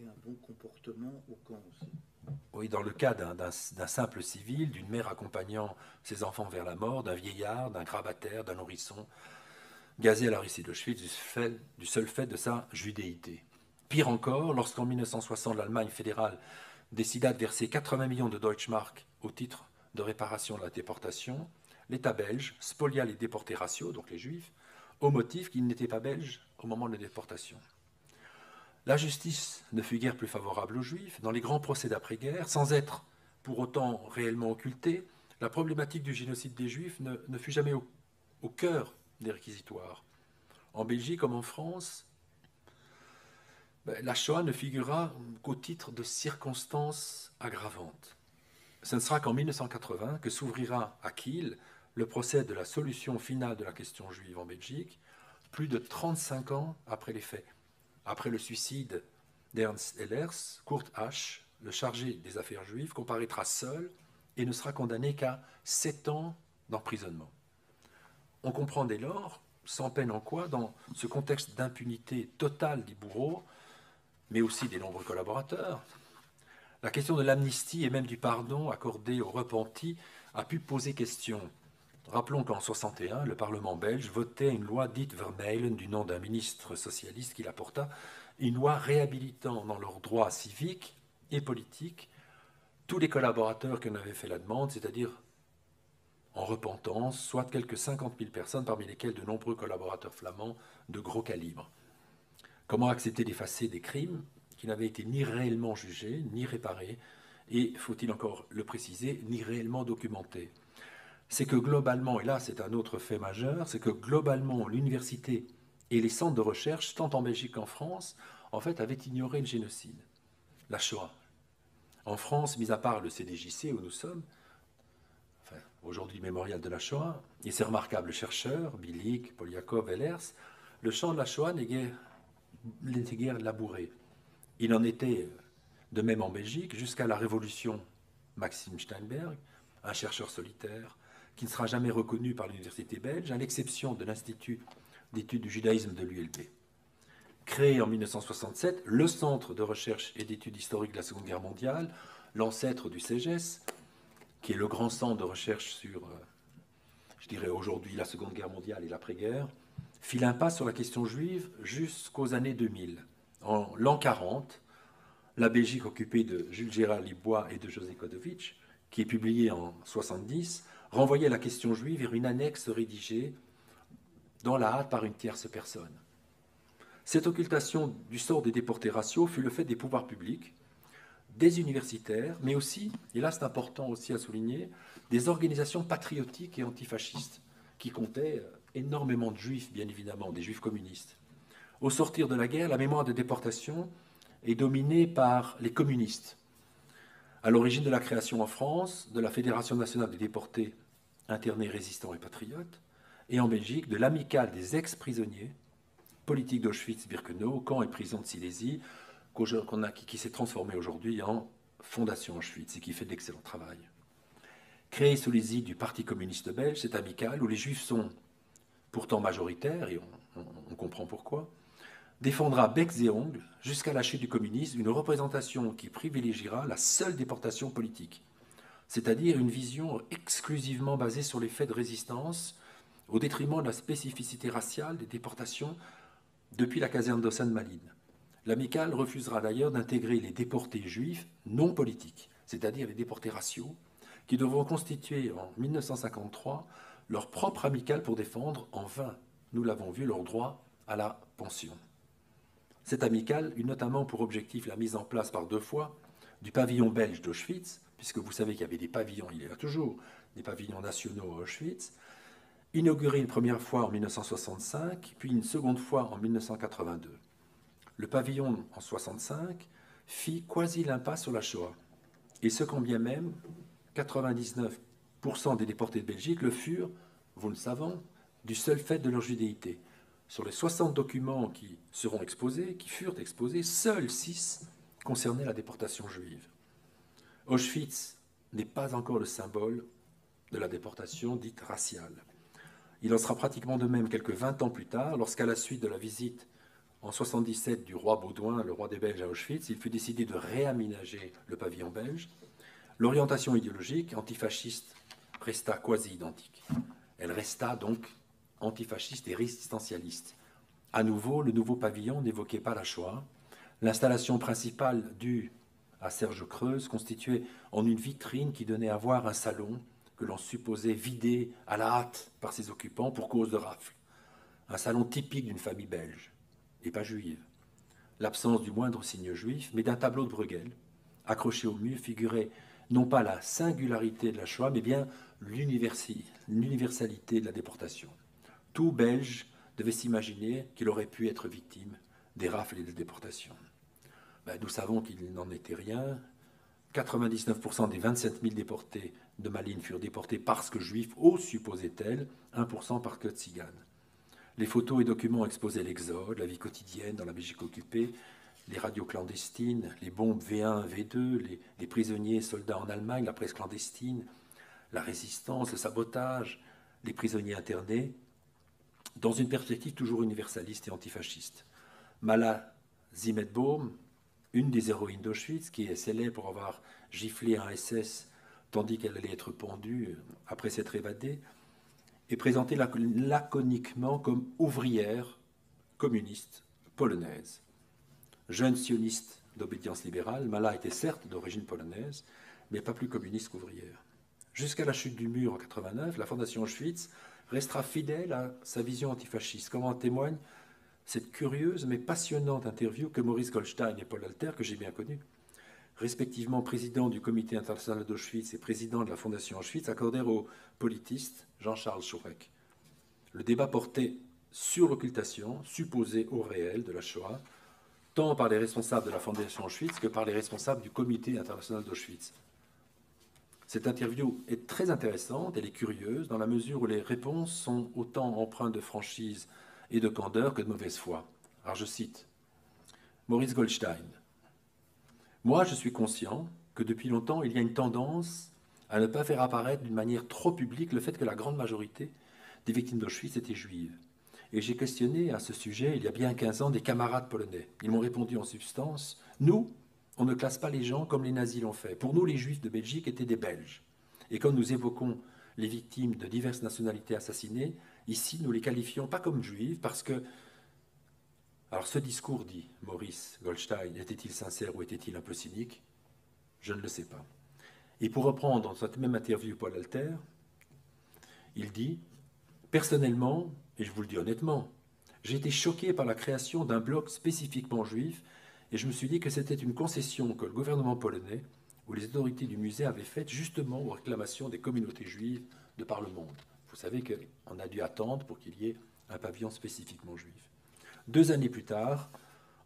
Et un bon comportement au camp aussi. Oui, dans le cas d'un simple civil, d'une mère accompagnant ses enfants vers la mort, d'un vieillard, d'un grabataire, d'un nourrisson, gazé à la Russie d'Auschwitz du, seul fait de sa judéité. Pire encore, lorsqu'en 1960 l'Allemagne fédérale décida de verser 80 millions de Deutschmark au titre de réparation de la déportation, l'État belge spolia les déportés raciaux, donc les juifs, au motif qu'ils n'étaient pas belges au moment de la déportation. La justice ne fut guère plus favorable aux juifs. Dans les grands procès d'après-guerre, sans être pour autant réellement occultée, la problématique du génocide des juifs ne, fut jamais au, cœur des réquisitoires. En Belgique comme en France, ben, la Shoah ne figura qu'au titre de circonstances aggravantes. Ce ne sera qu'en 1980 que s'ouvrira à Kiel le procès de la solution finale de la question juive en Belgique, plus de 35 ans après les faits. Après le suicide d'Ernst Ehlers, Kurt H., le chargé des affaires juives, comparaîtra seul et ne sera condamné qu'à sept ans d'emprisonnement. On comprend dès lors, sans peine en quoi, dans ce contexte d'impunité totale des bourreaux, mais aussi des nombreux collaborateurs, la question de l'amnistie et même du pardon accordé aux repentis a pu poser question. Rappelons qu'en 61, le Parlement belge votait une loi dite Vermeulen du nom d'un ministre socialiste qui la porta, une loi réhabilitant dans leurs droits civiques et politiques tous les collaborateurs qui en fait la demande, c'est-à-dire en repentance, soit quelques 50 000 personnes, parmi lesquelles de nombreux collaborateurs flamands de gros calibre. Comment accepter d'effacer des crimes qui n'avaient été ni réellement jugés, ni réparés, et, faut-il encore le préciser, ni réellement documentés? C'est que globalement, et là c'est un autre fait majeur, c'est que globalement l'université et les centres de recherche, tant en Belgique qu'en France, en fait avaient ignoré le génocide, la Shoah. En France, mis à part le CDJC où nous sommes, aujourd'hui mémorial de la Shoah, et ces remarquables chercheurs, Bilik, Poliakov, Ehlers, le champ de la Shoah n'est guère, labouré. Il en était de même en Belgique jusqu'à la Révolution. Maxime Steinberg, un chercheur solitaire, qui ne sera jamais reconnu par l'université belge, à l'exception de l'Institut d'études du judaïsme de l'ULB. Créé en 1967, le Centre de recherche et d'études historiques de la Seconde Guerre mondiale, l'ancêtre du CEGES, qui est le grand centre de recherche sur, euh, je dirais aujourd'hui, la Seconde Guerre mondiale et l'après-guerre, fit l'impasse sur la question juive jusqu'aux années 2000. En l'an 40, la Belgique occupée de Jules Gérard Libois et de José Kodovitch, qui est publié en 70, renvoyait la question juive vers une annexe rédigée dans la hâte par une tierce personne. Cette occultation du sort des déportés raciaux fut le fait des pouvoirs publics, des universitaires, mais aussi, et là c'est important aussi à souligner, des organisations patriotiques et antifascistes, qui comptaient énormément de juifs, bien évidemment, des juifs communistes. Au sortir de la guerre, la mémoire des déportations est dominée par les communistes, à l'origine de la création en France de la Fédération nationale des déportés, internés, résistants et patriotes, et en Belgique de l'amicale des ex-prisonniers politiques d'Auschwitz-Birkenau, camp et prison de Silésie, qui s'est transformée aujourd'hui en Fondation Auschwitz et qui fait d'excellent travail. Créée sous les du Parti communiste belge, cette amicale, où les juifs sont pourtant majoritaire, et on, comprend pourquoi, défendra becs et ongles, jusqu'à la chute du communisme, une représentation qui privilégiera la seule déportation politique, c'est-à-dire une vision exclusivement basée sur les faits de résistance, au détriment de la spécificité raciale des déportations depuis la caserne d'Ossan Malines. L'amicale refusera d'ailleurs d'intégrer les déportés juifs non politiques, c'est-à-dire les déportés raciaux, qui devront constituer en 1953 leur propre amicale pour défendre, en vain, nous l'avons vu, leur droit à la pension. Cette amicale eut notamment pour objectif la mise en place par deux fois du pavillon belge d'Auschwitz, puisque vous savez qu'il y avait des pavillons, il y a toujours des pavillons nationaux à Auschwitz, inauguré une première fois en 1965, puis une seconde fois en 1982. Le pavillon en 1965 fit quasi l'impasse sur la Shoah, et ce quand bien même 99% des déportés de Belgique le furent, vous le savez, du seul fait de leur judéité. Sur les 60 documents qui seront exposés, qui furent exposés, seuls 6 concernaient la déportation juive. Auschwitz n'est pas encore le symbole de la déportation dite raciale. Il en sera pratiquement de même quelques 20 ans plus tard, lorsqu'à la suite de la visite en 77 du roi Baudouin, le roi des Belges à Auschwitz, il fut décidé de réaménager le pavillon belge L'orientation idéologique antifasciste resta quasi identique. Elle resta donc antifasciste et résistentialiste. À nouveau, le nouveau pavillon n'évoquait pas la Shoah. L'installation principale due à Serge Creuse constituait en une vitrine qui donnait à voir un salon que l'on supposait vidé à la hâte par ses occupants pour cause de rafle. Un salon typique d'une famille belge, et pas juive. L'absence du moindre signe juif, mais d'un tableau de Bruegel, accroché au mur, figurait non pas la singularité de la Shoah, mais bien l'universalité de la déportation. Tout Belge devait s'imaginer qu'il aurait pu être victime des rafles et des déportations. Ben, nous savons qu'il n'en était rien. 99% des 27 000 déportés de Malines furent déportés parce que juifs, au supposait-elle, 1% par que tziganes. Les photos et documents exposaient l'exode, la vie quotidienne dans la Belgique occupée, les radios clandestines, les bombes V1, V2, les, prisonniers soldats en Allemagne, la presse clandestine, la résistance, le sabotage, les prisonniers internés, dans une perspective toujours universaliste et antifasciste. Mala Zimetbaum, une des héroïnes d'Auschwitz, qui est célèbre pour avoir giflé un SS tandis qu'elle allait être pendue après s'être évadée, est présentée laconiquement comme ouvrière communiste polonaise. Jeune sioniste d'obédience libérale, Mala était certes d'origine polonaise, mais pas plus communiste qu'ouvrière. Jusqu'à la chute du mur en 89, la Fondation Auschwitz restera fidèle à sa vision antifasciste, comme en témoigne cette curieuse mais passionnante interview que Maurice Goldstein et Paul Alter, que j'ai bien connu, respectivement président du comité international d'Auschwitz et président de la Fondation Auschwitz, accordèrent au politiste Jean-Charles Chourek. Le débat portait sur l'occultation supposée au réel de la Shoah, tant par les responsables de la Fondation Auschwitz que par les responsables du Comité international d'Auschwitz. Cette interview est très intéressante, elle est curieuse, dans la mesure où les réponses sont autant empreintes de franchise et de candeur que de mauvaise foi. Alors je cite Maurice Goldstein. Moi, je suis conscient que depuis longtemps, il y a une tendance à ne pas faire apparaître d'une manière trop publique le fait que la grande majorité des victimes d'Auschwitz étaient juives. Et j'ai questionné à ce sujet, il y a bien 15 ans, des camarades polonais. Ils m'ont répondu en substance, nous, on ne classe pas les gens comme les nazis l'ont fait. Pour nous, les juifs de Belgique étaient des Belges. Et quand nous évoquons les victimes de diverses nationalités assassinées, ici, nous les qualifions pas comme juifs parce que... Alors ce discours dit, Maurice Goldstein, était-il sincère ou était-il un peu cynique? Je ne le sais pas. Et pour reprendre dans cette même interview Paul Alter, il dit, personnellement, et je vous le dis honnêtement, j'ai été choqué par la création d'un bloc spécifiquement juif et je me suis dit que c'était une concession que le gouvernement polonais ou les autorités du musée avaient faite justement aux réclamations des communautés juives de par le monde. Vous savez qu'on a dû attendre pour qu'il y ait un pavillon spécifiquement juif. Deux années plus tard,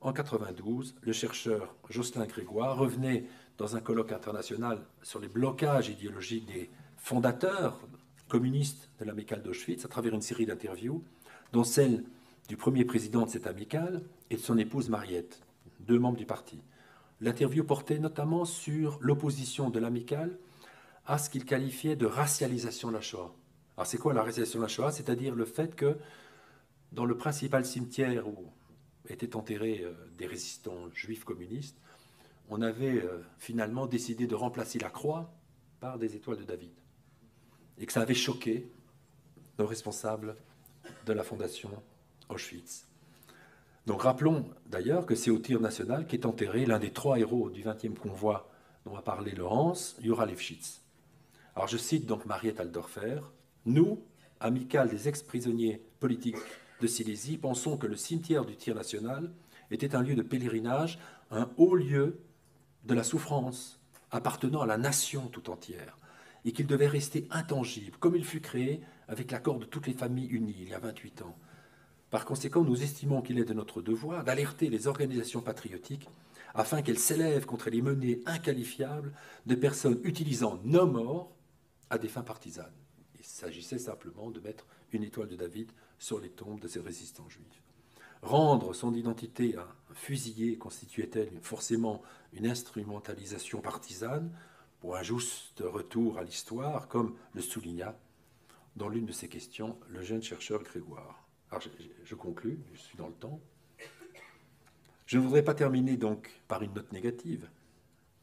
en 92, le chercheur Jocelyn Grégoire revenait dans un colloque international sur les blocages idéologiques des fondateurs communiste de l'amicale d'Auschwitz à travers une série d'interviews, dont celle du premier président de cette amicale et de son épouse Mariette, deux membres du parti. L'interview portait notamment sur l'opposition de l'amicale à ce qu'il qualifiait de racialisation de la Shoah. Alors c'est quoi la réalisation de la Shoah? C'est-à-dire le fait que dans le principal cimetière où étaient enterrés euh, des résistants juifs communistes, on avait euh, finalement décidé de remplacer la croix par des étoiles de David. Et que ça avait choqué nos responsables de la fondation Auschwitz. Donc rappelons d'ailleurs que c'est au tir national qu'est enterré l'un des trois héros du 20e convoi dont a parlé Laurence, Yura Lefschitz. Alors je cite donc Mariette Aldorfer. Nous, amicales des ex-prisonniers politiques de pensons que le cimetière du tir national était un lieu de pèlerinage, un haut lieu de la souffrance appartenant à la nation tout entière, et qu'il devait rester intangible, comme il fut créé avec l'accord de toutes les familles unies il y a 28 ans. Par conséquent, nous estimons qu'il est de notre devoir d'alerter les organisations patriotiques afin qu'elles s'élèvent contre les menées inqualifiables de personnes utilisant nos morts à des fins partisanes. Il s'agissait simplement de mettre une étoile de David sur les tombes de ces résistants juifs. Rendre son identité à un fusillé constituait-elle forcément une instrumentalisation partisane pour un juste retour à l'histoire, comme le souligna dans l'une de ses questions le jeune chercheur Grégoire je, je je suis dans le temps. Je ne voudrais pas terminer donc par une note négative.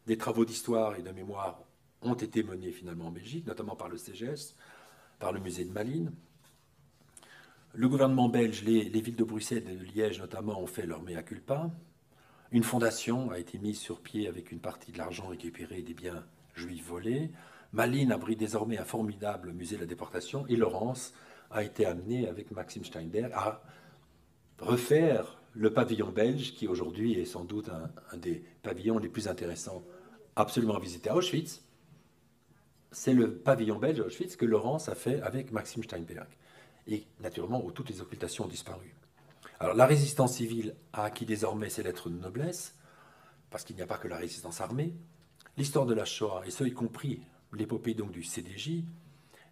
Des travaux d'histoire et de mémoire ont été menés finalement en Belgique, notamment par le CGS, par le musée de Malines, le gouvernement belge, les, villes de Bruxelles et de Liège notamment, ont fait leur mea culpa. Une fondation a été mise sur pied avec une partie de l'argent récupéré des biens juifs volés. Malines abrite désormais un formidable musée de la déportation et Laurence a été amenée avec Maxime Steinberg à refaire le pavillon belge qui aujourd'hui est sans doute un, un, des pavillons les plus intéressants absolument à visiter à Auschwitz. C'est le pavillon belge à Auschwitz que Laurence a fait avec Maxime Steinberg et naturellement où toutes les occultations ont disparu. Alors la résistance civile a acquis désormais ses lettres de noblesse, parce qu'il n'y a pas que la résistance armée. L'histoire de la Shoah, et ce y compris l'épopée donc du CDJ,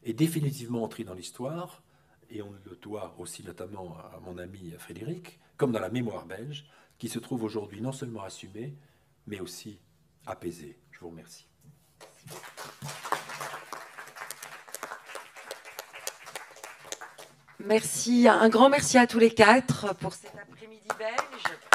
est définitivement entrée dans l'histoire, et on le doit aussi notamment à mon ami Frédéric, comme dans la mémoire belge, qui se trouve aujourd'hui non seulement assumée, mais aussi apaisée. Je vous remercie. Merci, un grand merci à tous les quatre pour cet après-midi belge.